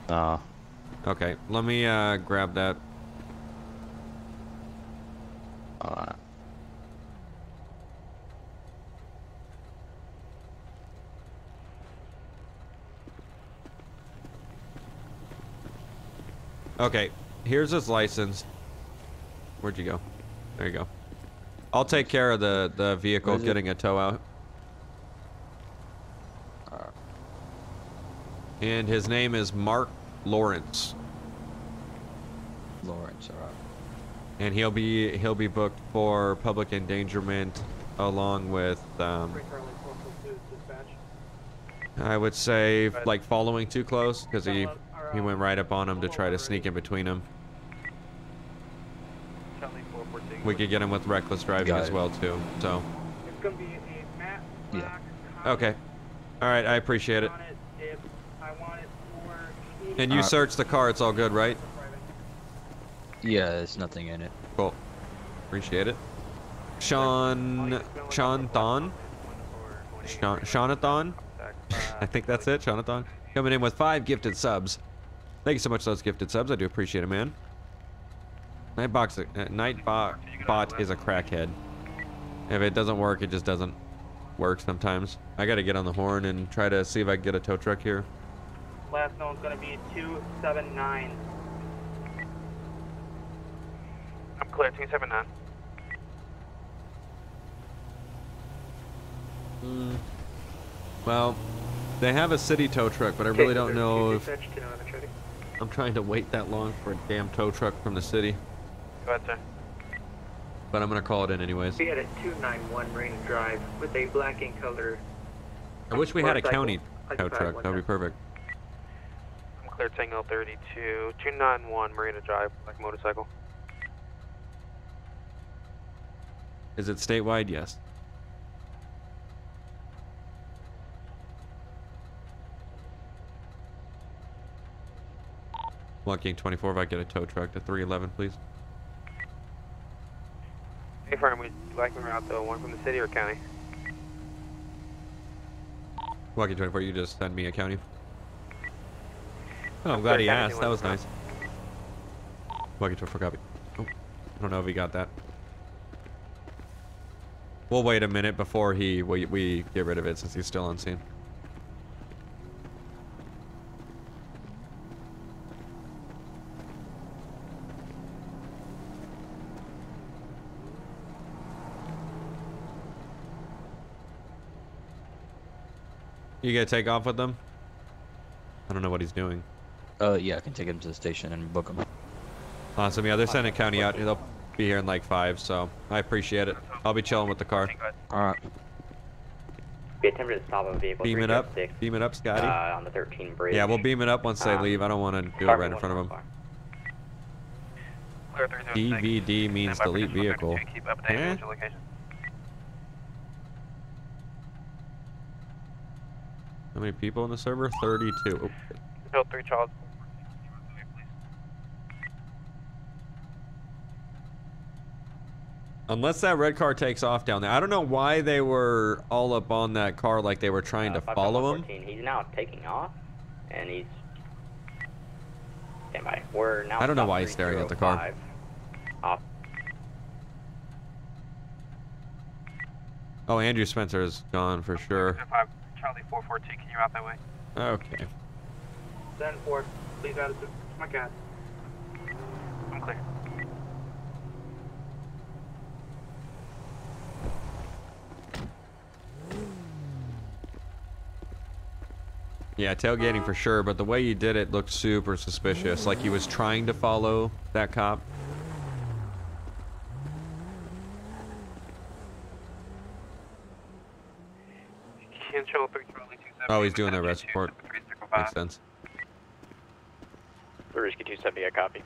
Nah. Okay, let me uh, grab that. Alright. Okay, here's his license. Where'd you go? There you go. I'll take care of the the vehicle Where's it? getting a tow out. And his name is Mark Lawrence, Lawrence, alright. and he'll be he'll be booked for public endangerment along with um, I would say like following too close because he he went right up on him to try to sneak in between him. We could get him with reckless driving as well too. So It's gonna be a matte Yeah. okay, all right, I appreciate it. on it if I want it for And you Uh, searched the car, it's all good, right? Yeah, there's nothing in it. Cool. Appreciate it. Sean Sean Thon? Sean Shaunathon? I think that's it, Shaunathon. Coming in with five gifted subs. Thank you so much for those gifted subs. I do appreciate it, man. Nightbox, uh, Nightbot bot is a crackhead. If it doesn't work, it just doesn't work sometimes. I gotta get on the horn and try to see if I can get a tow truck here. Last known is gonna be 279. I'm clear, 279. Hmm. Well, they have a city tow truck, but I really don't know if Dispatch 1011 traffic. I'm trying to wait that long for a damn tow truck from the city. Go ahead, sir. But I'm gonna call it in anyways. Be had a 291 Marina Drive with a black and color. I wish we had a county tow truck. That'd be perfect. Clear, Tango 32, 291 Marina Drive, black motorcycle. Is it statewide? Yes. Lucky 24, if I get a tow truck to 311, please. Hey, firm, would you like me out the one from the city or county? Lucky 24, you just send me a county. Oh, I'm glad he asked. That was nice. King 24, copy. Oh, I don't know if he got that. We'll wait a minute before he we, we get rid of it since he's still on scene. You gonna take off with them? I don't know what he's doing. Uh, yeah, I can take him to the station and book him. Awesome. Yeah, they're sending county out. They'll be here in like five, so I appreciate it. I'll be chilling with the car. All right. Be attempted to stop a vehicle. Beam it up. 306, Beam it up, Scotty. Uh, on the 13 bridge. yeah, we'll beam it up once they Um, leave. I don't want to do it right in front of them. Clear 306. DVD means delete vehicle. Keep updated Eh? with your location. How many people in the server? 32. Oh, Bill 3 Charles. Unless that red car takes off down there. I don't know why they were all up on that car like they were trying to Uh, follow him. 5.114, He's now taking off, and he's. Stand by. We're now. I don't know why he's staring at the car. Off. Oh, Andrew Spencer is gone for sure. 5 Charlie 442, can you route that way? Okay. Send forward. Please out of my God. I'm clear. Yeah, tailgating for sure, but the way you did it looked super suspicious. Like he was trying to follow that cop. Control 3 Charlie 27. Oh, he's doing the red support. Makes sense. Risky 270, I copy.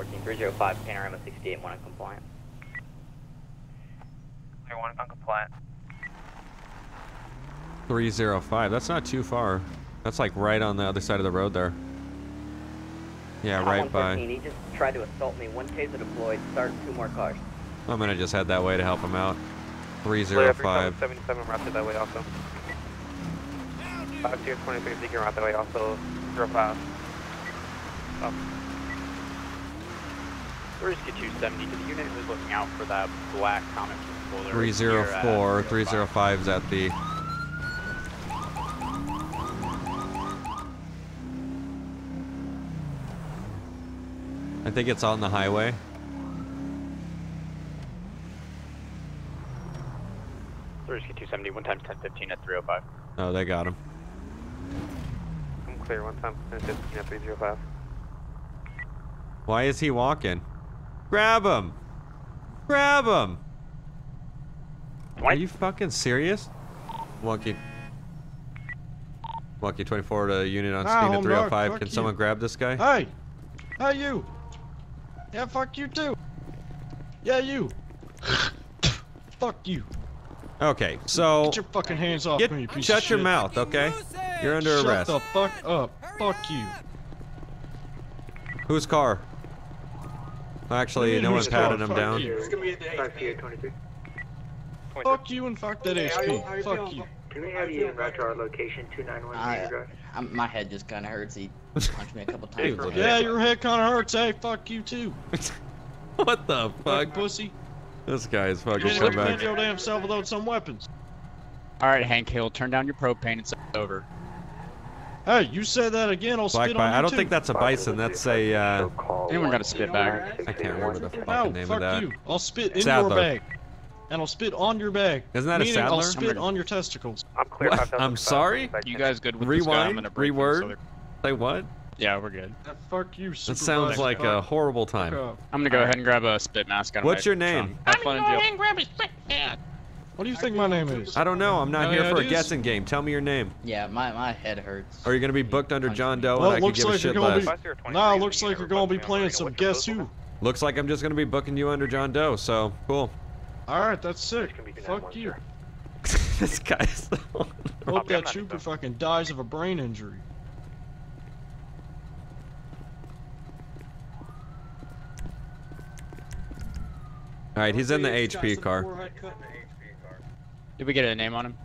Austin 114, 305, Panorama 68, 1 on compliant. Clear 1 uncompliant. 305. That's not too far. That's like right on the other side of the road there. Yeah, Tom right 114, by. He just tried to assault me. One taser deployed. Start two more cars. I'm gonna just head that way to help him out. Clear 305. 77 routed that way also. 5 tier 23, you can route that way also. 05. Up. Risky 270, to the unit who's looking out for that black comic book folder. 304. 305 is at the. I think it's on the highway. Risky 270, one times 1015 at 305. Oh, they got him. I'm clear 1 time 15 at 305. Why is he walking? Grab him! Grab him! Are you fucking serious? Wonky. Wonky 24 to unit on Ah, scene at 305. dog, Can fuck someone you. grab this guy? Hey! Hey, you! Yeah, fuck you too! Yeah, you! fuck you! Okay, so. Get your fucking hands off Get- me, you piece shut of your shit. mouth, okay? You're under Shut arrest. the fuck up. Fuck you. Whose car? Actually, no whose one's patted car? him Fuck down. you. 5 tier 23. Fuck you and fuck that HP. Fuck you. Can we have you route to our location 291 I, Drive? I'm, my head just kind of hurts. He punched me a couple times. Yeah, your head kind of hurts. Hey, fuck you too. what the fuck? pussy. This guy is fucking You can't so defend bad. your damn self without some weapons. Alright, Hank Hill, turn down your propane. and It's over. Hey, you said that again, I'll Black spit bi- on you I don't too. think that's a bison. That's a. Uh, Anyone got a spit bag? I can't remember the fucking No, name fuck of that. you. I'll spit in Sadler. your bag. And I'll spit on your bag. Isn't that a Meaning I'll Sadler? spit on your testicles. I'm clear. I'm sorry. You guys good with this guy? I'm Rewind. gonna break things so Reword. they're- Say what? Yeah, we're good. fuck you, That supervisor. sounds like a horrible time. I'm gonna go ahead and grab a spit mask on What's your name? Sean. Have fun in jail. grab his spit pad. What do you think my name is? I don't know. I'm not here yeah, for a is? guessing game. Tell me your name. Yeah, my, my head hurts. Or you're gonna be booked under John Doe, Well, and I it could looks give a like you're shit gonna less. be. Nah, looks like you're gonna be playing some Guess Who. Looks like I'm just gonna be booking you under John Doe. So cool. All right, that's sick. Fuck you. this guy's. the Hope that trooper fucking dies of a brain injury. All right, he's in the HP car. Did we get a name on him?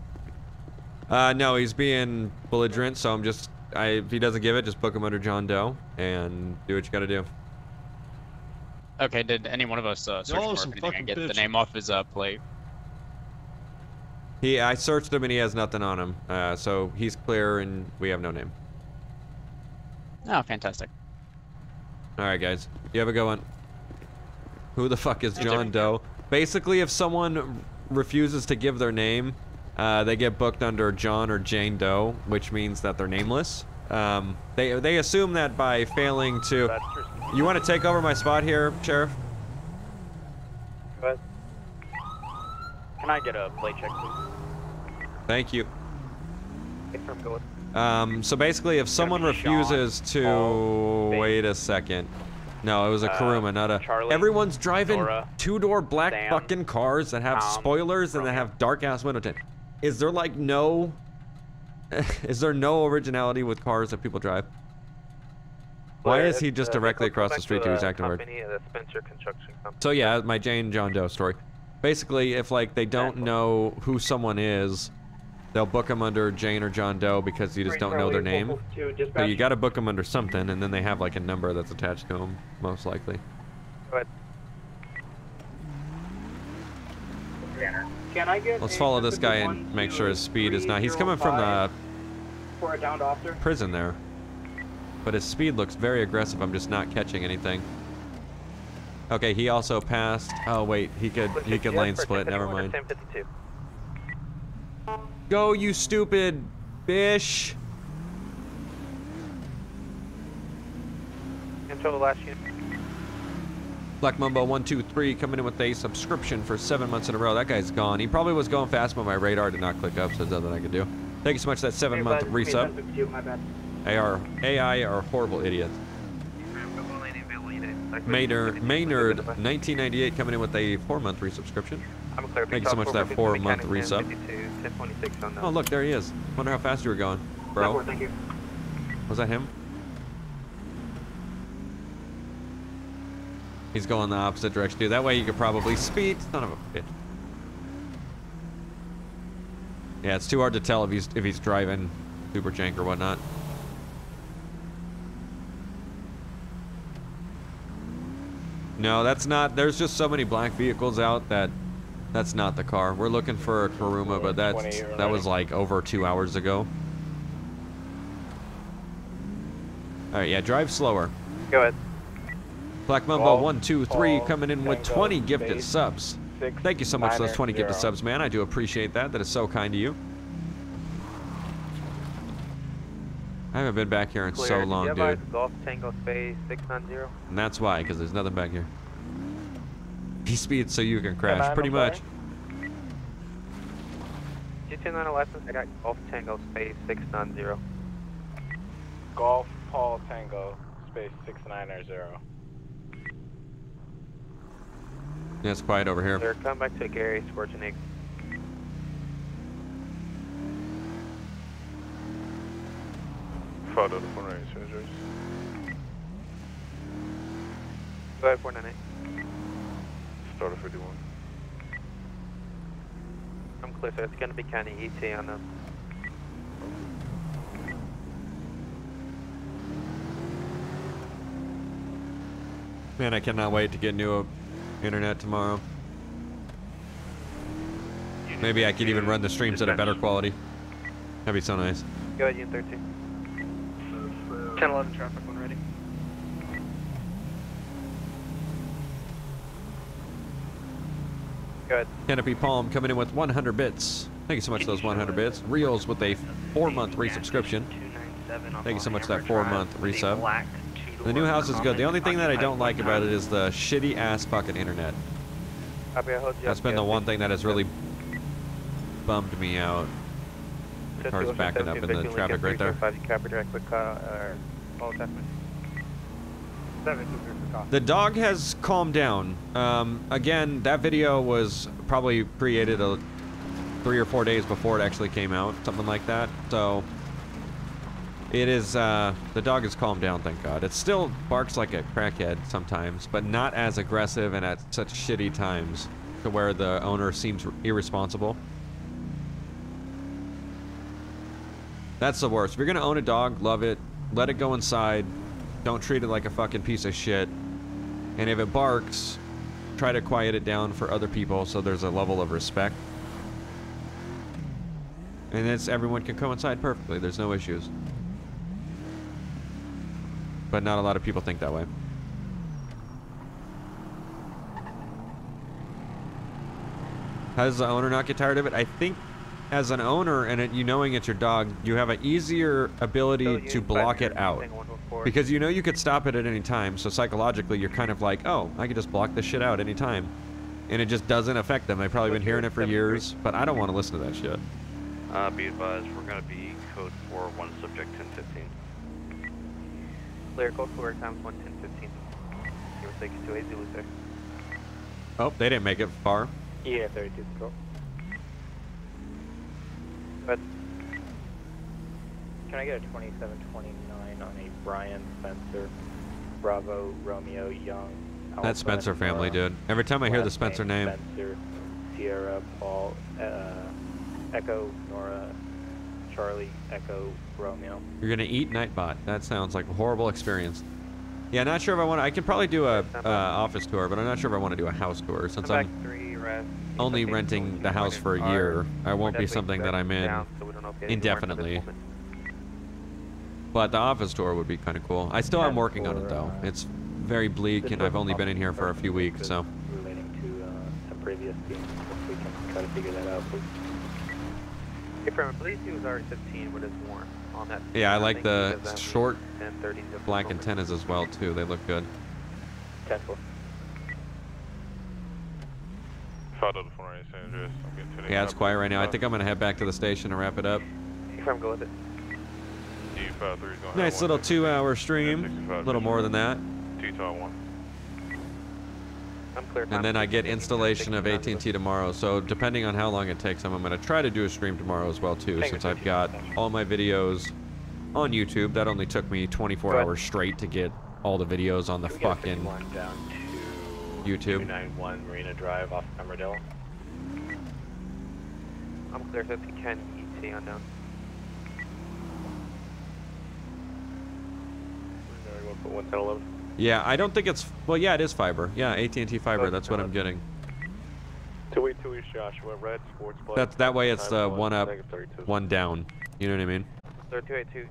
Uh, no, he's being belligerent. So I'm just. I, if he doesn't give it, just book him under John Doe and do what you gotta do. Okay, did any one of us uh, search for him anything and get the name off his uh, plate? He, I searched him and he has nothing on him. Uh, so he's clear and we have no name. Oh, fantastic. All right, guys. You have a good one. Who the fuck is Hey, John Doe? Basically, if someone refuses to give their name, uh, they get booked under John or Jane Doe, which means that they're nameless. Um, they they assume that by failing to. You want to take over my spot here, Sheriff? Can I get a play check, please? Thank you. Confirm go with Um, so basically, if someone refuses to wait a second, No, it was a Uh, Karuma, not a. Charlie, Everyone's driving two-door black Sam, fucking cars that have Tom, spoilers and that have dark-ass window tint. Is there like no? is there no originality with cars that people drive? Why is he just uh, directly across the street to to his the active word? company, the Spencer Construction Company. So yeah, my Jane John Doe story. Basically, if like they don't know who someone is, they'll book them under Jane or John Doe because you just don't know their name. So you got to book them under something, and then they have like a number that's attached to them, most likely. Go ahead. Can I get Let's follow this guy and make sure his speed is not. He's coming from the uh, For a downed officer. prison there, but his speed looks very aggressive. I'm just not catching anything. Okay, he also passed. Oh wait, he could he could lane split. Never mind. 1052. Go, you stupid bish. Until the last unit. Black Mumbo one two three coming in with a subscription for seven months in a row. That guy's gone. He probably was going fast, but my radar did not click up, so there's nothing I could do. Thank you so much for that seven month Hey, bud, it's me, resub. My bad. AR, AI are horrible idiots. Maynard, Maynard 1998 coming in with a four month resubscription. I'm clear. Thank you so much for that four month resub. 1026 on the. Oh look, there he is. Wonder how fast you were going, bro. Four, thank you. Was that him? He's going the opposite direction, dude. That way you could probably speed. Son of a bitch. Yeah, it's too hard to tell if he's if he's driving super jank or whatnot. No, that's not. There's just so many black vehicles out that that's not the car. We're looking for a Karuma, but that's that was like over two hours ago. All right, yeah, drive slower. Go ahead. Black Mumbo Paul, one two three coming in with 20 gifted subs. six, Thank you so much for those niner, 20 gifted subs, man. I do appreciate that. That is so kind to you. I haven't been back here in so long, Did you have dude. Golf Tango Space 690? And that's why, because there's nothing back here. He speeds so you can crash, pretty oh much. G29 license, I got Golf Tango Space 690. Golf Paul Tango space six nine zero. Yeah, it's quiet over here. Sir, come back to Gary Schwarzenegger. Follow the phone soldiers. Go ahead, 498. Start of 51. I'm clear, sir. It's going to be kind of ET on them. Man, I cannot wait to get new uh, internet tomorrow. Maybe I could even run the streams at a better quality. That'd be so nice. Go ahead, Unit 13. 1011 traffic, one ready. Go ahead. Canopy Palm coming in with 100 bits. Thank you so much for those 100 bits. Reels with a four-month resubscription. Thank you so much for that four-month resub. The new house is good. The only thing that I don't like about it is the shitty ass fucking internet. Copy, I'll hold you That's been the one thing that has really bummed me out. The car's backing up in the traffic right there. The dog has calmed down. Um, again, that video was probably created a three or four days before it actually came out, something like that. So it is. Uh, the dog has calmed down, thank God. It still barks like a crackhead sometimes, but not as aggressive and at such shitty times to where the owner seems irresponsible. That's the worst. If you're gonna own a dog, love it. Let it go inside. Don't treat it like a fucking piece of shit. And if it barks, try to quiet it down for other people so there's a level of respect. And it's everyone can coincide perfectly. There's no issues. But not a lot of people think that way. How does the owner not get tired of it? I think as an owner and it, you knowing it's your dog, you have an easier ability to block it out. Because you know you could stop it at any time, so psychologically you're kind of like, oh, I could just block this shit out any time. And it just doesn't affect them. I've probably been hearing it for years, but I don't want to listen to that shit. Uh, be advised, we're going to be code 4, 1 subject 1015. Clear, code 4 times 1, 10, 15. Give us 628 Zulu, sir. Oh, they didn't make it far. Yeah, 32 control. But Can I get a 2729 on a Brian Spencer, Bravo, Romeo, Young? Alpha, That Spencer family, Nora, dude. Every time I hear the Spencer name, Spencer, Sierra, Paul, uh, Echo, Nora, Charlie, Echo, Romeo. you're gonna eat Nightbot. That sounds like a horrible experience. Yeah, not sure if I want. to... I can probably do a uh, office tour, but I'm not sure if I want to do a house tour since I'm back three, rest. only renting the house for a year. I won't be something that I'm in Down, But the office tour would be kind of cool. I still am working on it though. It's very bleak, and I've only been in here for a few weeks, so. Relating to uh, some previous themes, we can try to figure that out, please. Hey, I believe he was R15 with his warrant on that. Yeah, I like think the he was, short 1030 zip black antennas as well too. They look good. 10 4. Five out of four, San Andreas. I'm getting to the Yeah, it's quiet right now. I think I'm gonna head back to the station and wrap it up. Hey, go with it. D53 Nice little two-hour stream. A little more than that. Two. I'm clear. And then I get installation of AT&T tomorrow. So depending on how long it takes, I'm gonna try to do a stream tomorrow as well too, since I've got all my videos on YouTube. That only took me 24 hours straight to get all the videos on the Can we get fucking down to YouTube. 291 Marina Drive off Emmerdale? I'm clear 50 Ken ET on put 11011. Yeah, I don't think it's well. Yeah, it is fiber. Yeah, AT&T fiber. That's what I'm getting. Two eight two East Joshua, red sports play. That that way it's the uh, one up, 32. one down. You know what I mean? Sir, 282